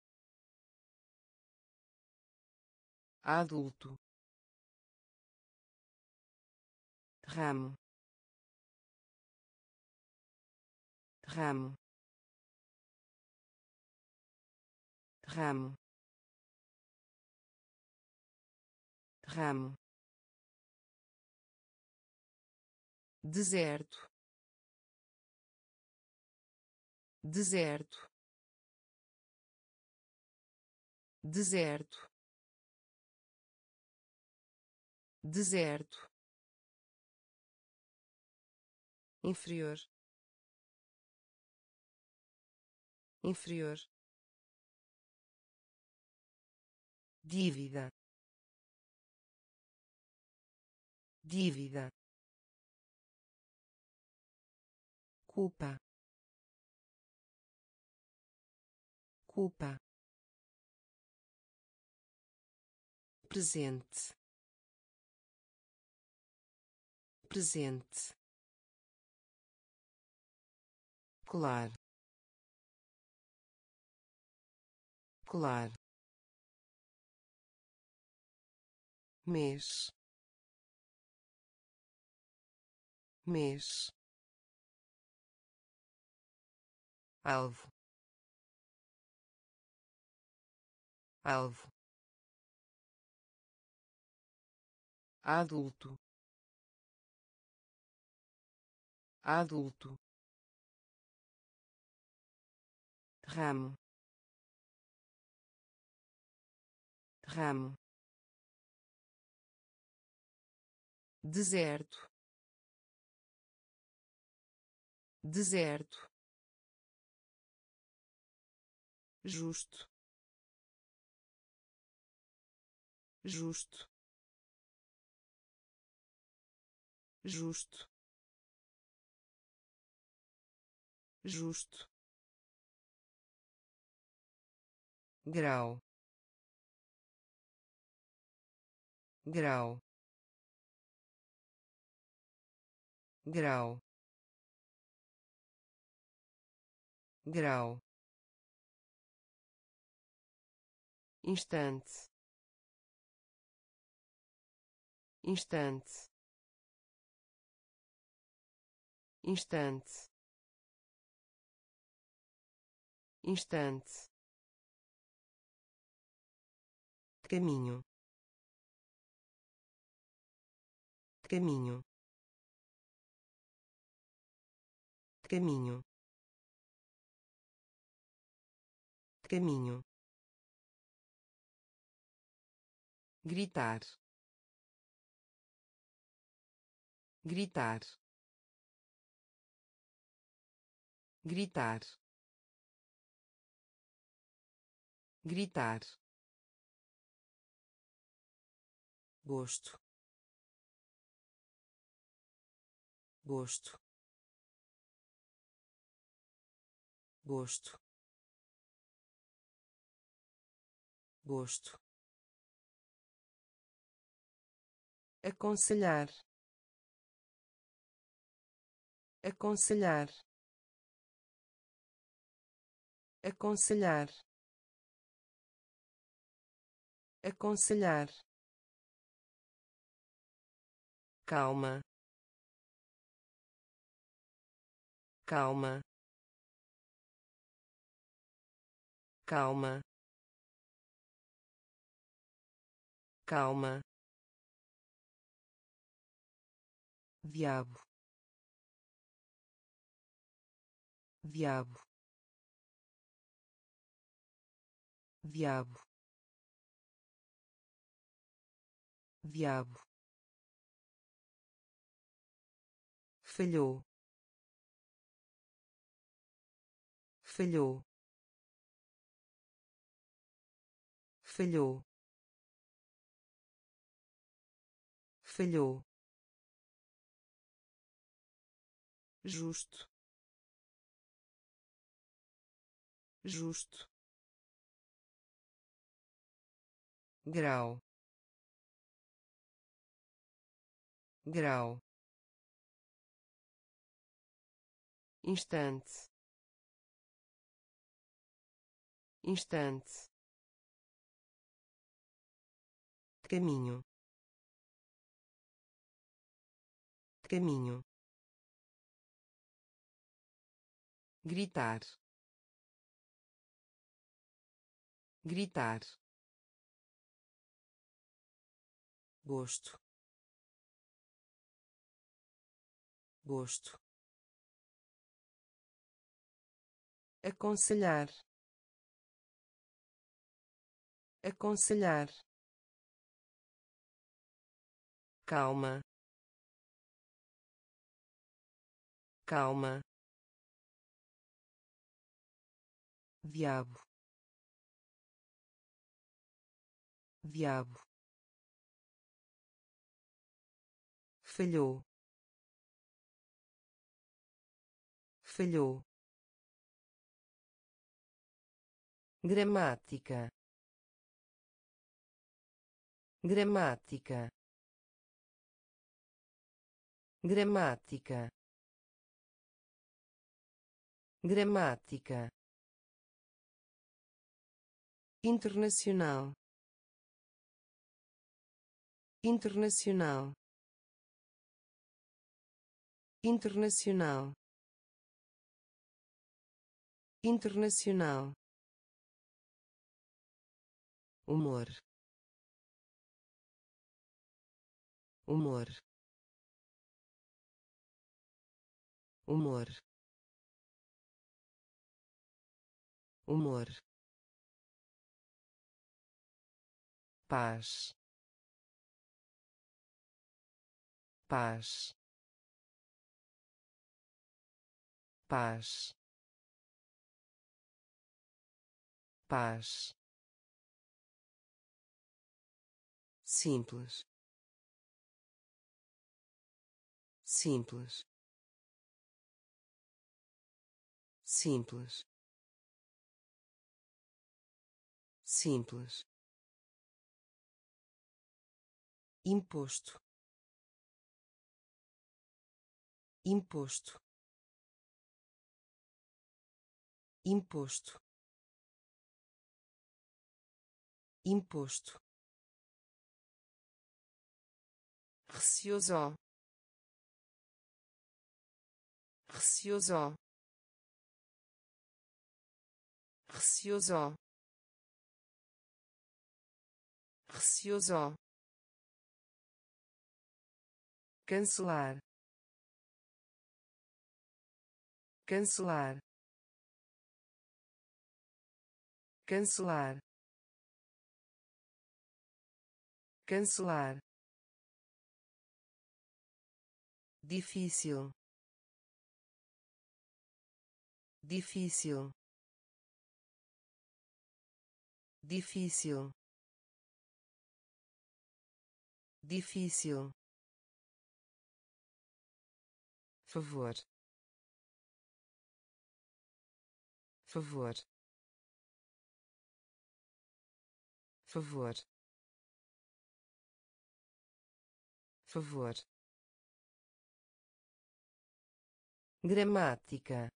Adulto ramo. Ramo. Ramo. Ramo. Deserto. Deserto. Deserto. Deserto inferior. Inferior. Dívida. Dívida. Culpa. Culpa. Presente. Presente colar colar mês mês alvo alvo adulto adulto ramo. Ramo. Deserto. Deserto. Justo. Justo. Justo. Justo grau. Grau. Grau. Grau. Instante. Instante. Instante. Instante caminho. Caminho. Caminho. Caminho. Gritar. Gritar. Gritar. Gritar gosto. Gosto. Gosto. Gosto. Aconselhar. Aconselhar. Aconselhar. Aconselhar calma. Calma. Calma. Calma. Diabo. Diabo. Diabo. Diabo falhou. Falhou. Falhou. Falhou. Justo. Justo. Grau. Grau instante. Instante. Caminho. Caminho. Gritar. Gritar. Gosto. Gosto aconselhar. Aconselhar. Calma. Calma. Diabo. Diabo. Falhou. Falhou gramática. Gramática. Gramática. Gramática. Internacional. Internacional. Internacional. Internacional humor. Humor. Humor. Humor. Paz. Paz. Paz. Paz simples. Simples. Simples. Simples. Imposto. Imposto. Imposto. Imposto receoso receoso receoso receoso cancelar. Cancelar. Cancelar. Cancelar difícil. Difícil. Difícil. Difícil. Favor. Favor. Favor. Favor gramática.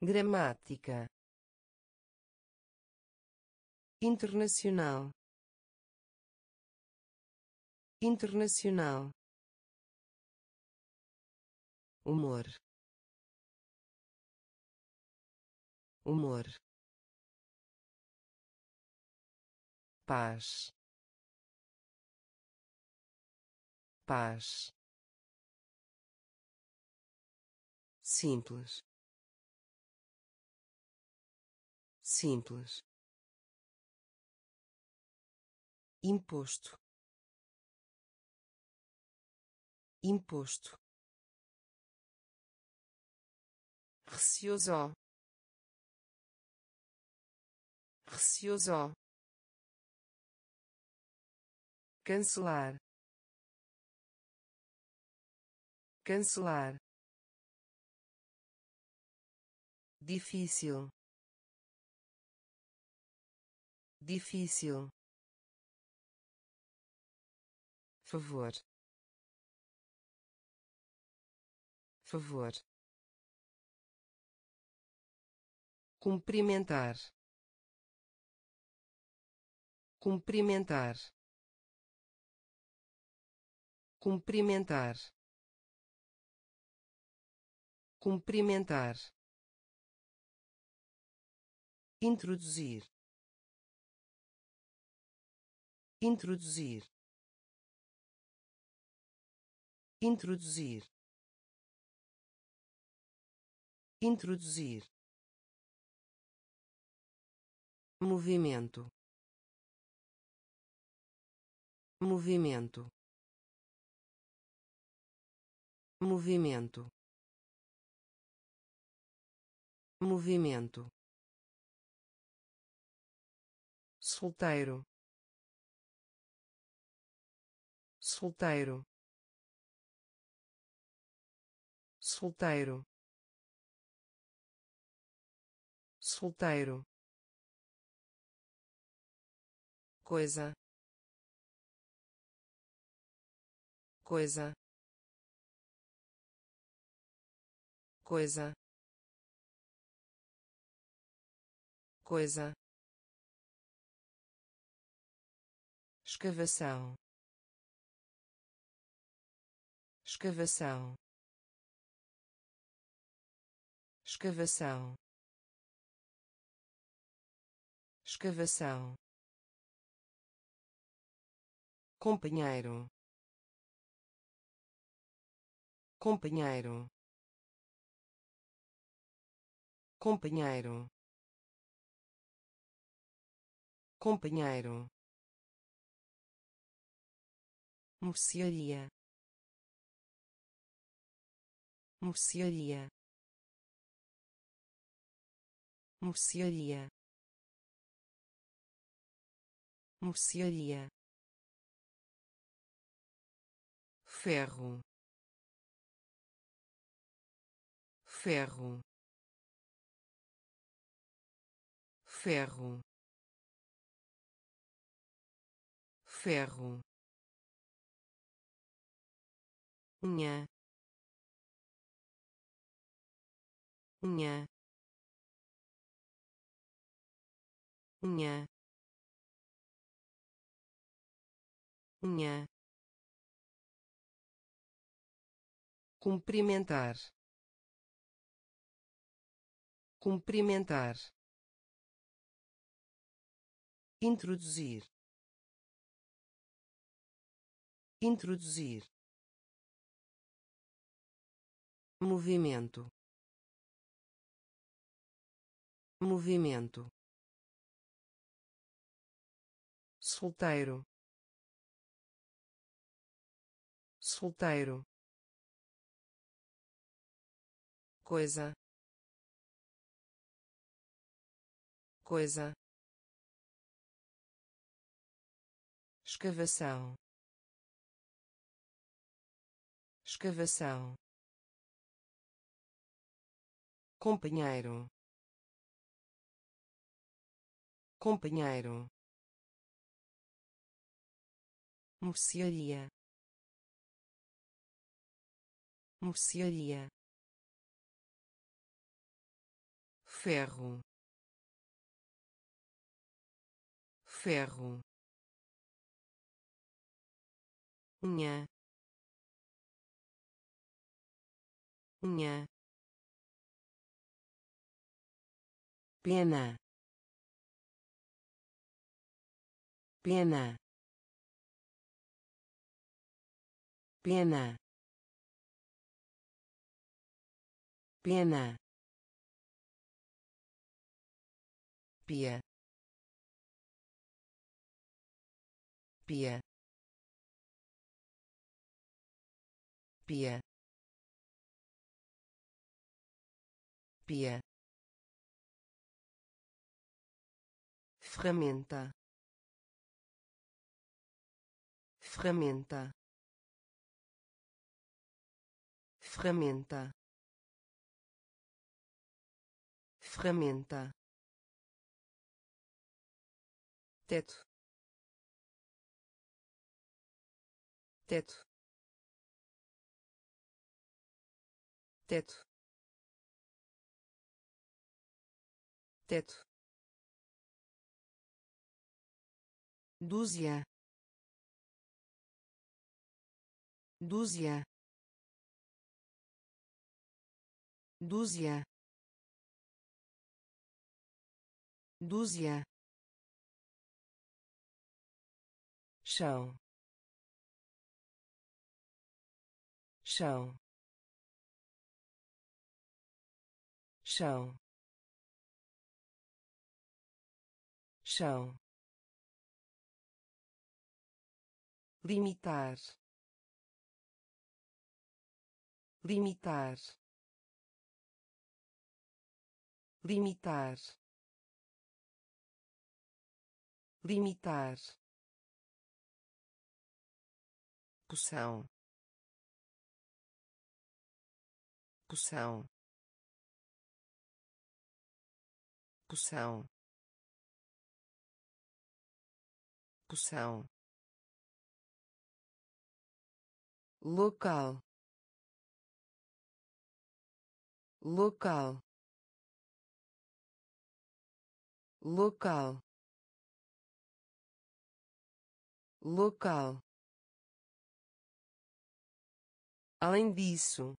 Gramática. Internacional. Internacional. Humor. Humor. Paz. Paz simples. Simples. Imposto. Imposto. Receoso receoso cancelar. Cancelar difícil. Difícil. Favor. Favor. Cumprimentar. Cumprimentar. Cumprimentar. Cumprimentar introduzir. Introduzir. Introduzir. Introduzir. Movimento. Movimento. Movimento. Movimento solteiro. Solteiro. Solteiro. Solteiro. Coisa. Coisa. Coisa. Coisa escavação. Escavação. Escavação. Escavação. Companheiro. Companheiro. Companheiro. Companheiro mercearia. Mercearia. Mercearia. Mercearia. Ferro. Ferro. Ferro. Ferro unha unha unha unha. Cumprimentar. Cumprimentar. Introduzir. Introduzir movimento. Movimento. Solteiro. Solteiro. Coisa. Coisa. Escavação. Escavação companheiro. Companheiro. Mercearia. Mercearia. Ferro. Ferro. Unha. Unha pena. Pena. Pena. Pena. Pia pia pia pia ferramenta. Ferramenta. Ferramenta. Ferramenta. Teto. Teto. Teto. Teto dúzia. Dúzia. Dúzia. Dúzia. Chão. Chão. Chão. Chão limitar. Limitar. Limitar. Limitar. Poção. Poção. Poção. Poção local local local local. Além disso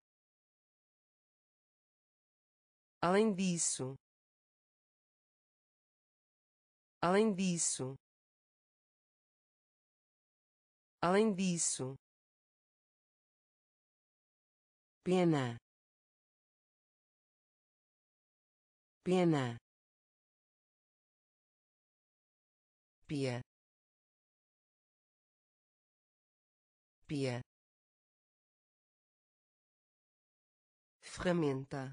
além disso além disso além disso pena. Pena. Pia. Pia. Ferramenta.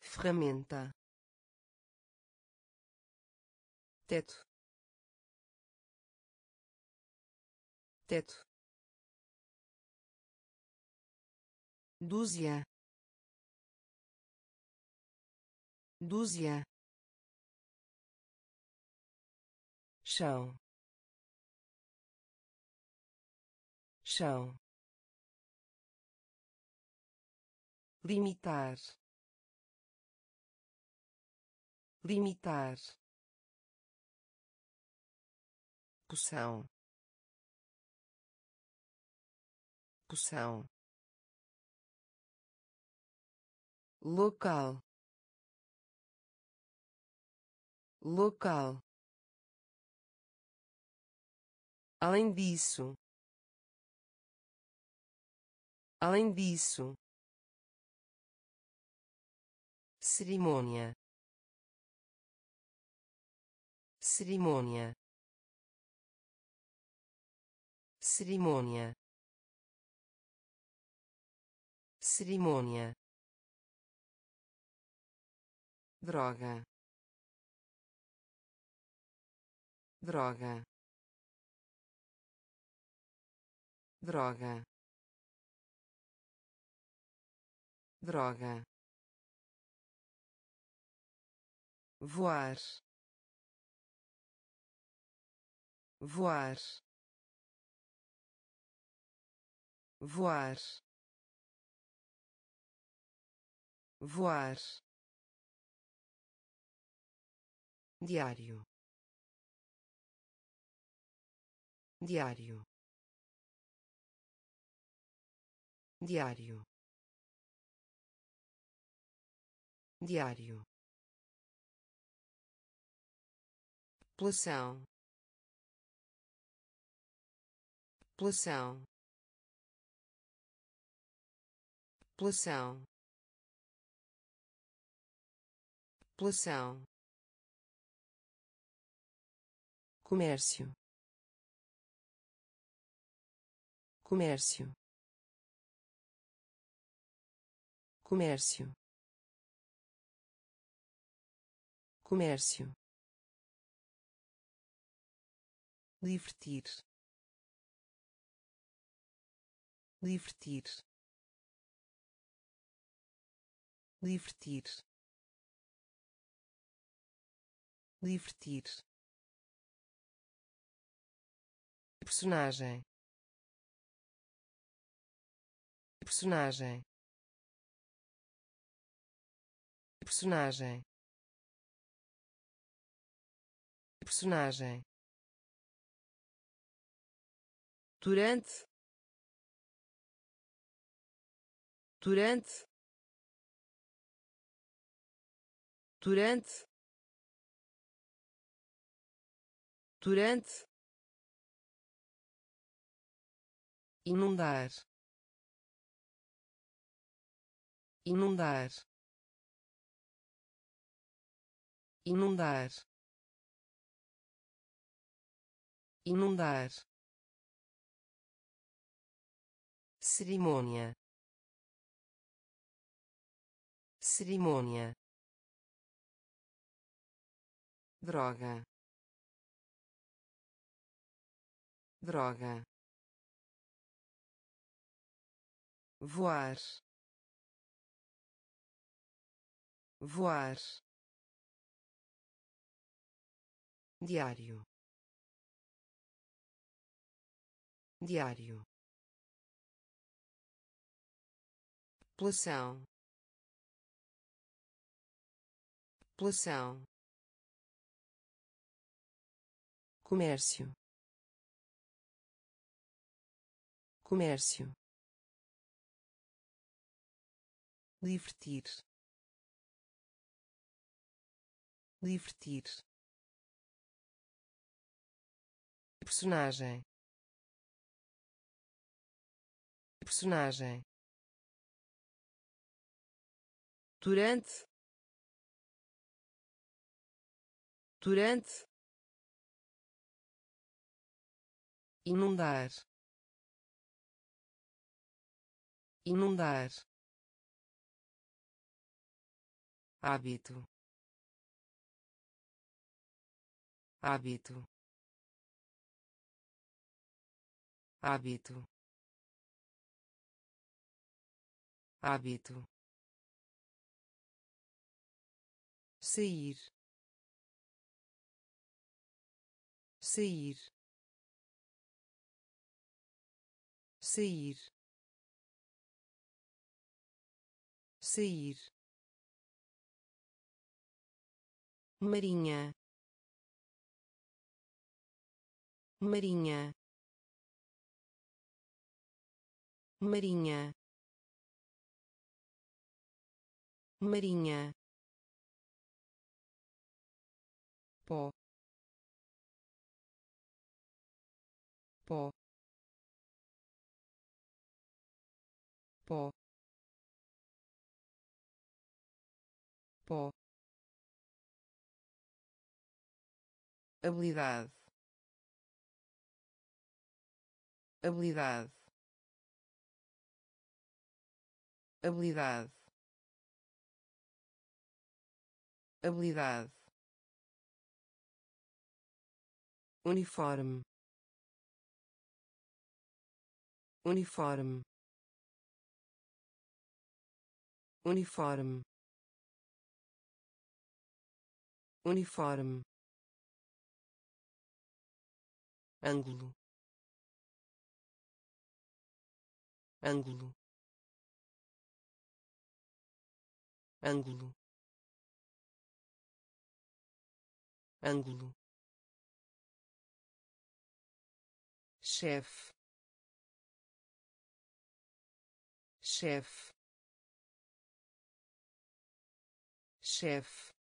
Ferramenta. Teto. Teto dúzia. Dúzia. Chão. Chão. Limitar. Limitar. Poção. Poção local local. Além disso além disso cerimônia cerimônia cerimônia cerimônia droga. Droga. Droga. Droga. Voar. Voar. Voar. Voar diário. Diário. Diário. Diário. População população população população comércio. Comércio. Comércio. Comércio. Divertir. Divertir. Divertir. Divertir personagem. Personagem. Personagem. Personagem. Durante. Durante. Durante. Durante inundar. Inundar. Inundar. Inundar. Cerimônia. Cerimônia. Droga. Droga voar voar. Diário. Diário. População população comércio. Comércio divertir. Divertir. Personagem. Personagem. Durante. Durante. Inundar. Inundar hábito. Hábito. Hábito. Hábito. Sair. Sair. Sair. Sair marinha. Marinha. Marinha. Marinha. Pó. Pó. Pó. Pó habilidade. Habilidade. Habilidade. Habilidade. Uniforme. Uniforme. Uniforme. Uniforme ângulo. Ângulo. Ângulo. Ângulo. Chefe. Chefe. Chefe.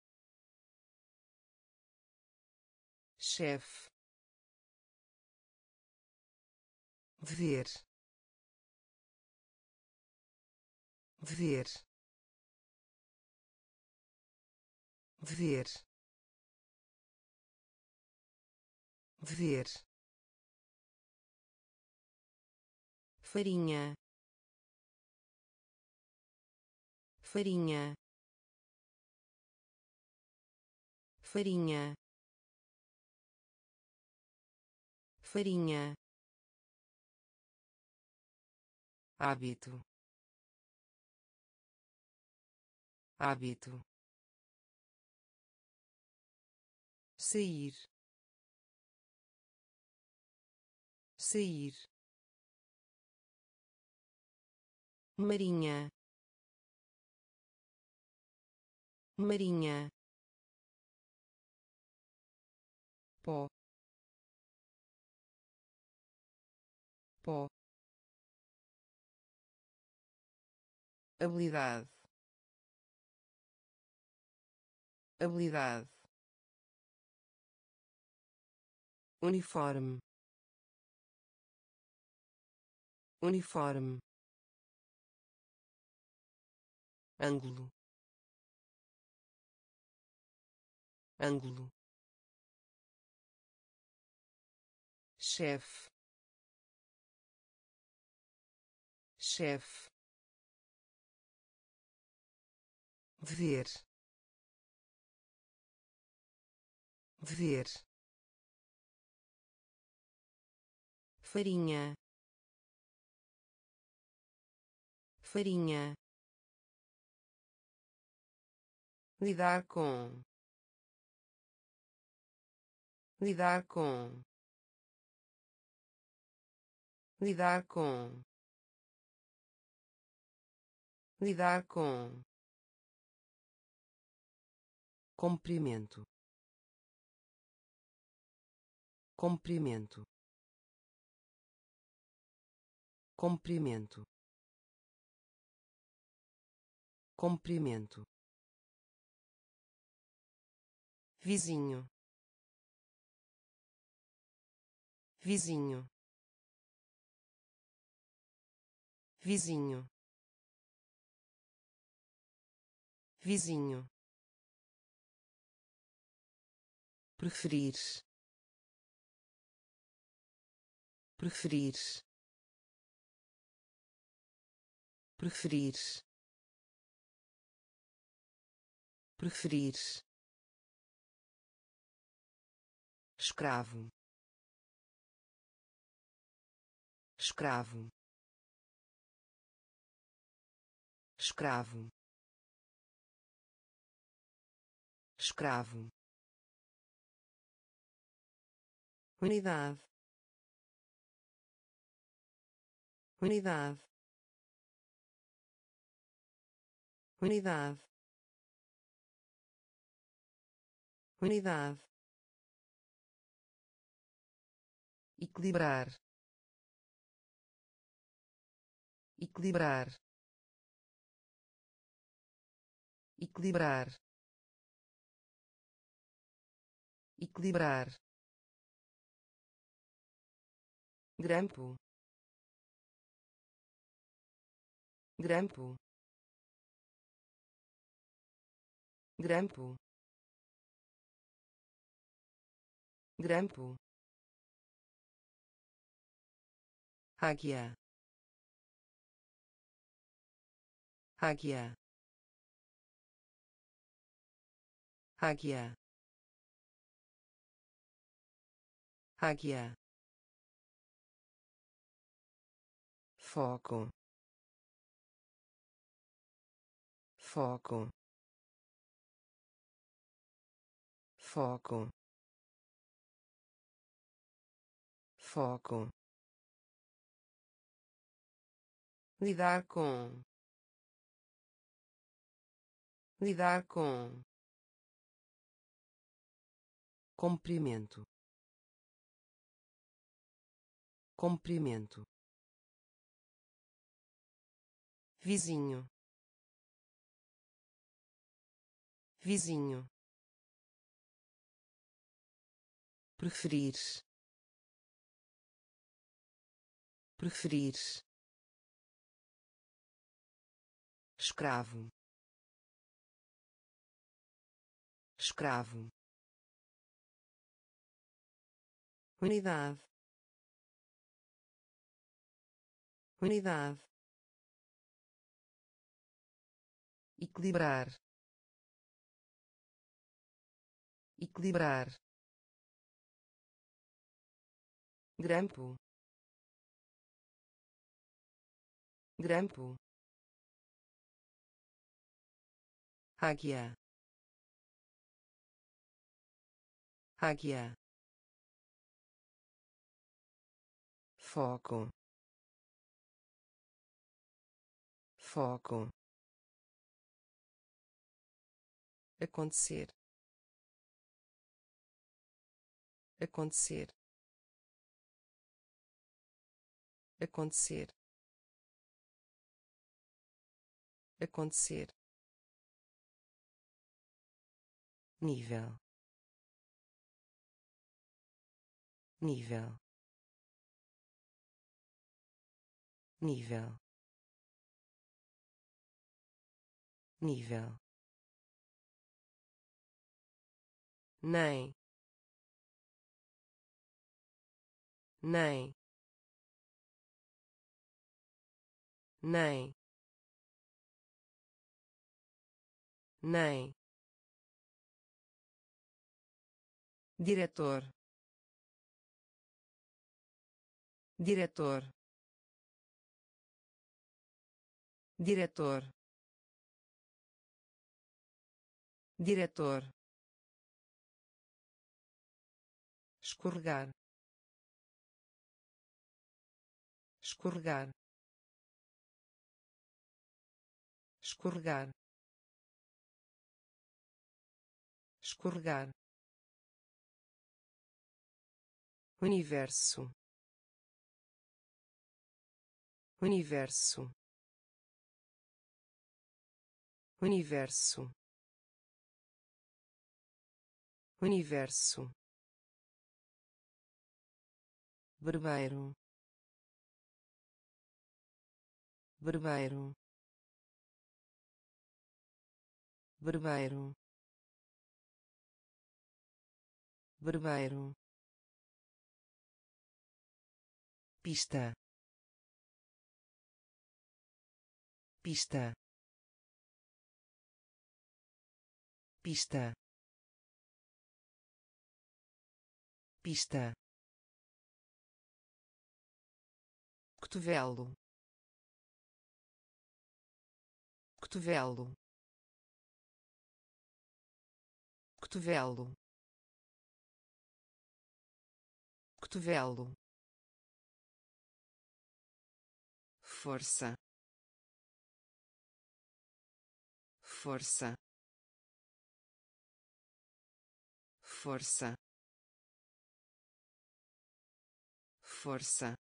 Chefe ver ver ver ver farinha. Farinha. Farinha. Farinha hábito. Hábito. Sair. Sair. Marinha. Marinha. Pó. Pó habilidade. Habilidade. Uniforme. Uniforme. Ângulo. Ângulo. Chefe. Chefe ver ver farinha. Farinha. Lidar com. Lidar com. Lidar com. Lidar com comprimento. Comprimento. Comprimento. Comprimento. Vizinho. Vizinho. Vizinho. Vizinho preferir. Preferir. Preferir. Preferir. Escravo. Escravo. Escravo. Escravo unidade. Unidade. Unidade. Unidade. Equilibrar. Equilibrar. Equilibrar. Equilibrar grampo. Grampo. Grampo. Grampo. Águia. Águia. Águia. Águia foco. Foco. Foco. Foco. Lidar com. Lidar com. Comprimento. Comprimento vizinho. Vizinho. Preferir. Preferir. Escravo. Escravo. Unidade. Unidade equilibrar. Equilibrar. Grampo. Grampo. Águia. Águia. Foco. Foco acontecer. Acontecer. Acontecer. Acontecer. Nível. Nível. Nível. Nível nem. Nem. Nem. Nem. Diretor. Diretor. Diretor. Diretor escorregar. Escorregar. Escorregar. Escorregar. Universo. Universo. Universo. Universo barbeiro. Barbeiro. Barbeiro. Barbeiro. Pista. Pista. Pista. Pista cotovelo. Cotovelo. Cotovelo. Cotovelo. Força. Força. Força. Força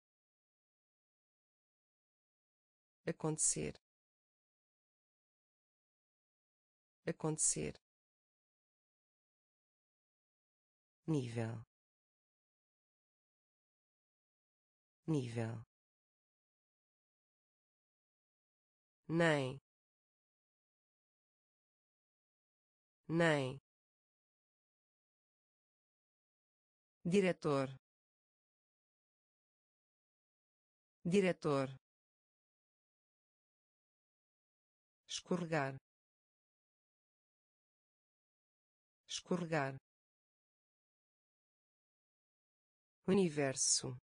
acontecer. Acontecer. Nível. Nível. Nem. Nem. Diretor. Diretor escorregar. Escorregar. Universo.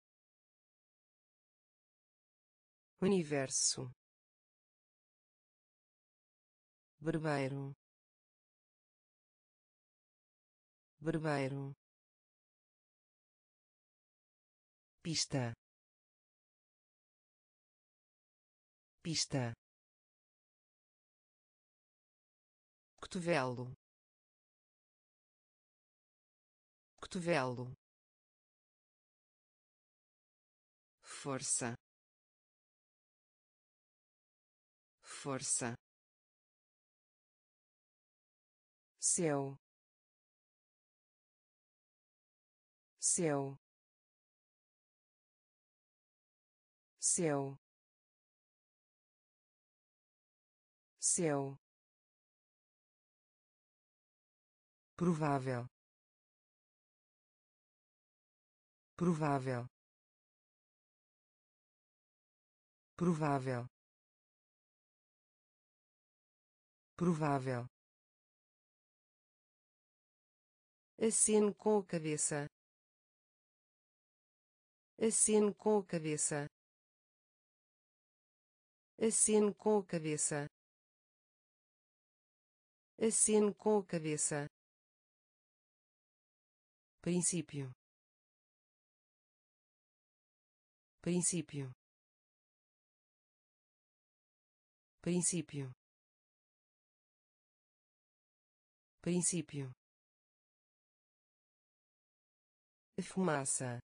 Universo. Barbeiro. Barbeiro. Pista. Pista cotovelo. Cotovelo. Força. Força. Céu céu céu céu provável. Provável. Provável. Provável. Aceno com a cabeça. Aceno com a cabeça. Aceno com a cabeça. Aceno com a cabeça princípio. Princípio. Princípio. Princípio. Fumaça.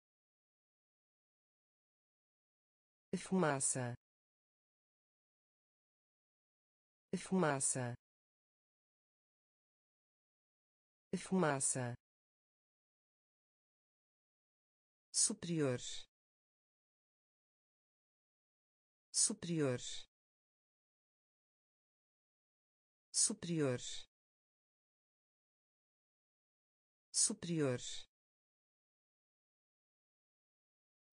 Fumaça. Fumaça. Fumaça superior. Superior. Superior. Superior.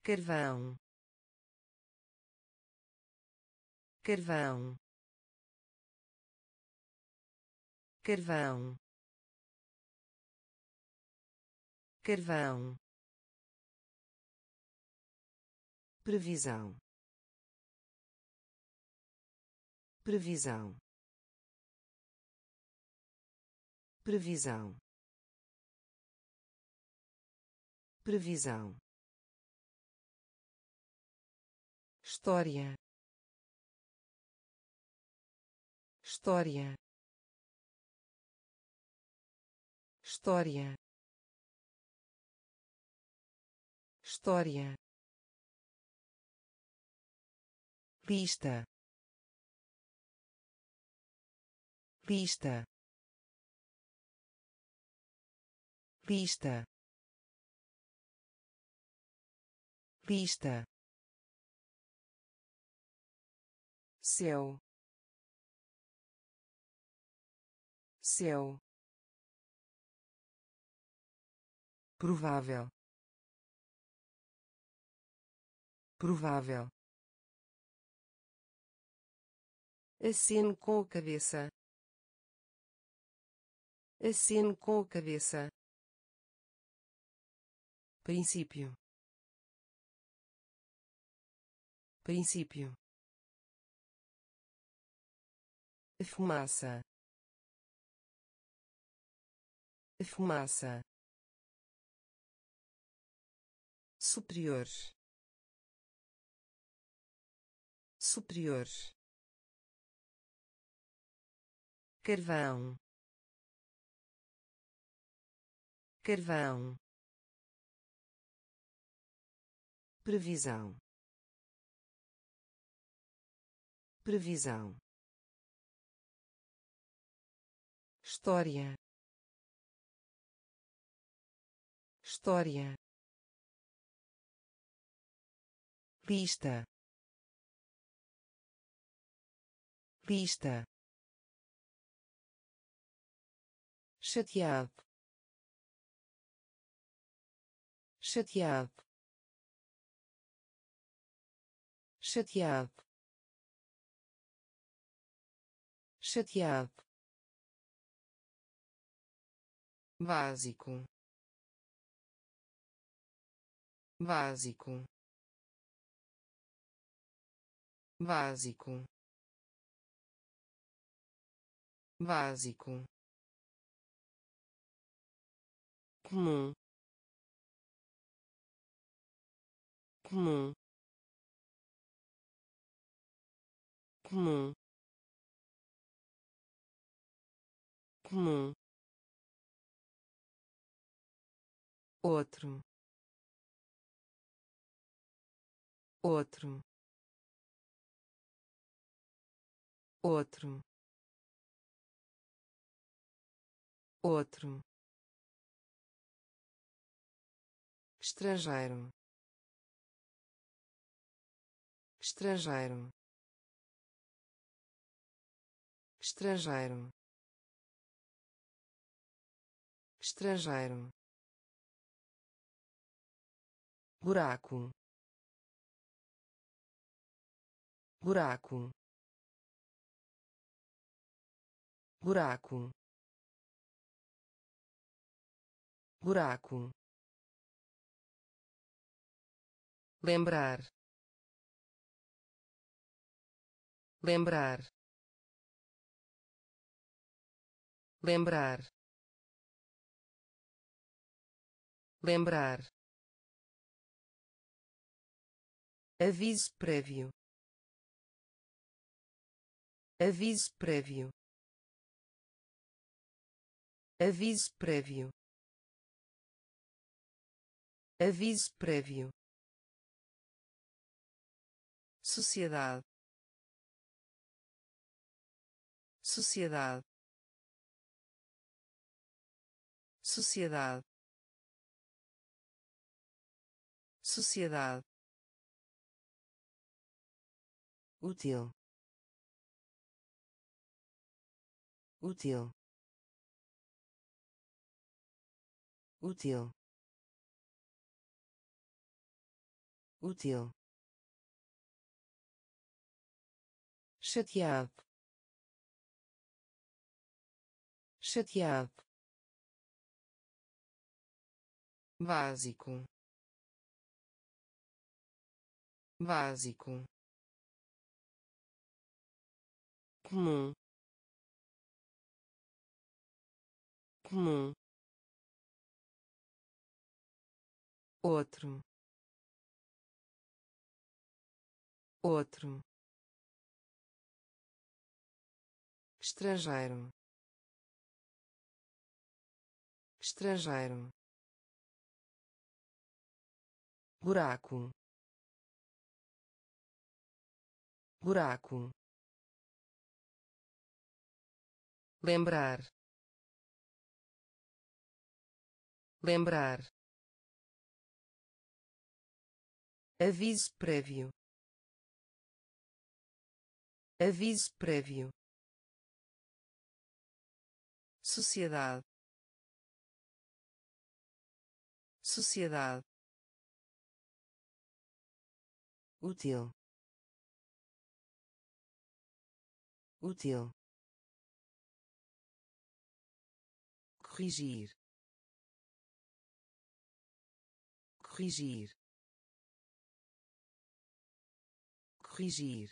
Carvão. Carvão. Carvão. Carvão previsão. Previsão. Previsão. Previsão. História. História. História. História pista. Pista. Pista. Pista. Céu céu provável. Provável aceno com a cabeça. Aceno com a cabeça. Princípio. Princípio. Fumaça. Fumaça. Superior. Superior carvão. Carvão. Previsão. Previsão. História. História. Pista pista chateado. Chateado. Chateado. Chateado. Básico. Básico. Básico. Básico comum. Comum. Comum. Comum. Outro. Outro. Outro. Outro estrangeiro. Estrangeiro. Estrangeiro. Estrangeiro. Buraco. Buraco. Buraco. Buraco lembrar. Lembrar. Lembrar. Lembrar. Aviso prévio. Aviso prévio. Aviso prévio. Aviso prévio sociedade. Sociedade. Sociedade. Sociedade. Útil. Útil. Útil. Útil chateado. Chateado. Básico. Básico. Comum. Comum. Outro. Outro estrangeiro. Estrangeiro. Buraco. Buraco. Lembrar. Lembrar. Aviso prévio. Aviso prévio sociedade. Sociedade. Útil. Útil. Corrigir. Corrigir. Corrigir.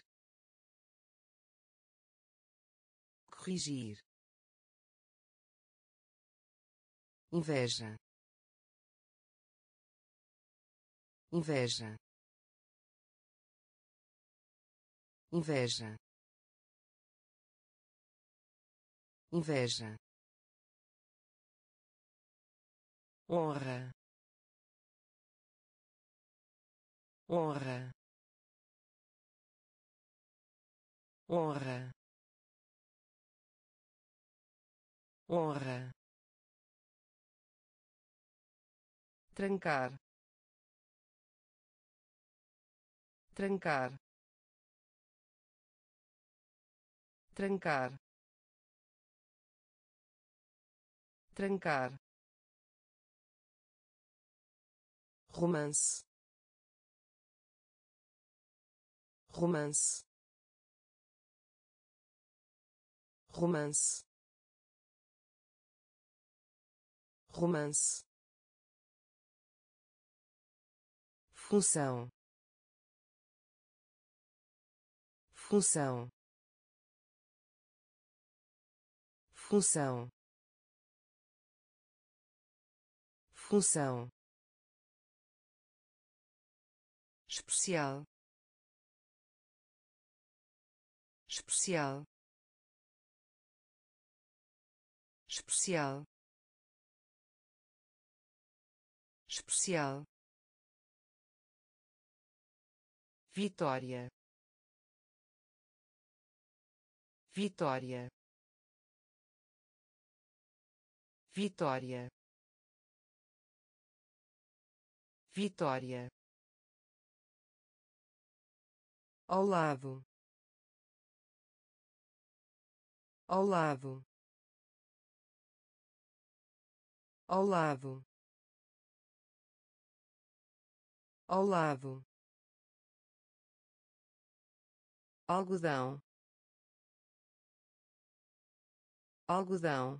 Corrigir inveja. Inveja. Inveja. Inveja. Honra. Honra. Honra. Honra trancar. Trancar. Trancar. Trancar. Romance. Romance. Romance. Romance função. Função. Função. Função. Especial. Especial. Especial. Especial Vitória Vitória Vitória. Vitória. Ao lado. Ao lado. Ao lado. Ao lado. Algodão. Algodão.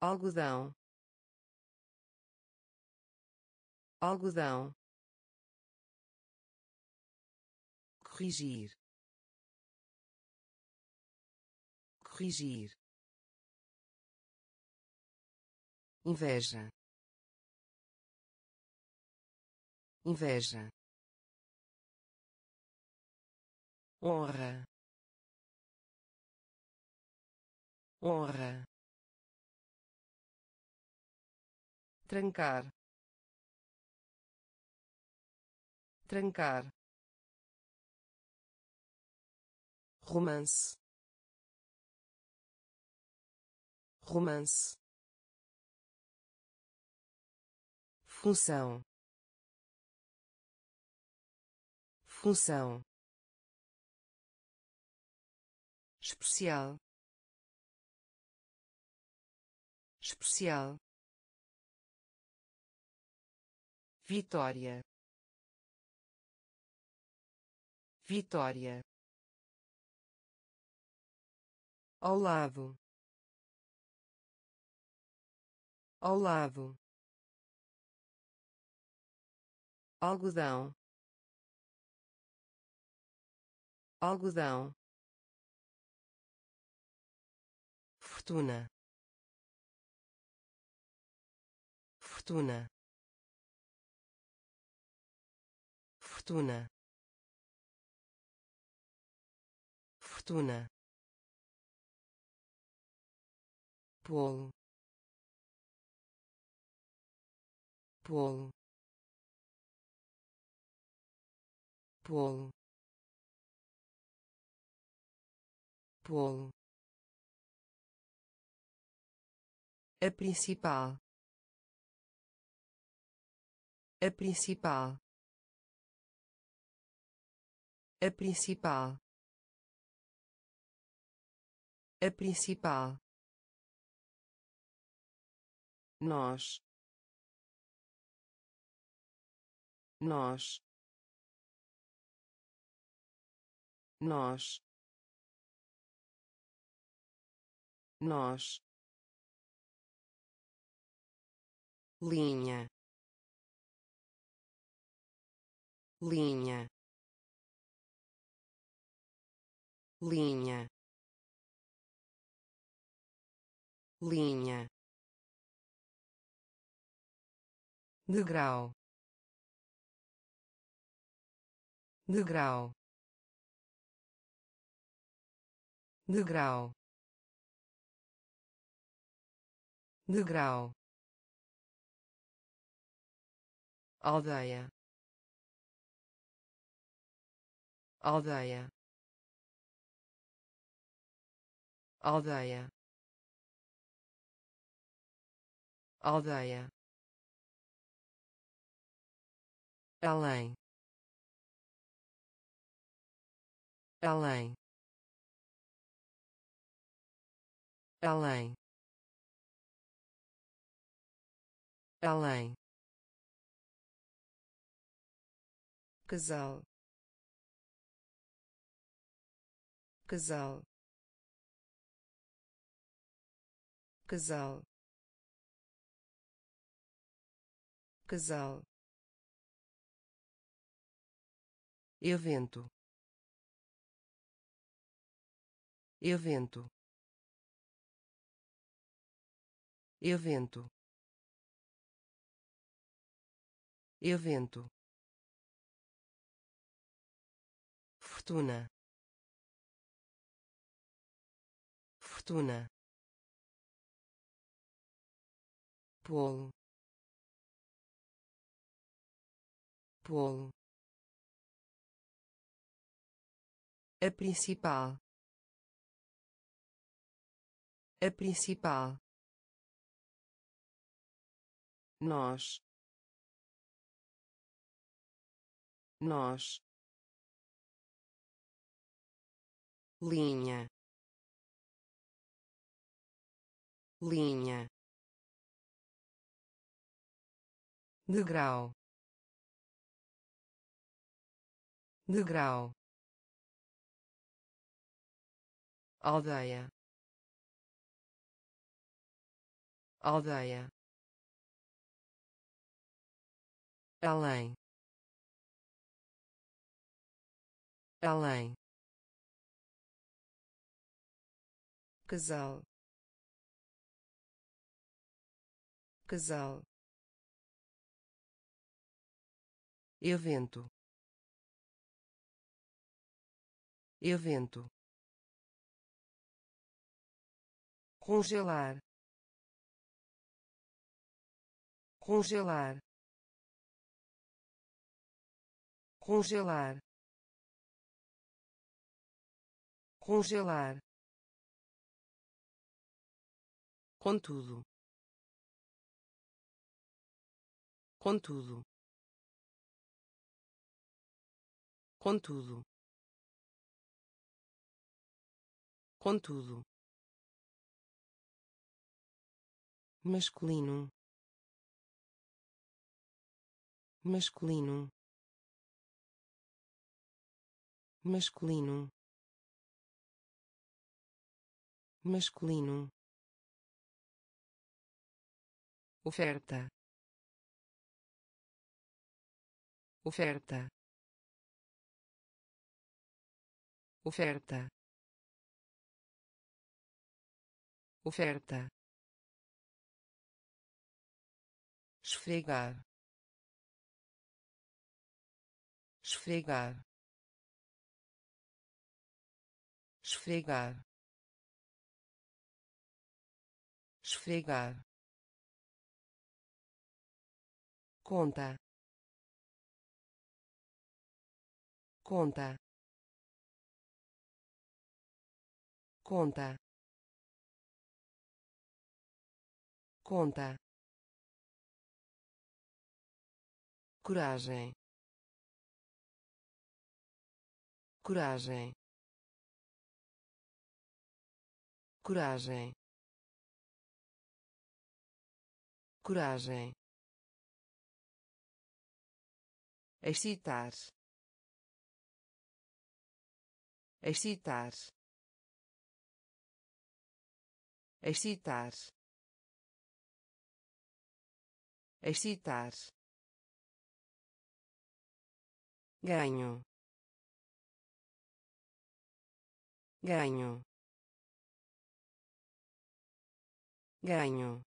Algodão. Algodão. corrigir corrigir inveja inveja honra. Honra. Trancar. Trancar. Romance. Romance. Função. Função especial. Especial. Vitória. Vitória. Ao lado. Ao lado. Algodão. Algodão fortuna. Fortuna. Fortuna. Fortuna. Polo polo polo polo a principal. A principal. A principal. A principal. Nós. Nós. Nós. Nós linha. Linha. Linha. Linha. Degrau. Degrau. Degrau. Degrau aldeia. Aldeia. Aldeia. Aldeia. Além. Além. Além. Além casal. Casal. Casal. Casal. Evento. Evento. Evento. Evento fortuna. Fortuna. Polo. Polo. A principal. A principal. Nós. Nós linha. Linha. Degrau. Degrau. Aldeia. Aldeia. Além. Além casal. Casal. Evento. Evento. Congelar. Congelar. Congelar. Congelar contudo. Contudo. Contudo. Contudo. Masculino. Masculino. Masculino. Masculino oferta. Oferta. Oferta. Oferta. Esfregar. Esfregar. Esfregar. Esfregar conta. Conta. Conta. Conta. Coragem. Coragem. Coragem. Coragem excitar. Excitar. Excitar. Excitar. Ganho ganho ganho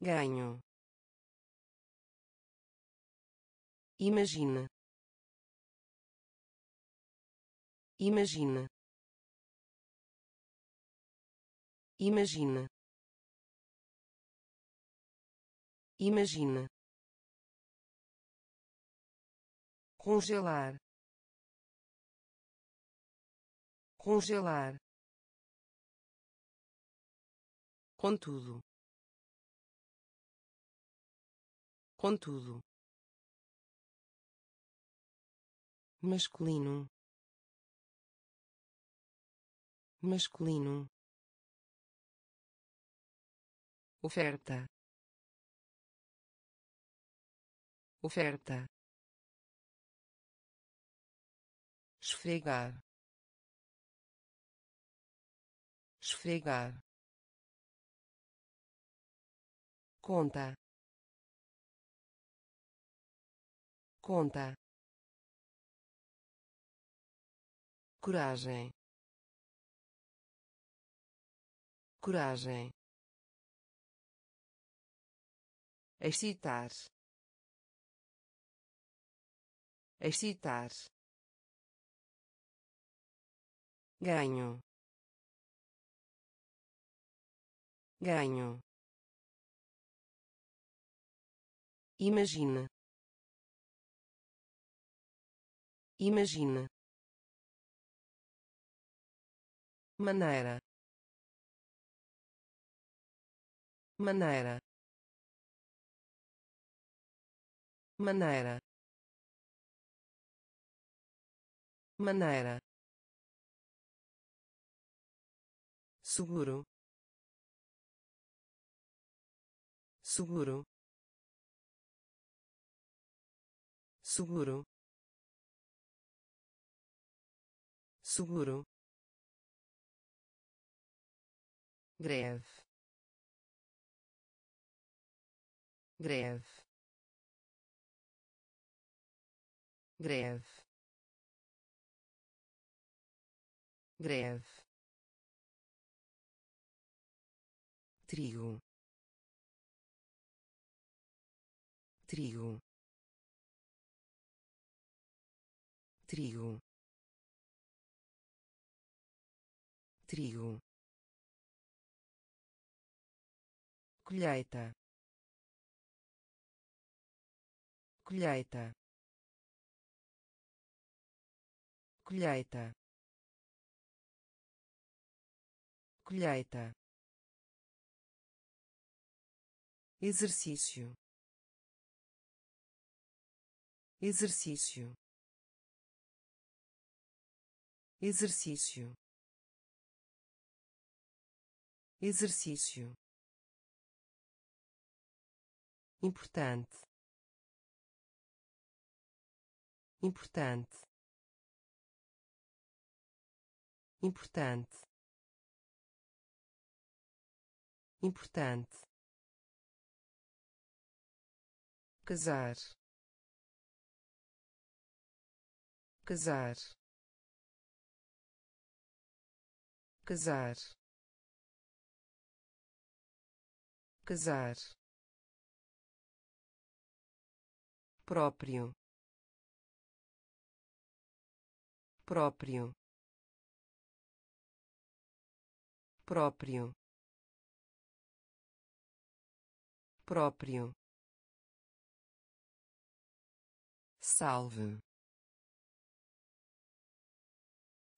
ganho Imagina. Imagina. Imagina. Imagina. Congelar. Congelar. Contudo. Contudo. Masculino. Masculino. Oferta. Oferta. Esfregar. Esfregar. Conta. Conta coragem. Coragem. Excitar. Excitar. Ganho. Ganho. Imagina imagina maneira. Maneira. Maneira. Maneira. Seguro. Seguro. Seguro. Seguro greve greve greve greve. Trigo trigo. Trigo trigo colheita. Colheita. Colheita. Colheita. Exercício. Exercício. Exercício. Exercício importante. Importante. Importante. Importante. Casar. Casar. Casar. Casar próprio. Próprio. Próprio. Próprio. Salve.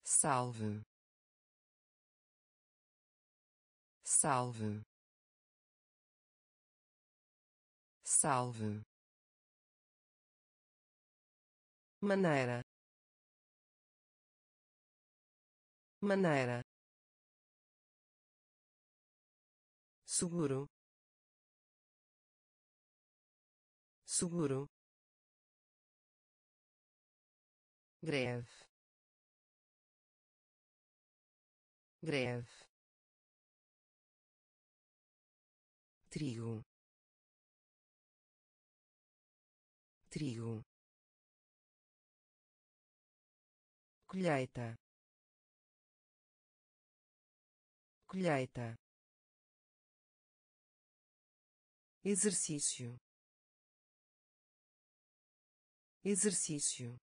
Salve. Salve. Salve maneira. Maneira. Seguro. Seguro. Greve. Greve. Trigo. Trigo colheita. Colheita. Exercício. Exercício.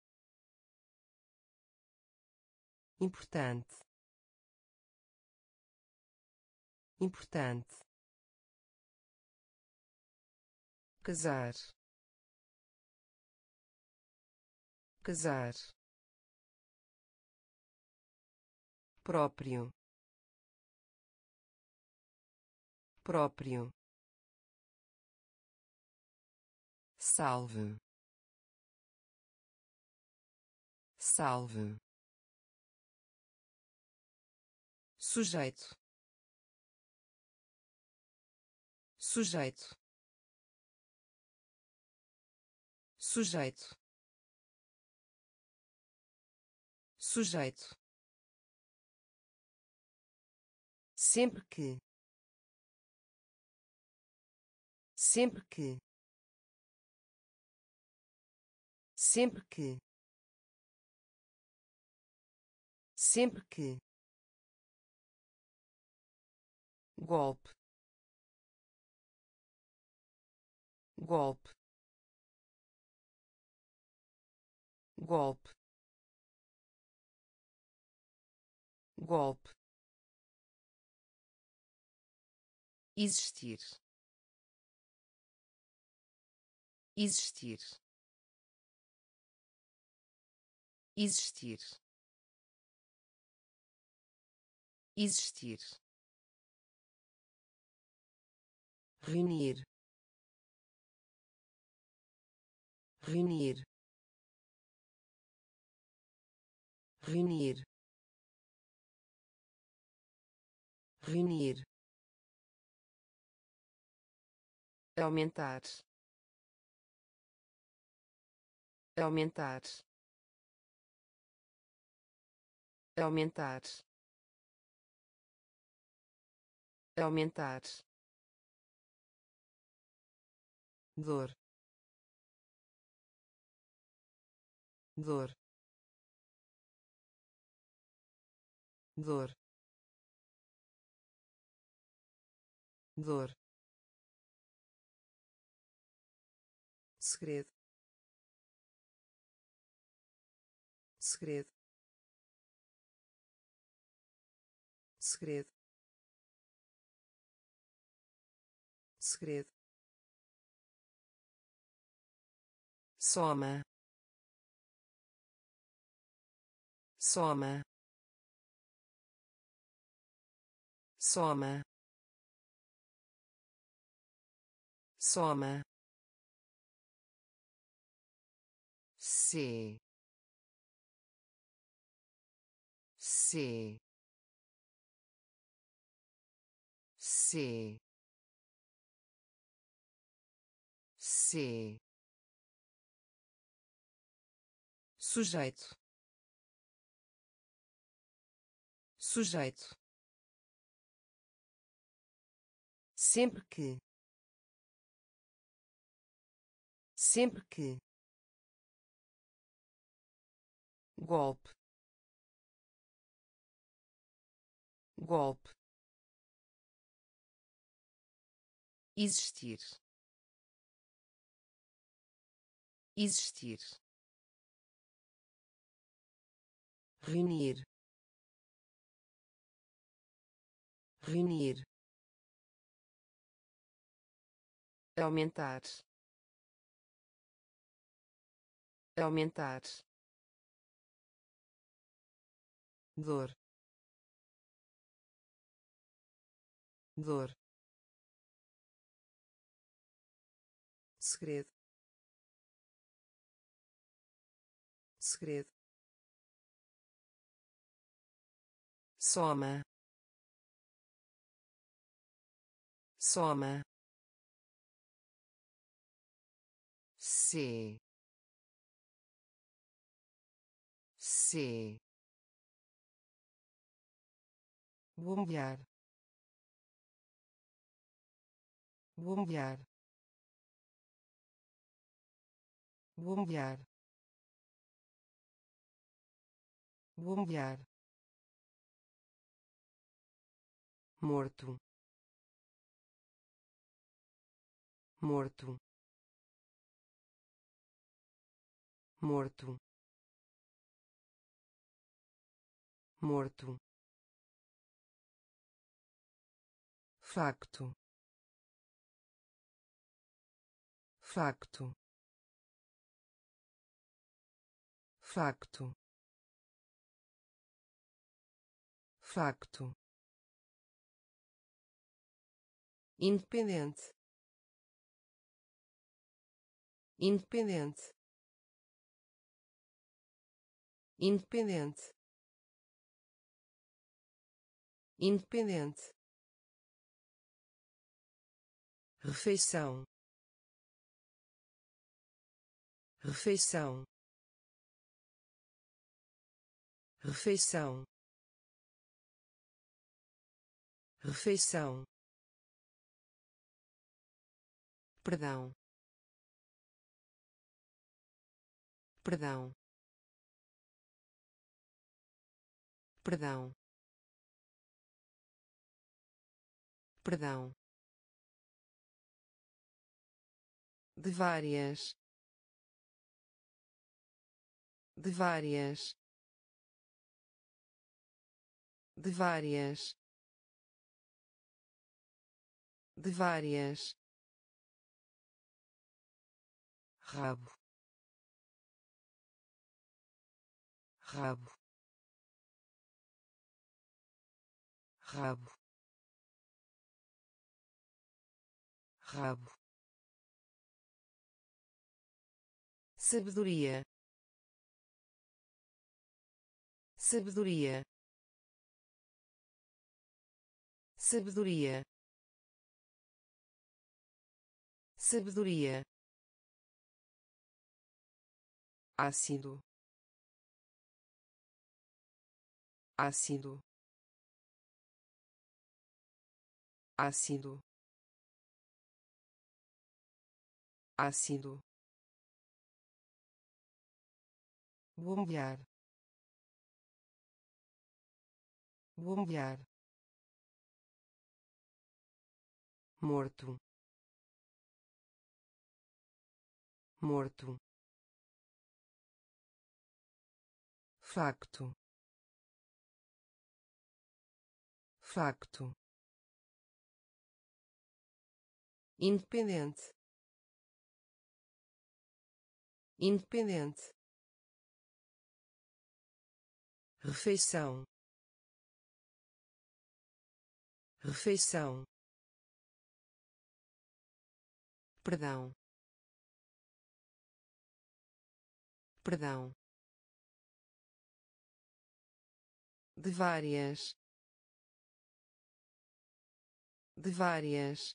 Importante. Importante. Casar. Casar próprio. Próprio. Salve. Salve. Sujeito. Sujeito. Sujeito. Sujeito sempre que. Sempre que. Sempre que. Sempre que. Golpe. Golpe. Golpe. Golpe existir. Existir. Existir. Existir. Reunir. Reunir. Reunir. Reunir aumentar. Aumentar. Aumentar. Aumentar. Dor. Dor. Dor. Dor segredo segredo segredo segredo soma soma soma soma C C C C sujeito. Sujeito. Sempre que. Sempre que golpe. Golpe. Existir. Existir. Reunir. Reunir. Aumentar. Aumentar dor. Dor. Segredo. Segredo. Soma. Soma. C. C bombear bombear bombear bombear. Morto morto morto. Morto facto. Facto. Facto. Facto. Independente. Independente. Independente. Independente refeição. Refeição. Refeição. Refeição. Perdão. Perdão. Perdão. Perdão de várias. De várias. De várias. De várias. Rabo. Rabo. Rabo. Rabo sabedoria. Sabedoria. Sabedoria. Sabedoria. Ácido. Ácido. Ácido. Ácido bombear bombear morto morto facto facto independente independente refeição. Refeição. Perdão. Perdão. De várias. De várias.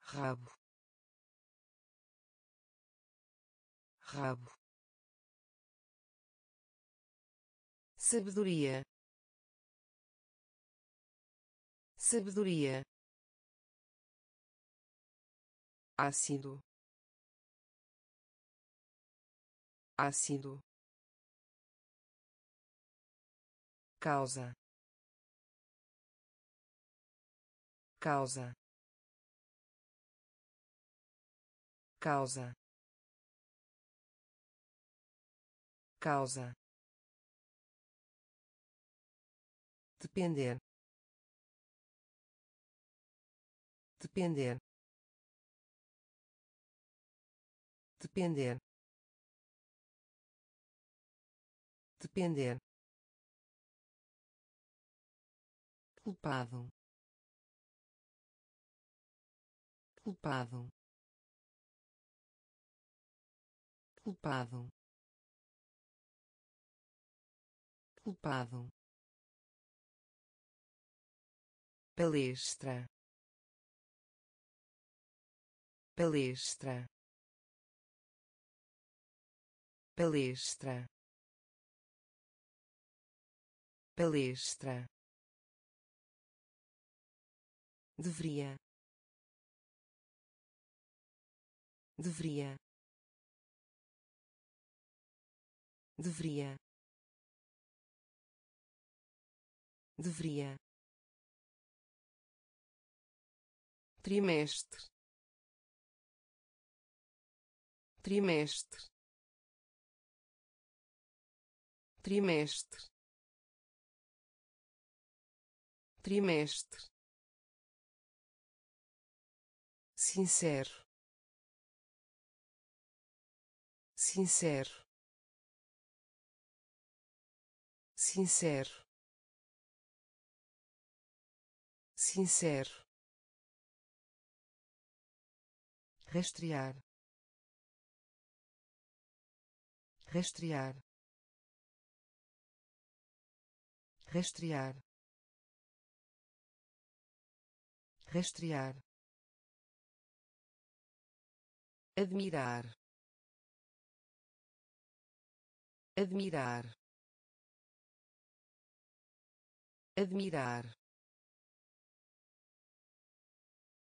Rabo. Rabo sabedoria. Sabedoria. Ácido. Ácido. Causa. Causa. Causa. Causa depender. Depender. Depender. Depender. Culpado. Culpado. Culpado. Culpado palestra. Palestra. Palestra. Palestra. Deveria. Deveria. Deveria. Deveria trimestre. Trimestre. Trimestre. Trimestre. Sincero. Sincero. Sincero. Sincero rastrear. Rastrear. Rastrear. Rastrear. Admirar. Admirar. Admirar.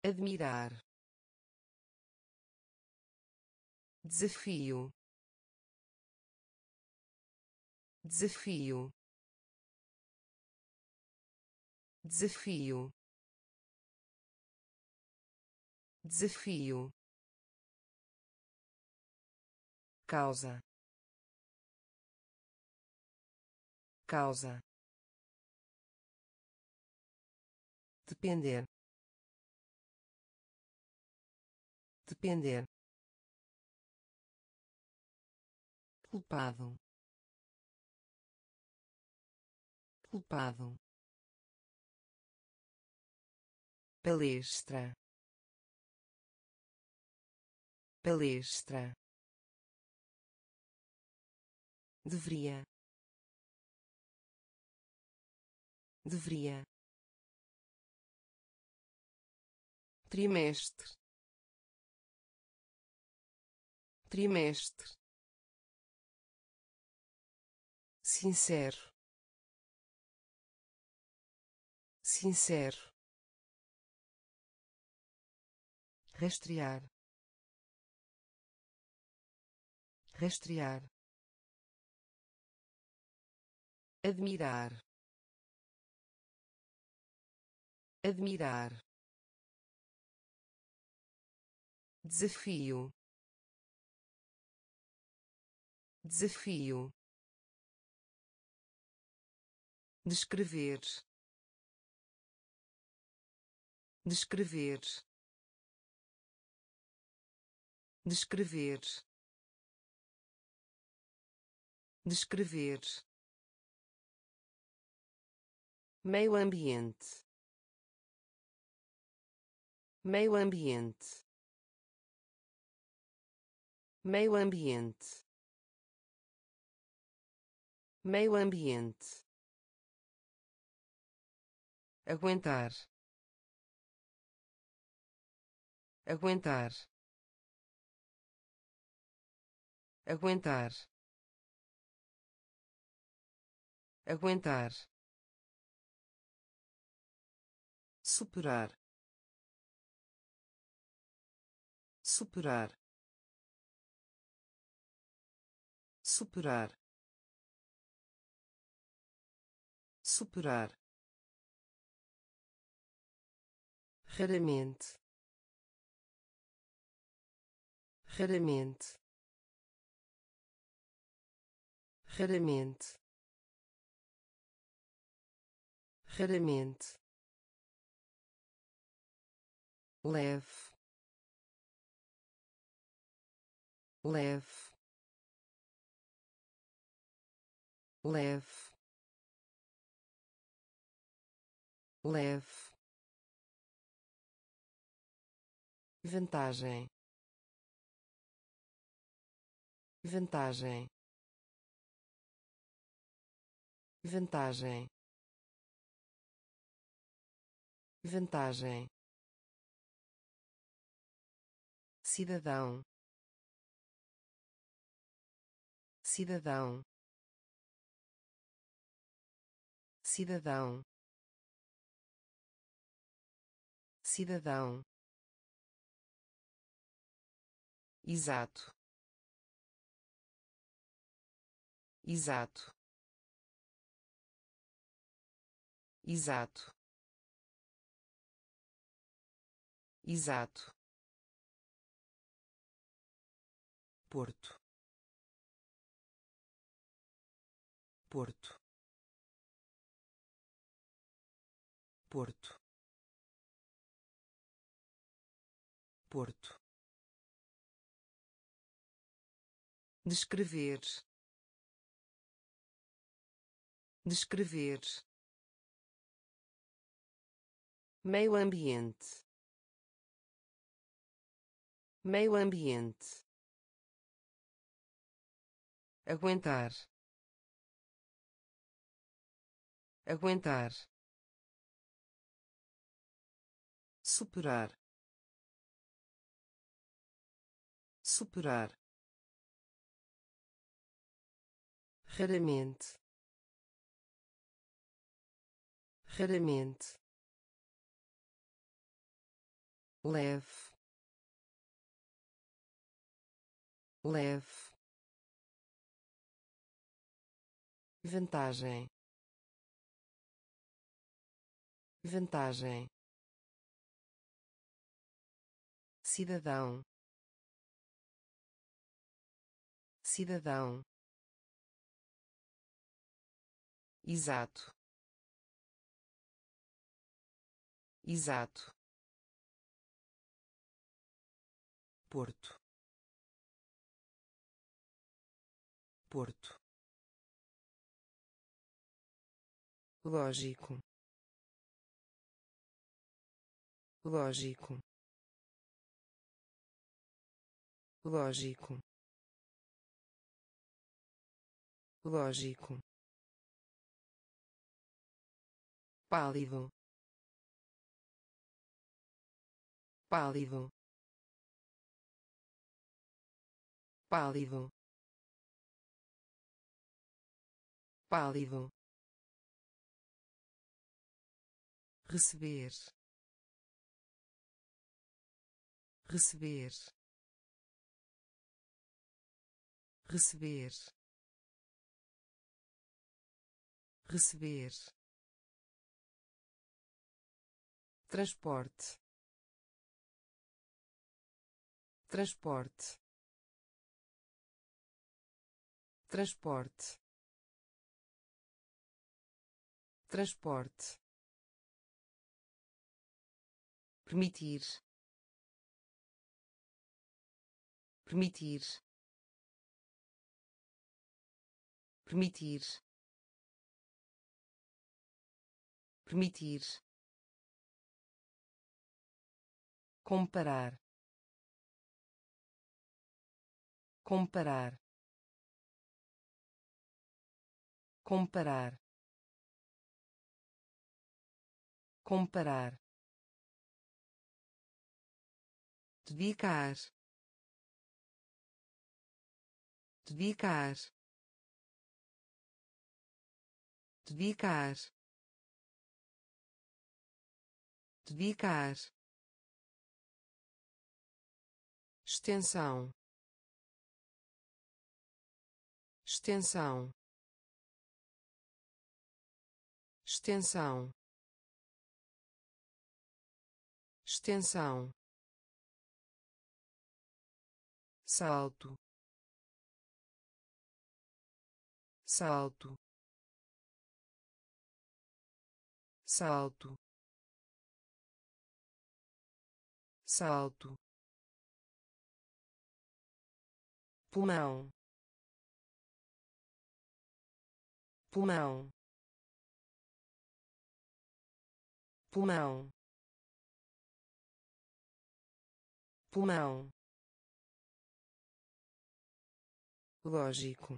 Admirar desafio. Desafio. Desafio. Desafio. Causa. Causa. Depender. Depender culpado. Culpado. Palestra. Palestra. Deveria. Deveria. Trimestre. Trimestre sincero. Sincero. Rastrear. Rastrear. Admirar. Admirar. Desafio. Desafio descrever. Descrever. Descrever. Descrever. Meio ambiente. Meio ambiente. Meio ambiente. Meio ambiente aguentar. Aguentar. Aguentar. Aguentar. Superar. Superar. Superar. Superar raramente. Raramente. Raramente. Raramente. Leve. Leve. Leve. Leve vantagem. Vantagem. Vantagem. Vantagem. Cidadão. Cidadão. Cidadão. Cidadão exato. Exato. Exato. Exato. Porto. Porto. Porto. Porto descrever. Descrever. Meio ambiente. Meio ambiente. Aguentar. Aguentar. Superar. Superar raramente. Raramente. Leve. Leve. Vantagem. Vantagem. Cidadão. Cidadão exato. Exato. Porto. Porto. Lógico. Lógico. Lógico. Lógico pálido. Pálido. Pálido. Pálido. Receber. Receber. Receber. Receber transporte. Transporte. Transporte. Transporte. Permitir. Permitir. Permitir. Permitir comparar. Comparar. Comparar. Comparar. Dedicar. Dedicar. Dedicar. Dedicar extensão. Extensão. Extensão. Extensão. Salto. Salto. Salto. Salto pulmão. Pulmão. Pulmão. Pulmão. Lógico.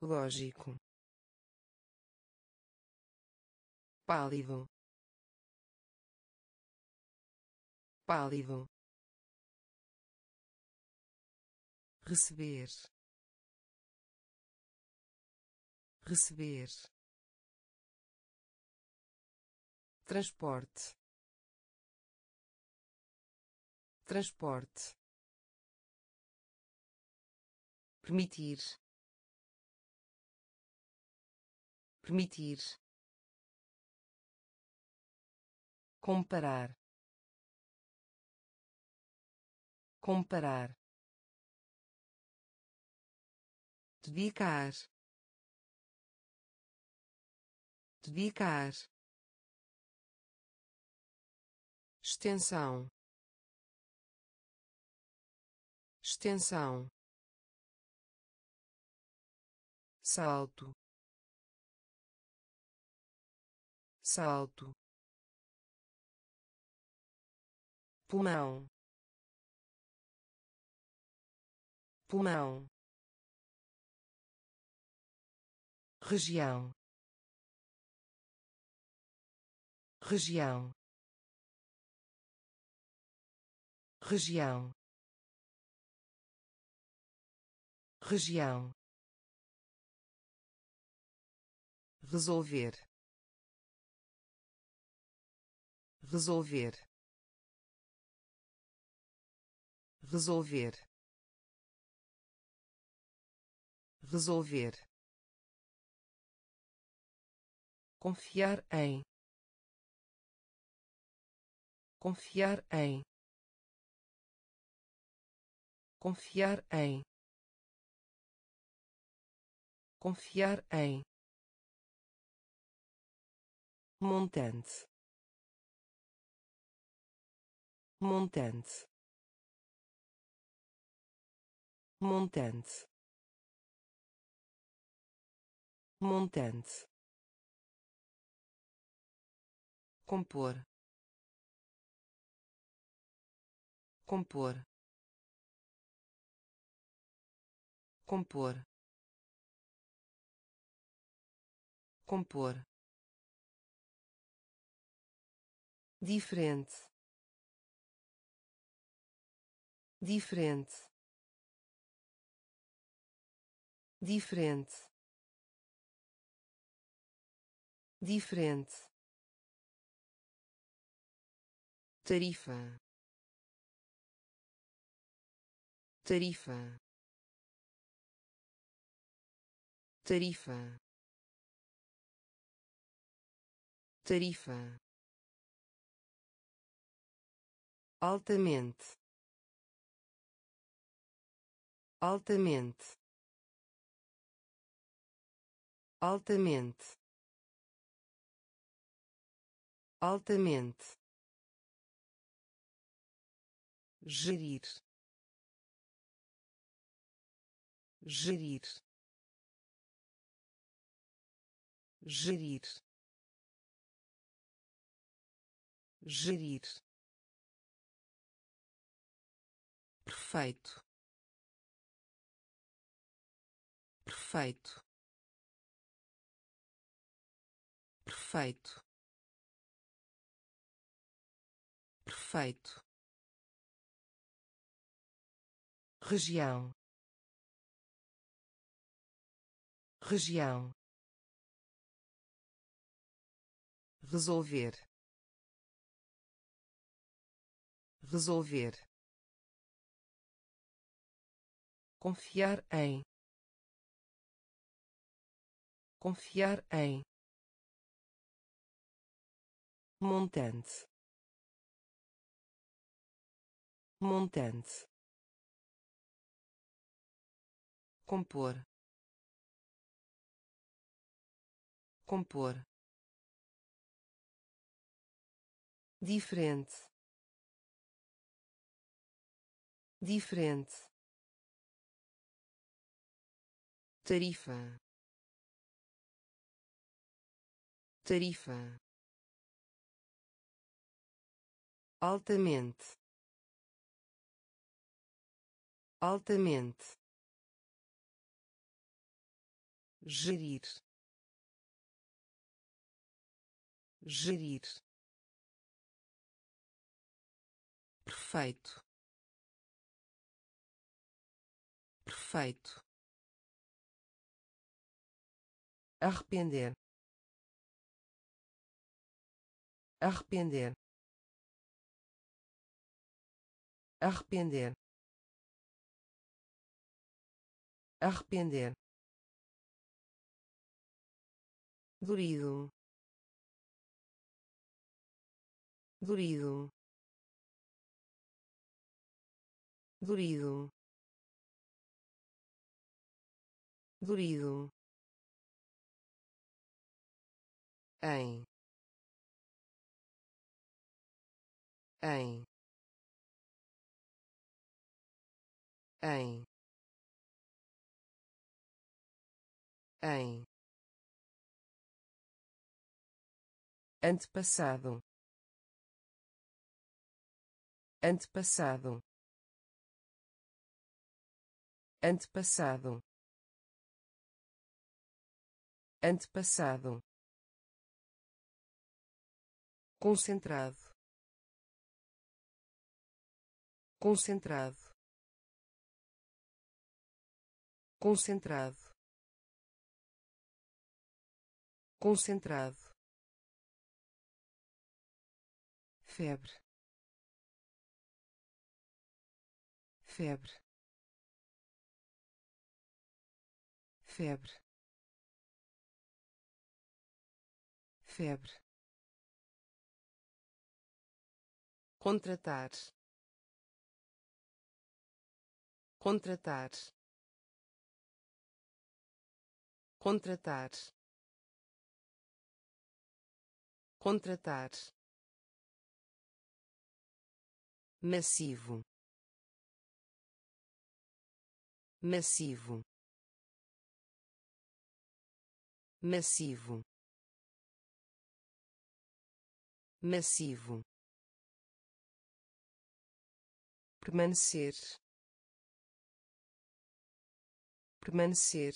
Lógico. Pálido. Pálido receber. Receber. Transporte. Transporte. Permitir. Permitir. Comparar. Comparar dedicar. Dedicar. Extensão. Extensão. Salto. Salto. Pulmão. Pulmão região. Região. Região. Região. Resolver. Resolver. Resolver. Resolver confiar em. Confiar em. Confiar em. Confiar em. Montante. Montante. Montante. Montante compor. Compor. Compor. Compor. Diferente. Diferente. Diferente. Diferente tarifa. Tarifa. Tarifa. Tarifa. Altamente. Altamente. Altamente. Altamente gerir. Gerir. Gerir. Gerir. Perfeito. Perfeito. Perfeito. Perfeito região. Região. Resolver. Resolver. Confiar em. Confiar em. Montante. Montante compor. Compor. Diferente. Diferente. Tarifa. Tarifa. Altamente. Altamente gerir. Gerir. Perfeito. Perfeito. Arrepender. Arrepender. Arrepender. Arrepender durido durido durido durido em. Em. Em. Em antepassado. Antepassado. Antepassado. Antepassado. Concentrado. Concentrado. Concentrado. Concentrado febre. Febre. Febre. Febre. Contratar. Contratar. Contratar. Contratar massivo. Massivo. Massivo. Massivo. Permanecer. Permanecer.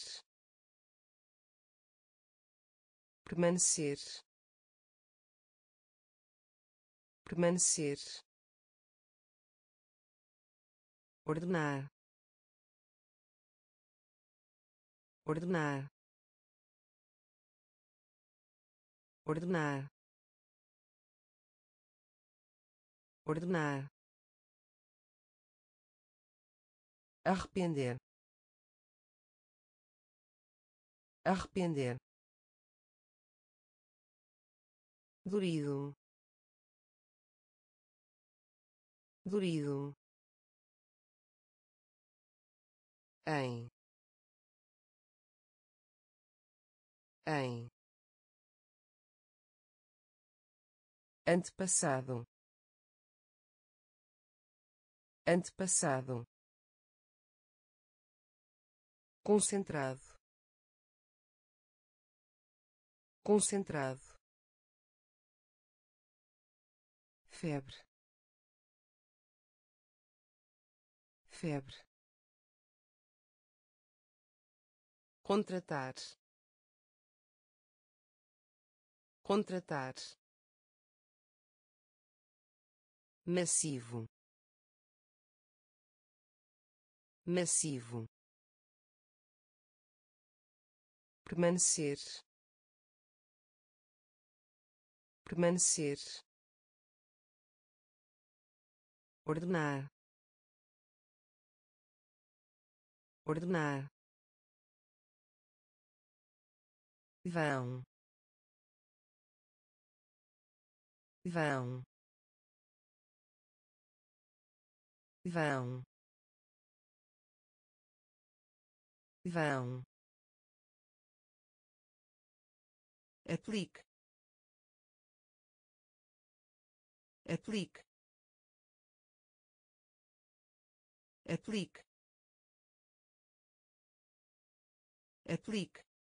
Permanecer. Permanecer ordenar. Ordenar. Ordenar. Ordenar. Arrepender. Arrepender. Durido durido em. Em. Antepassado. Antepassado. Concentrado. Concentrado. Febre. Febre contratar. Contratar. Massivo. Massivo. Permanecer. Permanecer. Ordenar. Ordenar vão. Vão. Vão. Vão. Aplique. Aplique. Aplique. Aplique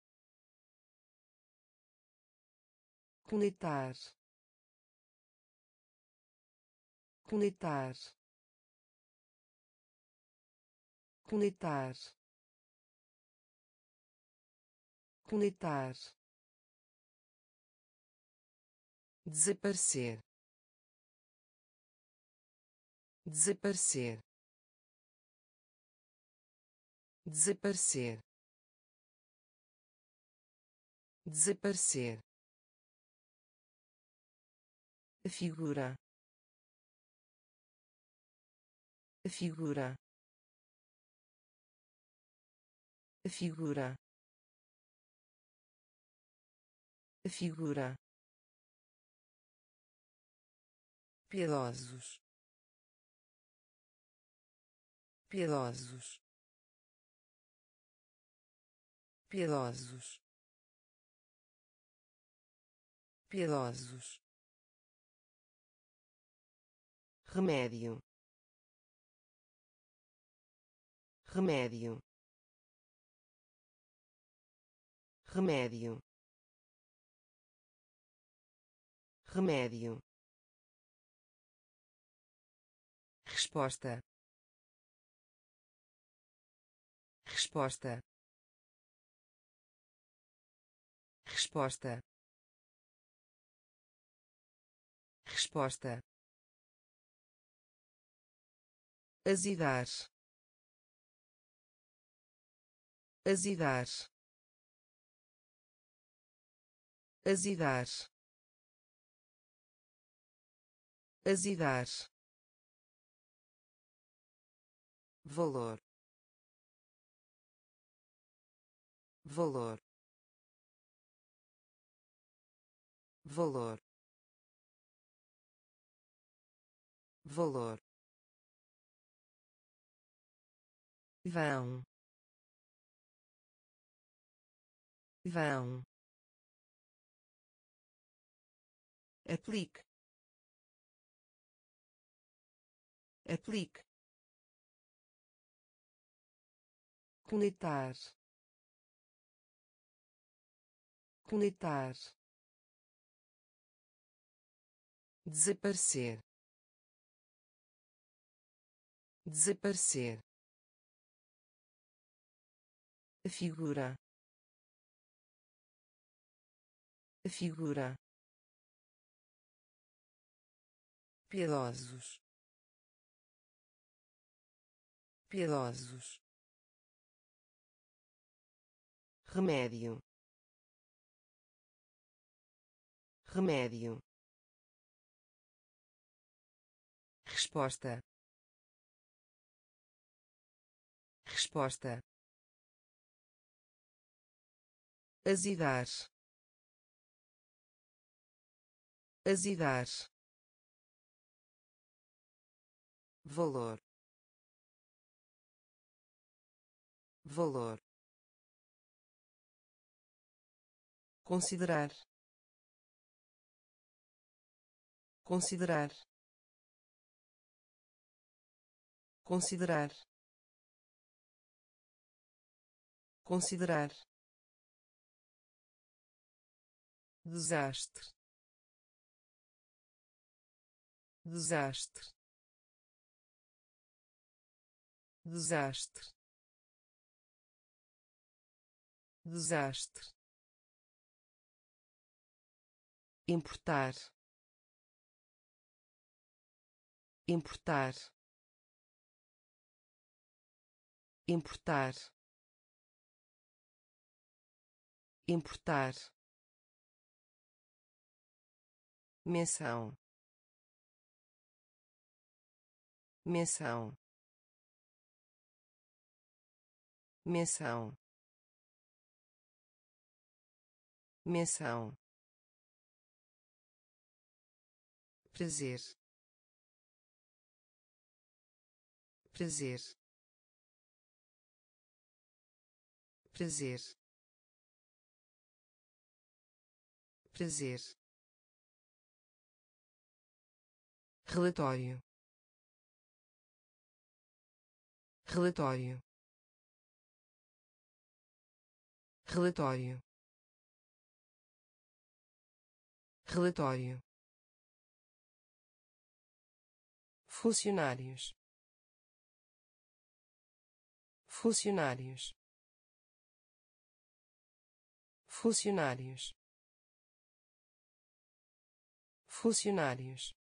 conectar conectar conectar conectar desaparecer. Desaparecer. Desaparecer. Desaparecer figura. Figura. Figura. Figura. Piedosos piedosos piedosos piedosos remédio. Remédio. Remédio. Remédio. Resposta. Resposta. Resposta. Resposta azidar. Azidar. Azidar. Azidar. Valor. Valor. Valor. Valor vão. Vão. Aplique. Aplique. Conectar. Conectar. Desaparecer. Desaparecer figura. Figura. Piedosos piedosos remédio. Remédio. Resposta. Resposta azidar. Azidar. Valor. Valor. Considerar. Considerar. Considerar. Considerar desastre. Desastre. Desastre. Desastre. Importar. Importar. Importar. Importar menção. Menção. Menção. Menção. Prazer. Prazer. Prazer. Prazer relatório. Relatório. Relatório. Relatório. Funcionários. Funcionários. Funcionários. Funcionários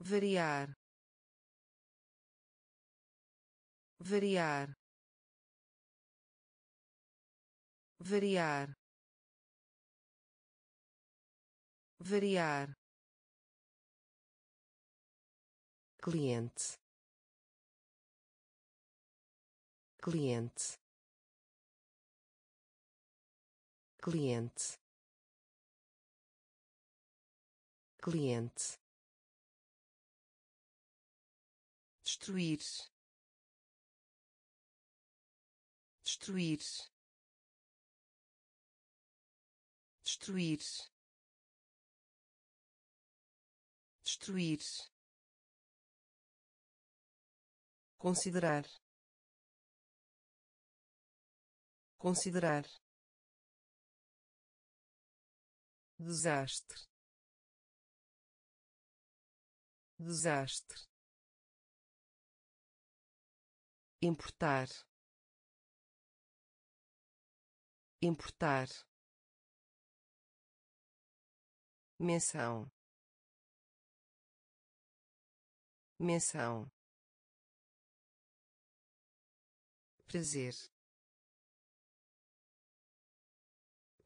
variar variar variar variar. Cliente. Cliente. Cliente. Cliente destruir. Destruir. Destruir. Destruir. Considerar. Considerar. Desastre. Desastre importar. Importar. Menção. Menção. Prazer.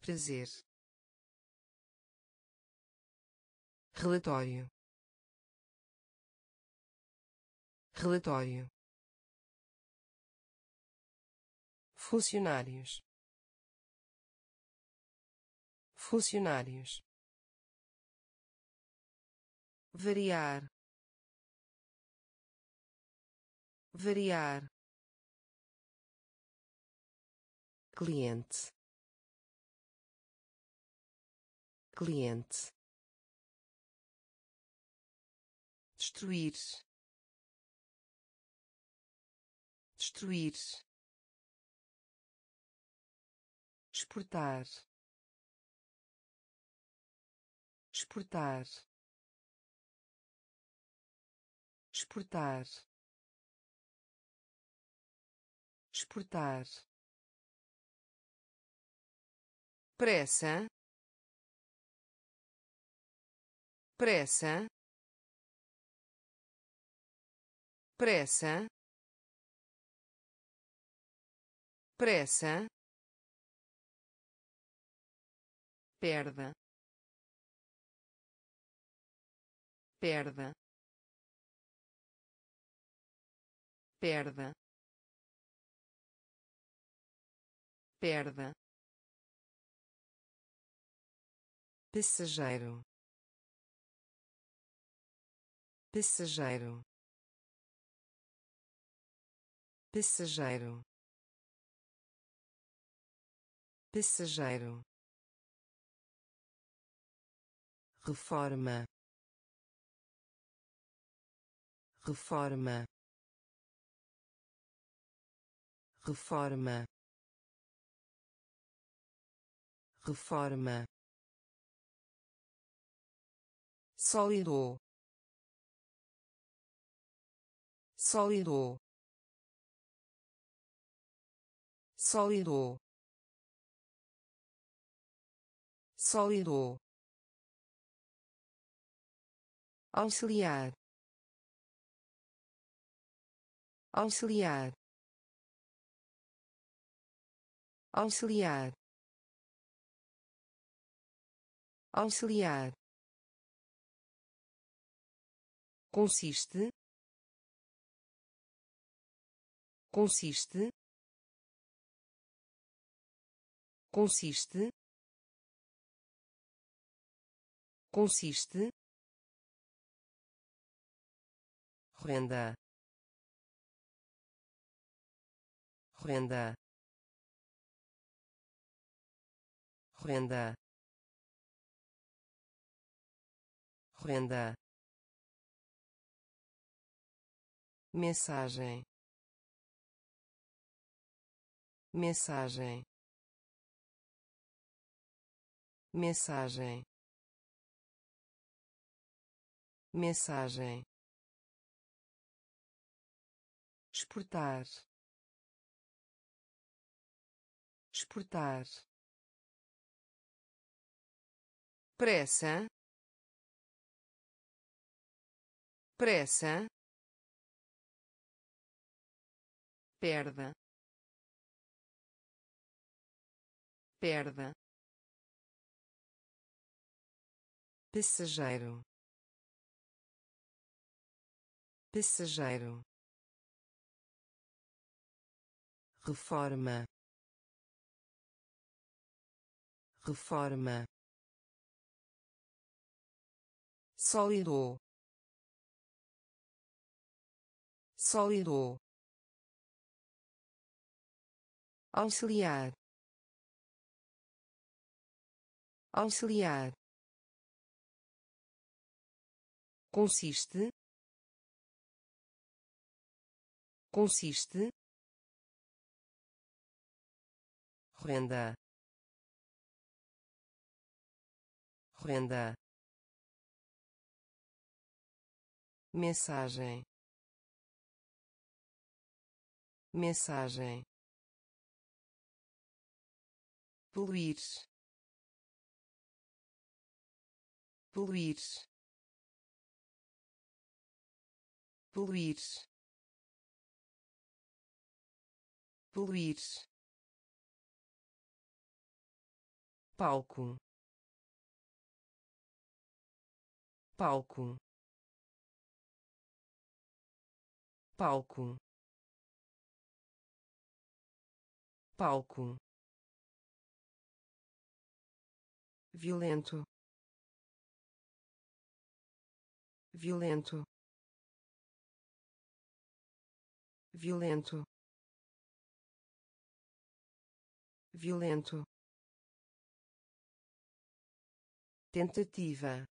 Prazer. Relatório. Relatório funcionários. Funcionários. Variar. Variar. Cliente. Cliente. Destruir. Destruir exportar. Exportar. Exportar. Exportar. Pressa. Pressa. Pressa. Pressa perda perda perda perda. Passageiro. Passageiro. Passageiro. Passageiro reforma. Reforma. Reforma. Reforma. Sólido. Sólido. Sólido. Sólido auxiliar auxiliar auxiliar auxiliar. Consiste consiste consiste consiste renda. Renda. Renda. Renda. Mensagem. Mensagem. Mensagem. Mensagem exportar. Exportar. Pressa. Pressa. Perda. Perda. Passageiro. Passageiro reforma. Reforma. Sólido. Sólido. Auxiliar. Auxiliar. Consiste. Consiste renda. Renda. Mensagem. Mensagem. Poluir. Poluir. Poluir. Poluir palco. Palco. Palco. Palco. Violento. Violento. Violento. Violento tentativa.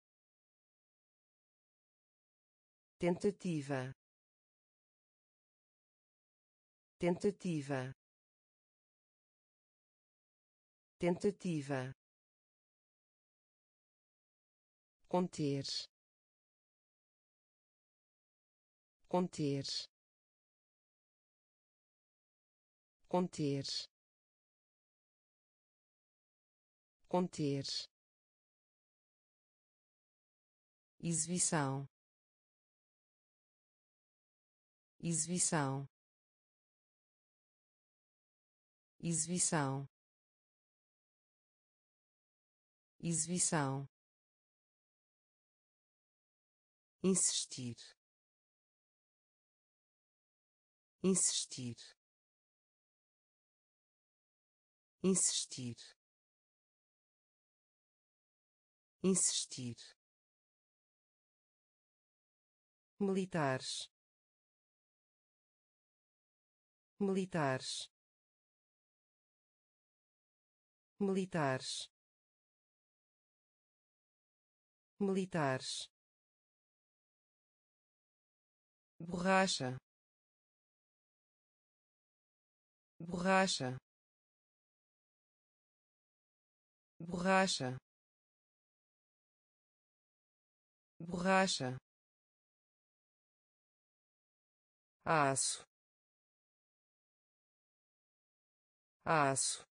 Tentativa. Tentativa. Tentativa. Conter. Conter. Conter. Conter exibição. Exibição. Exibição. Exibição. Insistir. Insistir. Insistir. Insistir militares. Militares. Militares. Militares. Borracha. Borracha. Borracha. Borracha aço. Aço.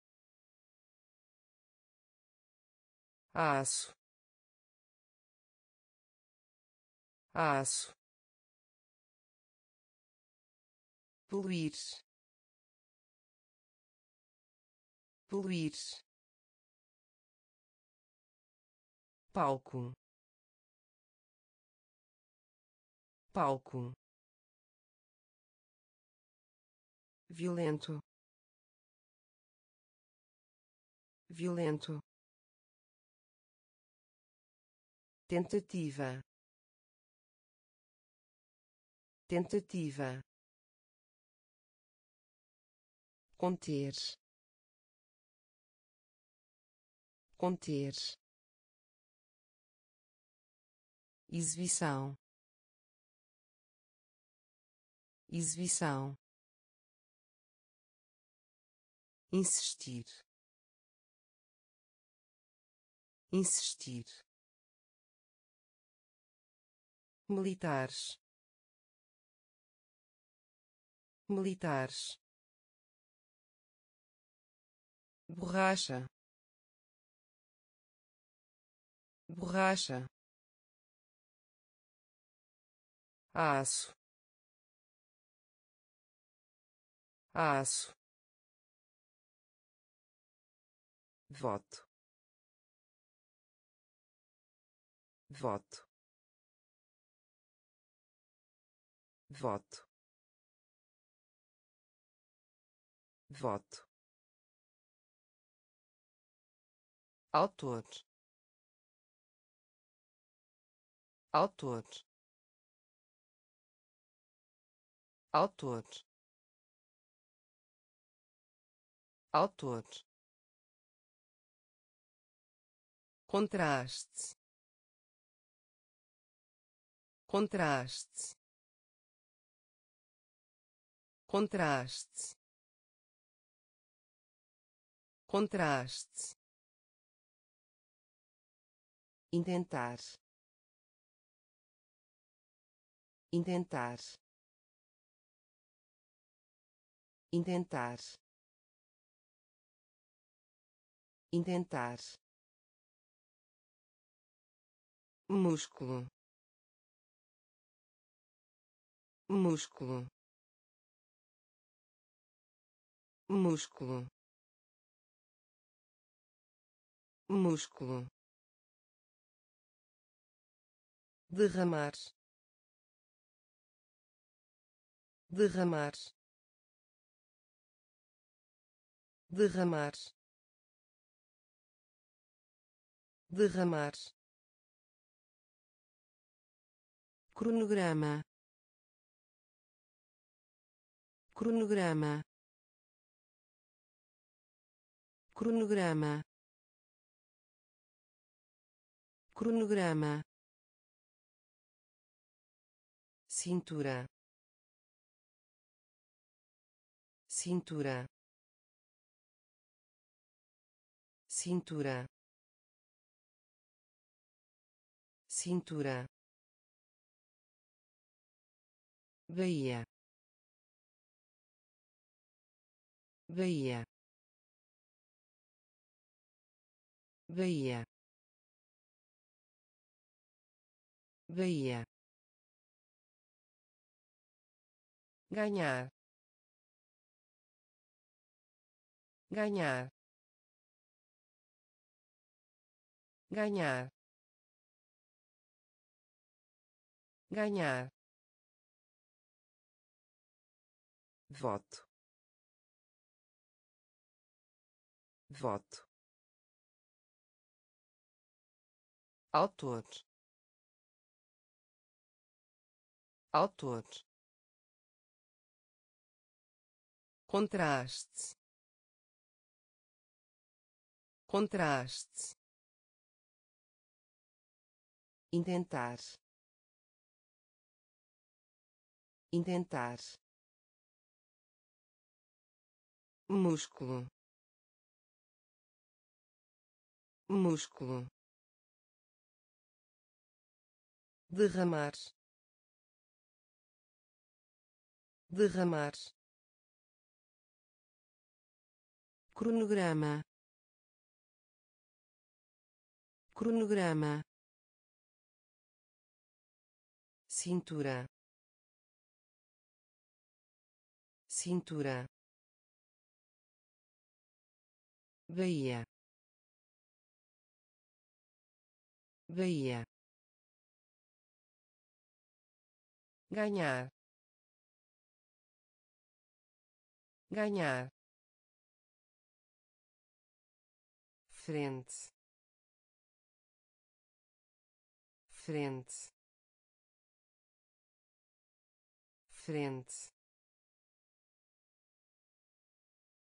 Aço. Aço. Poluir. Poluir. Palco. Palco violento. Violento. Tentativa. Tentativa. Conter. Conter. Exibição. Exibição insistir. Insistir. Militares. Militares. Borracha. Borracha. Aço. Aço voto. Voto. Voto. Voto. Autor. Autor. Autor. Autor contraste. Contraste. Contraste. Contraste. Intentar. Intentar. Intentar. Intentar músculo. Músculo. Músculo. Músculo. Derramar. Derramar. Derramar. Derramar cronograma. Cronograma. Cronograma. Cronograma. Cintura. Cintura. Cintura. Cintura Bahia. Bahia. Bahia. Bahia. Ganhar. Ganhar. Ganhar. Ganhar voto. Voto. Autor. Autor. Contraste. Contraste. Intentar intentar músculo. Músculo. Derramar. Derramar. Cronograma. Cronograma. Cintura. Cintura Bahia. Bahia. Ganhar. Ganhar. Frente. Frente. Frente.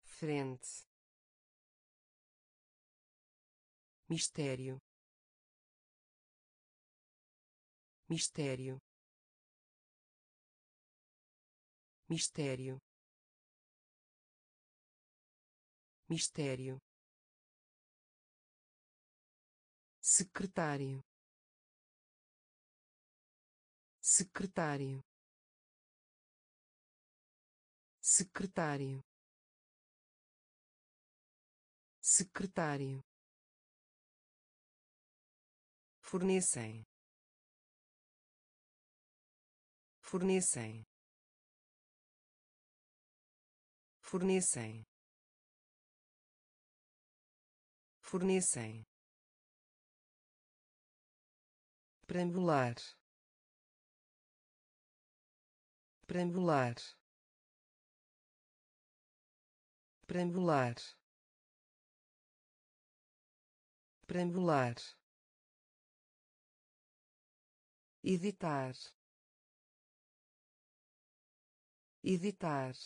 Frente mistério. Mistério. Mistério. Mistério. Secretário. Secretário. Secretário. Secretário fornecem. Fornecem. Fornecem. Fornecem. Preambular. Preambular. Preambular. Preambular editar. Editar.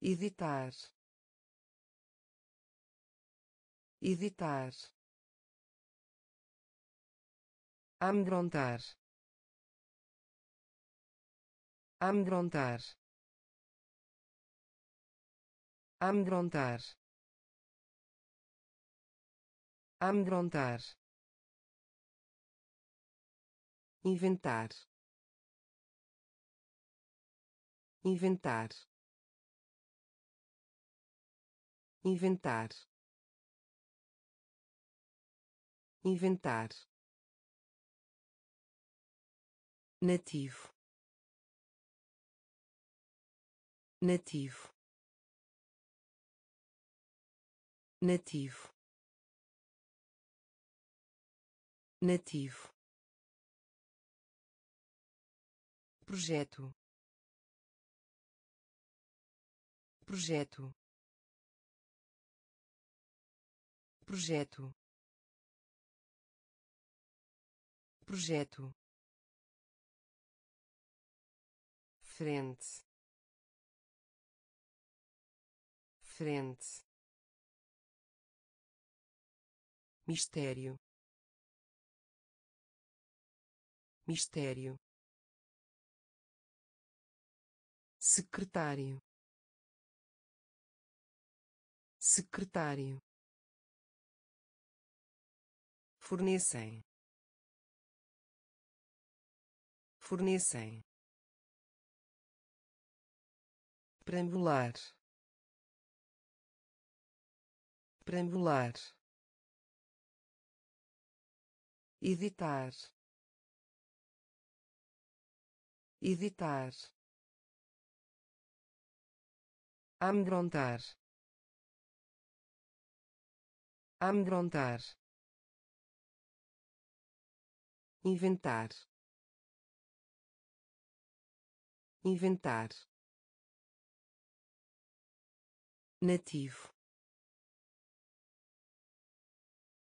Editar. Editar. Amedrontar. Amedrontar. Amedrontar. Amedrontar inventar. Inventar. Inventar. Inventar. Nativo. Nativo. Nativo. Nativo projeto. Projeto. Projeto. Projeto. Frente. Frente. Mistério. Mistério secretário. Secretário. Fornecem. Fornecem. Preambular. Preambular. Editar. Editar amedrontar. Amedrontar. Inventar. Inventar. Nativo.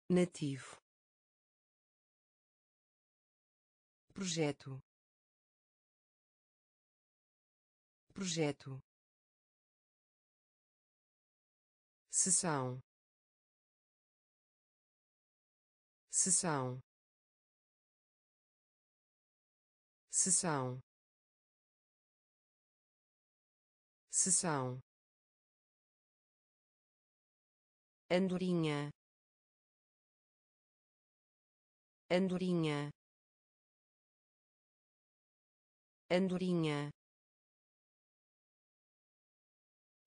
Nativo. Projeto. Projeto sessão. Sessão. Sessão. Sessão. Andorinha. Andorinha. Andorinha.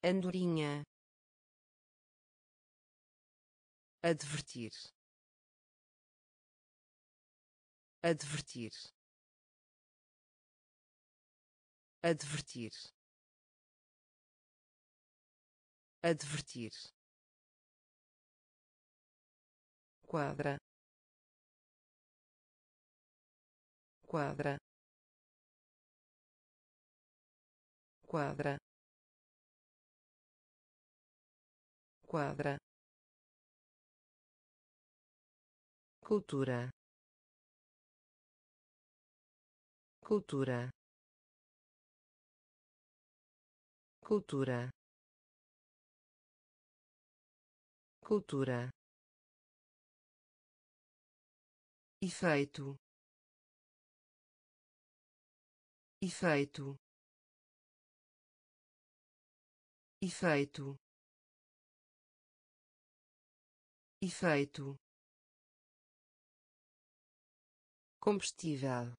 Andorinha advertir. Advertir. Advertir. Advertir. Quadra. Quadra. Quadra. Quadra cultura. Cultura. Cultura. Cultura. Efeito. Efeito. Efeito. Efeito combustível.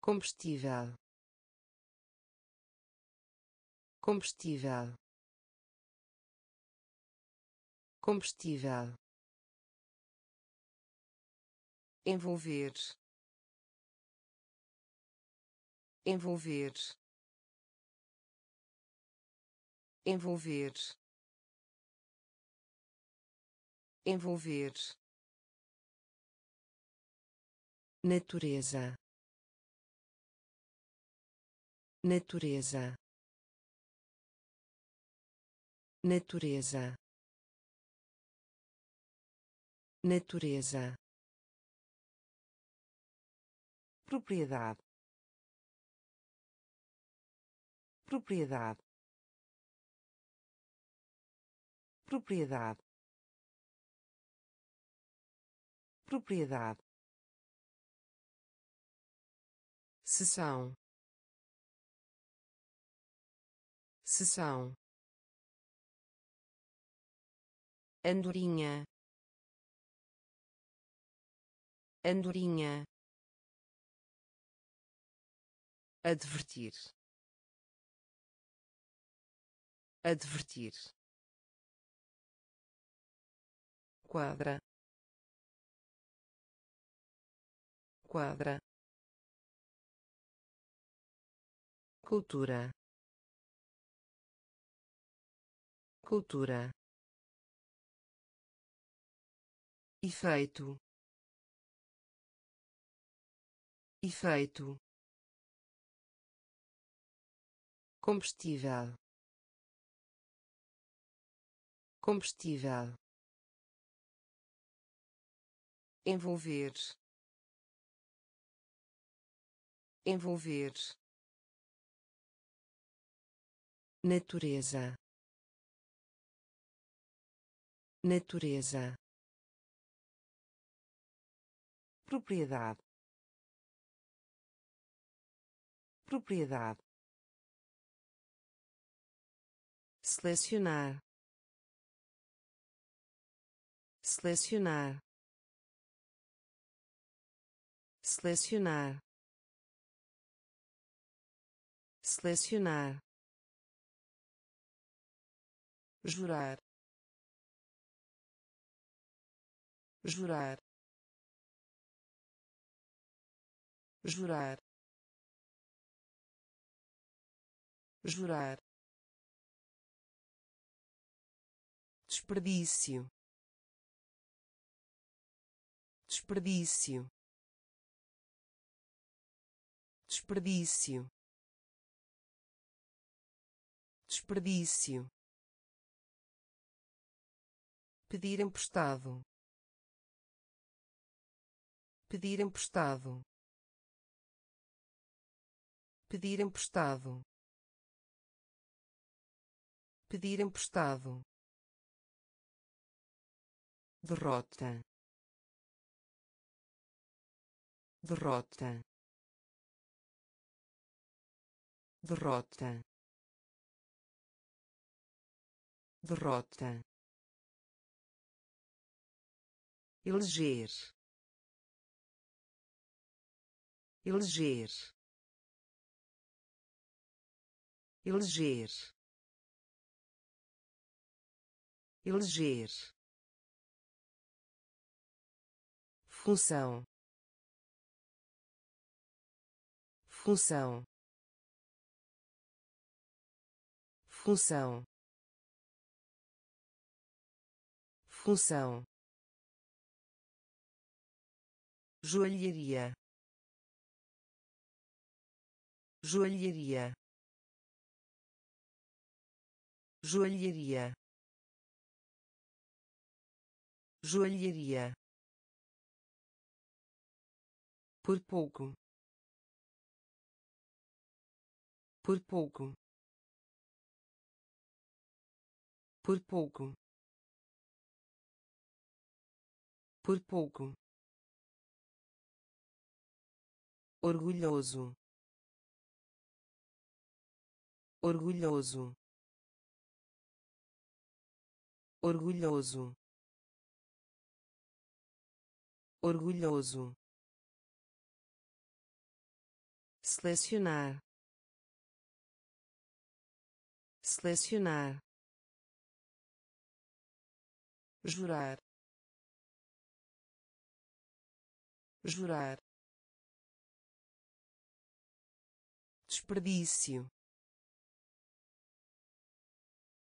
Combustível. Combustível. Combustível. Envolver. Envolver. Envolver. Envolver natureza. Natureza. Natureza. Natureza. Propriedade. Propriedade. Propriedade. Propriedade sessão. Sessão. Andorinha. Andorinha. Advertir. Advertir. Quadra. Quadra cultura. Cultura. Efeito. Efeito. Combustível. Combustível. Envolver. Envolver natureza. Natureza. Propriedade. Propriedade. Selecionar. Selecionar. Selecionar. Selecionar jurar. Jurar. Jurar. Jurar. Desperdício. Desperdício. Desperdício. Desperdício pedir emprestado. Pedir emprestado. Pedir emprestado. Pedir emprestado. Derrota. Derrota. Derrota. Derrota eleger. Eleger. Eleger. Eleger. Função. Função. Função. Função joalheria. Joalheria. Joalheria. Joalheria. Por pouco. Por pouco. Por pouco. Por pouco orgulhoso. Orgulhoso. Orgulhoso. Orgulhoso. Selecionar. Selecionar. Jurar. Jurar desperdício.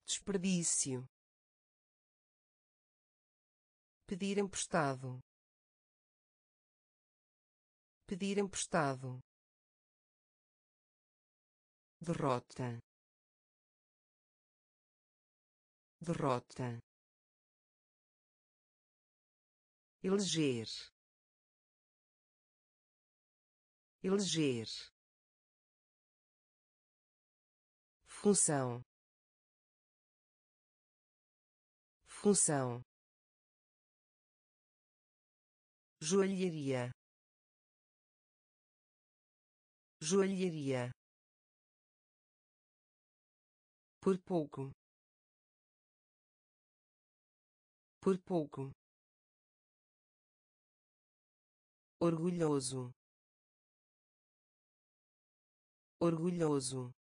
Desperdício. Pedir emprestado. Pedir emprestado. Derrota. Derrota. Eleger. Eleger função. Função. Joalheria. Joalheria. Por pouco. Por pouco. Orgulhoso. Orgulhoso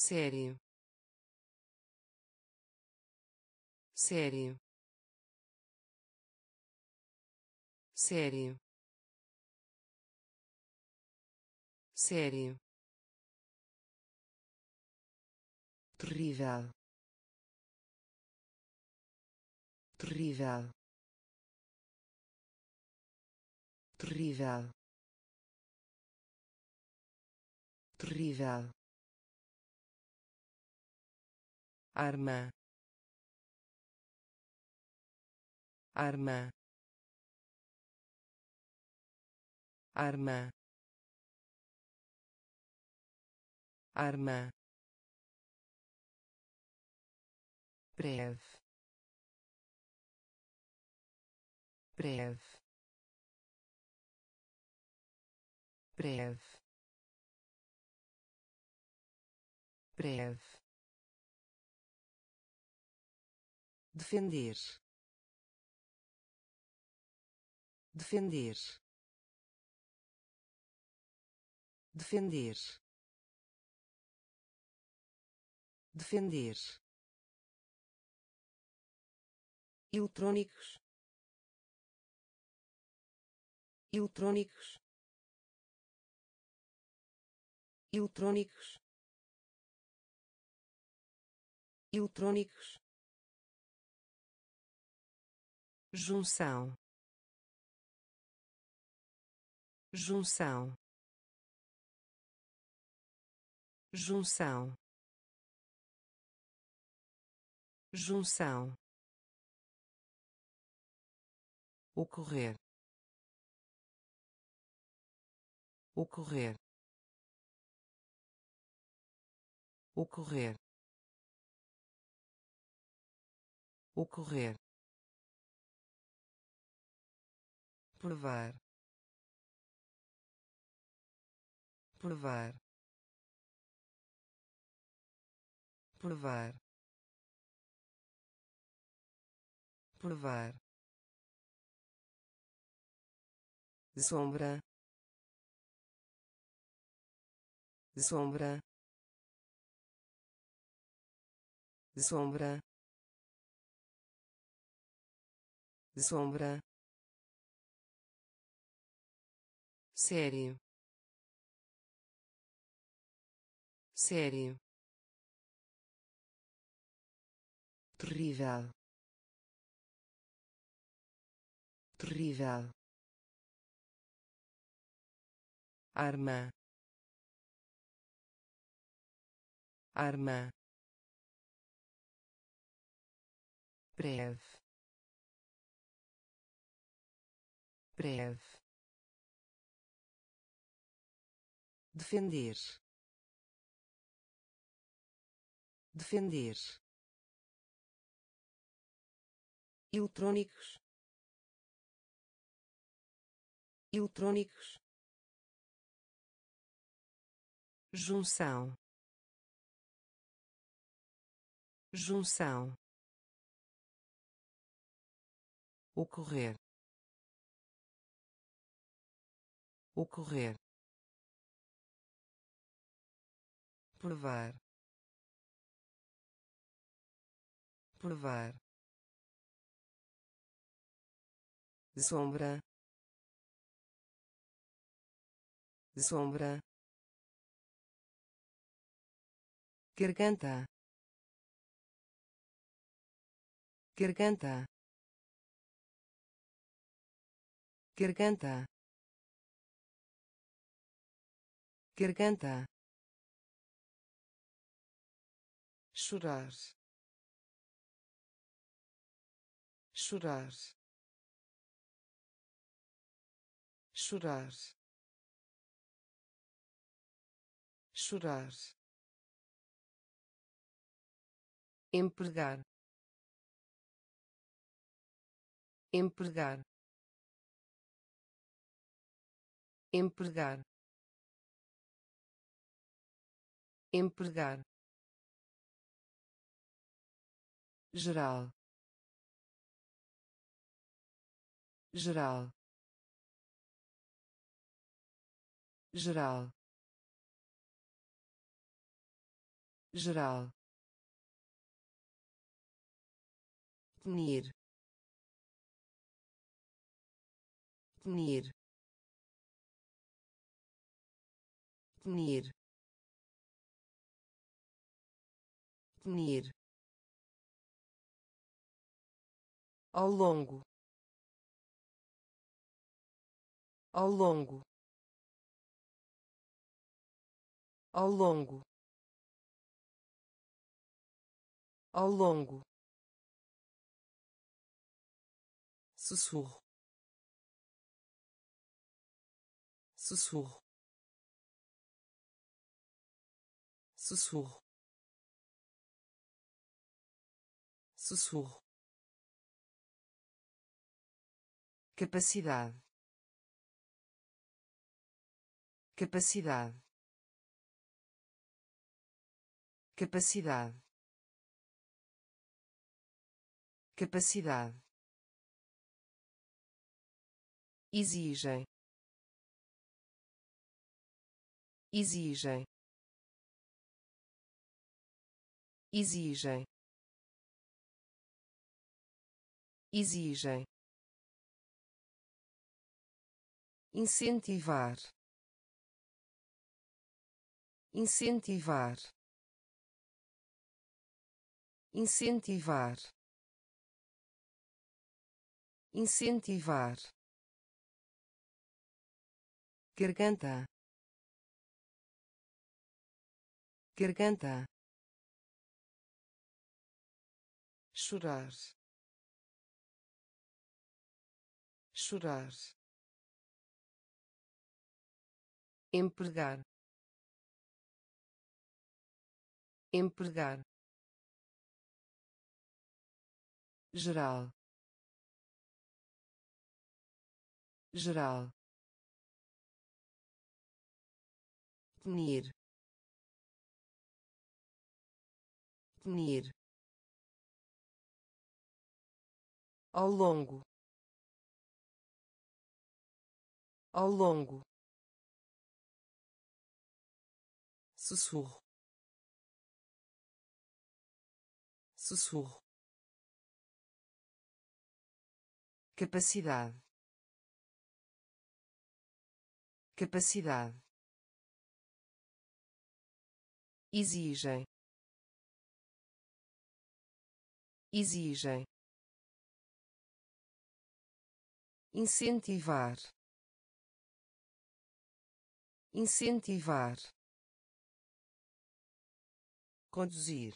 sério. Sério. Sério. Sério. Terrível. Terrível. Terrível. Terrível arma. Arma. Arma. Arma. Breve. Breve. Breve. Breve defender. Defender. Defender. Defender. Eletrônicos. Eletrônicos. Eletrônicos. Eletrônicos junção. Junção. Junção. Junção. Ocorrer. Ocorrer. Ocorrer. Ocorrer provar provar provar provar. Sombra. Sombra. Sombra. Sombra sério. Sério. Terrível. Terrível. Arma. Arma. Breve. Breve defender. Defender. Eletrônicos. Eletrônicos. Junção. Junção. Ocorrer. Ocorrer provar provar sombra sombra garganta garganta garganta garganta chorar. Chorar. Chorar. Chorar. Empregar. Empregar. Empregar. Empregar geral. Geral. Geral. Geral. Punir punir punir punir ao longo. Ao longo. Ao longo. Ao longo. Sussurro. Sussurro. Sussurro. Sussurro capacidade. Capacidade. Capacidade. Capacidade. Exigem. Exigem. Exigem. Exigem incentivar. Incentivar. Incentivar. Incentivar. Garganta. Garganta. Chorar. Chorar empregar. Empregar. Geral. Geral. Punir punir ao longo. Ao longo sussurro. Sussurro. Capacidade. Capacidade. Exigem. Exigem. Incentivar. Incentivar conduzir.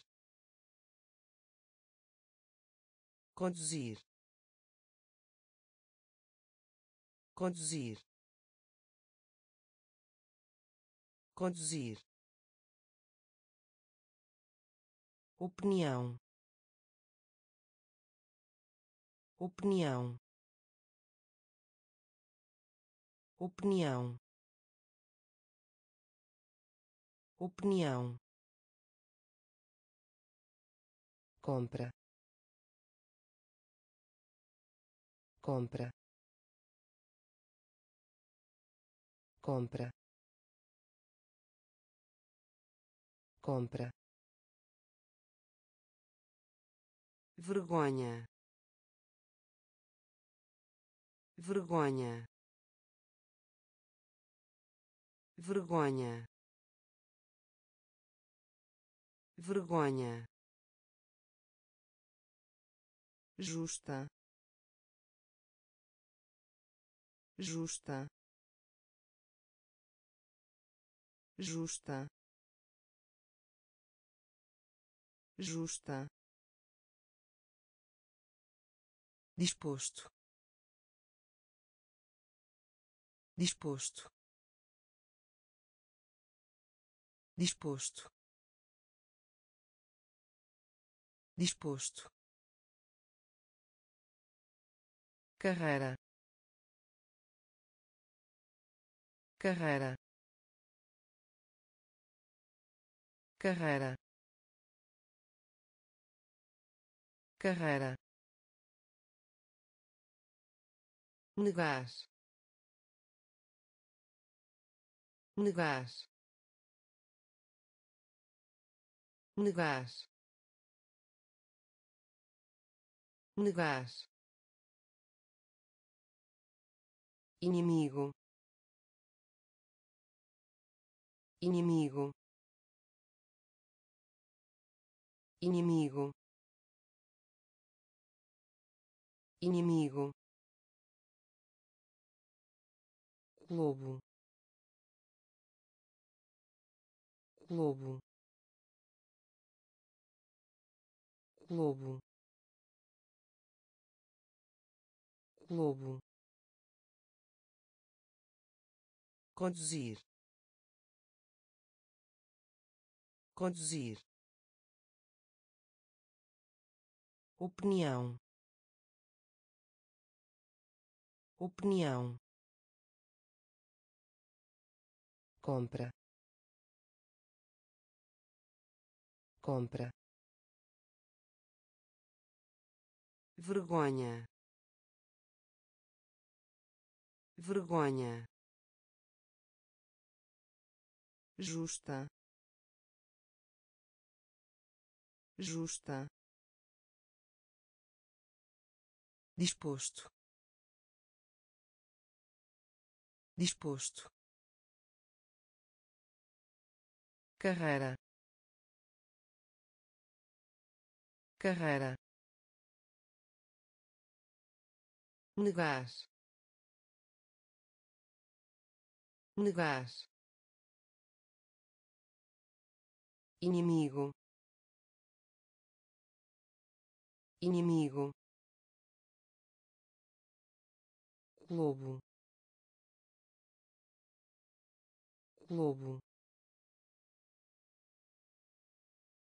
Conduzir. Conduzir. Conduzir. Opinião. Opinião. Opinião. Opinião compra. Compra. Compra. Compra. Vergonha. Vergonha. Vergonha. Vergonha justa. Justa. Justa. Justa. Disposto. Disposto. Disposto. Disposto carreira. Carreira. Carreira. Carreira. Negar. Negar. Negar. Negar inimigo. Inimigo. Inimigo. Inimigo. Globo. Globo. Globo. Globo conduzir. Conduzir. Opinião. Opinião. Compra. Compra. Vergonha. Vergonha justa. Justa. Disposto. Disposto. Carreira. Carreira. Negar. Negar inimigo. Inimigo. Globo. Globo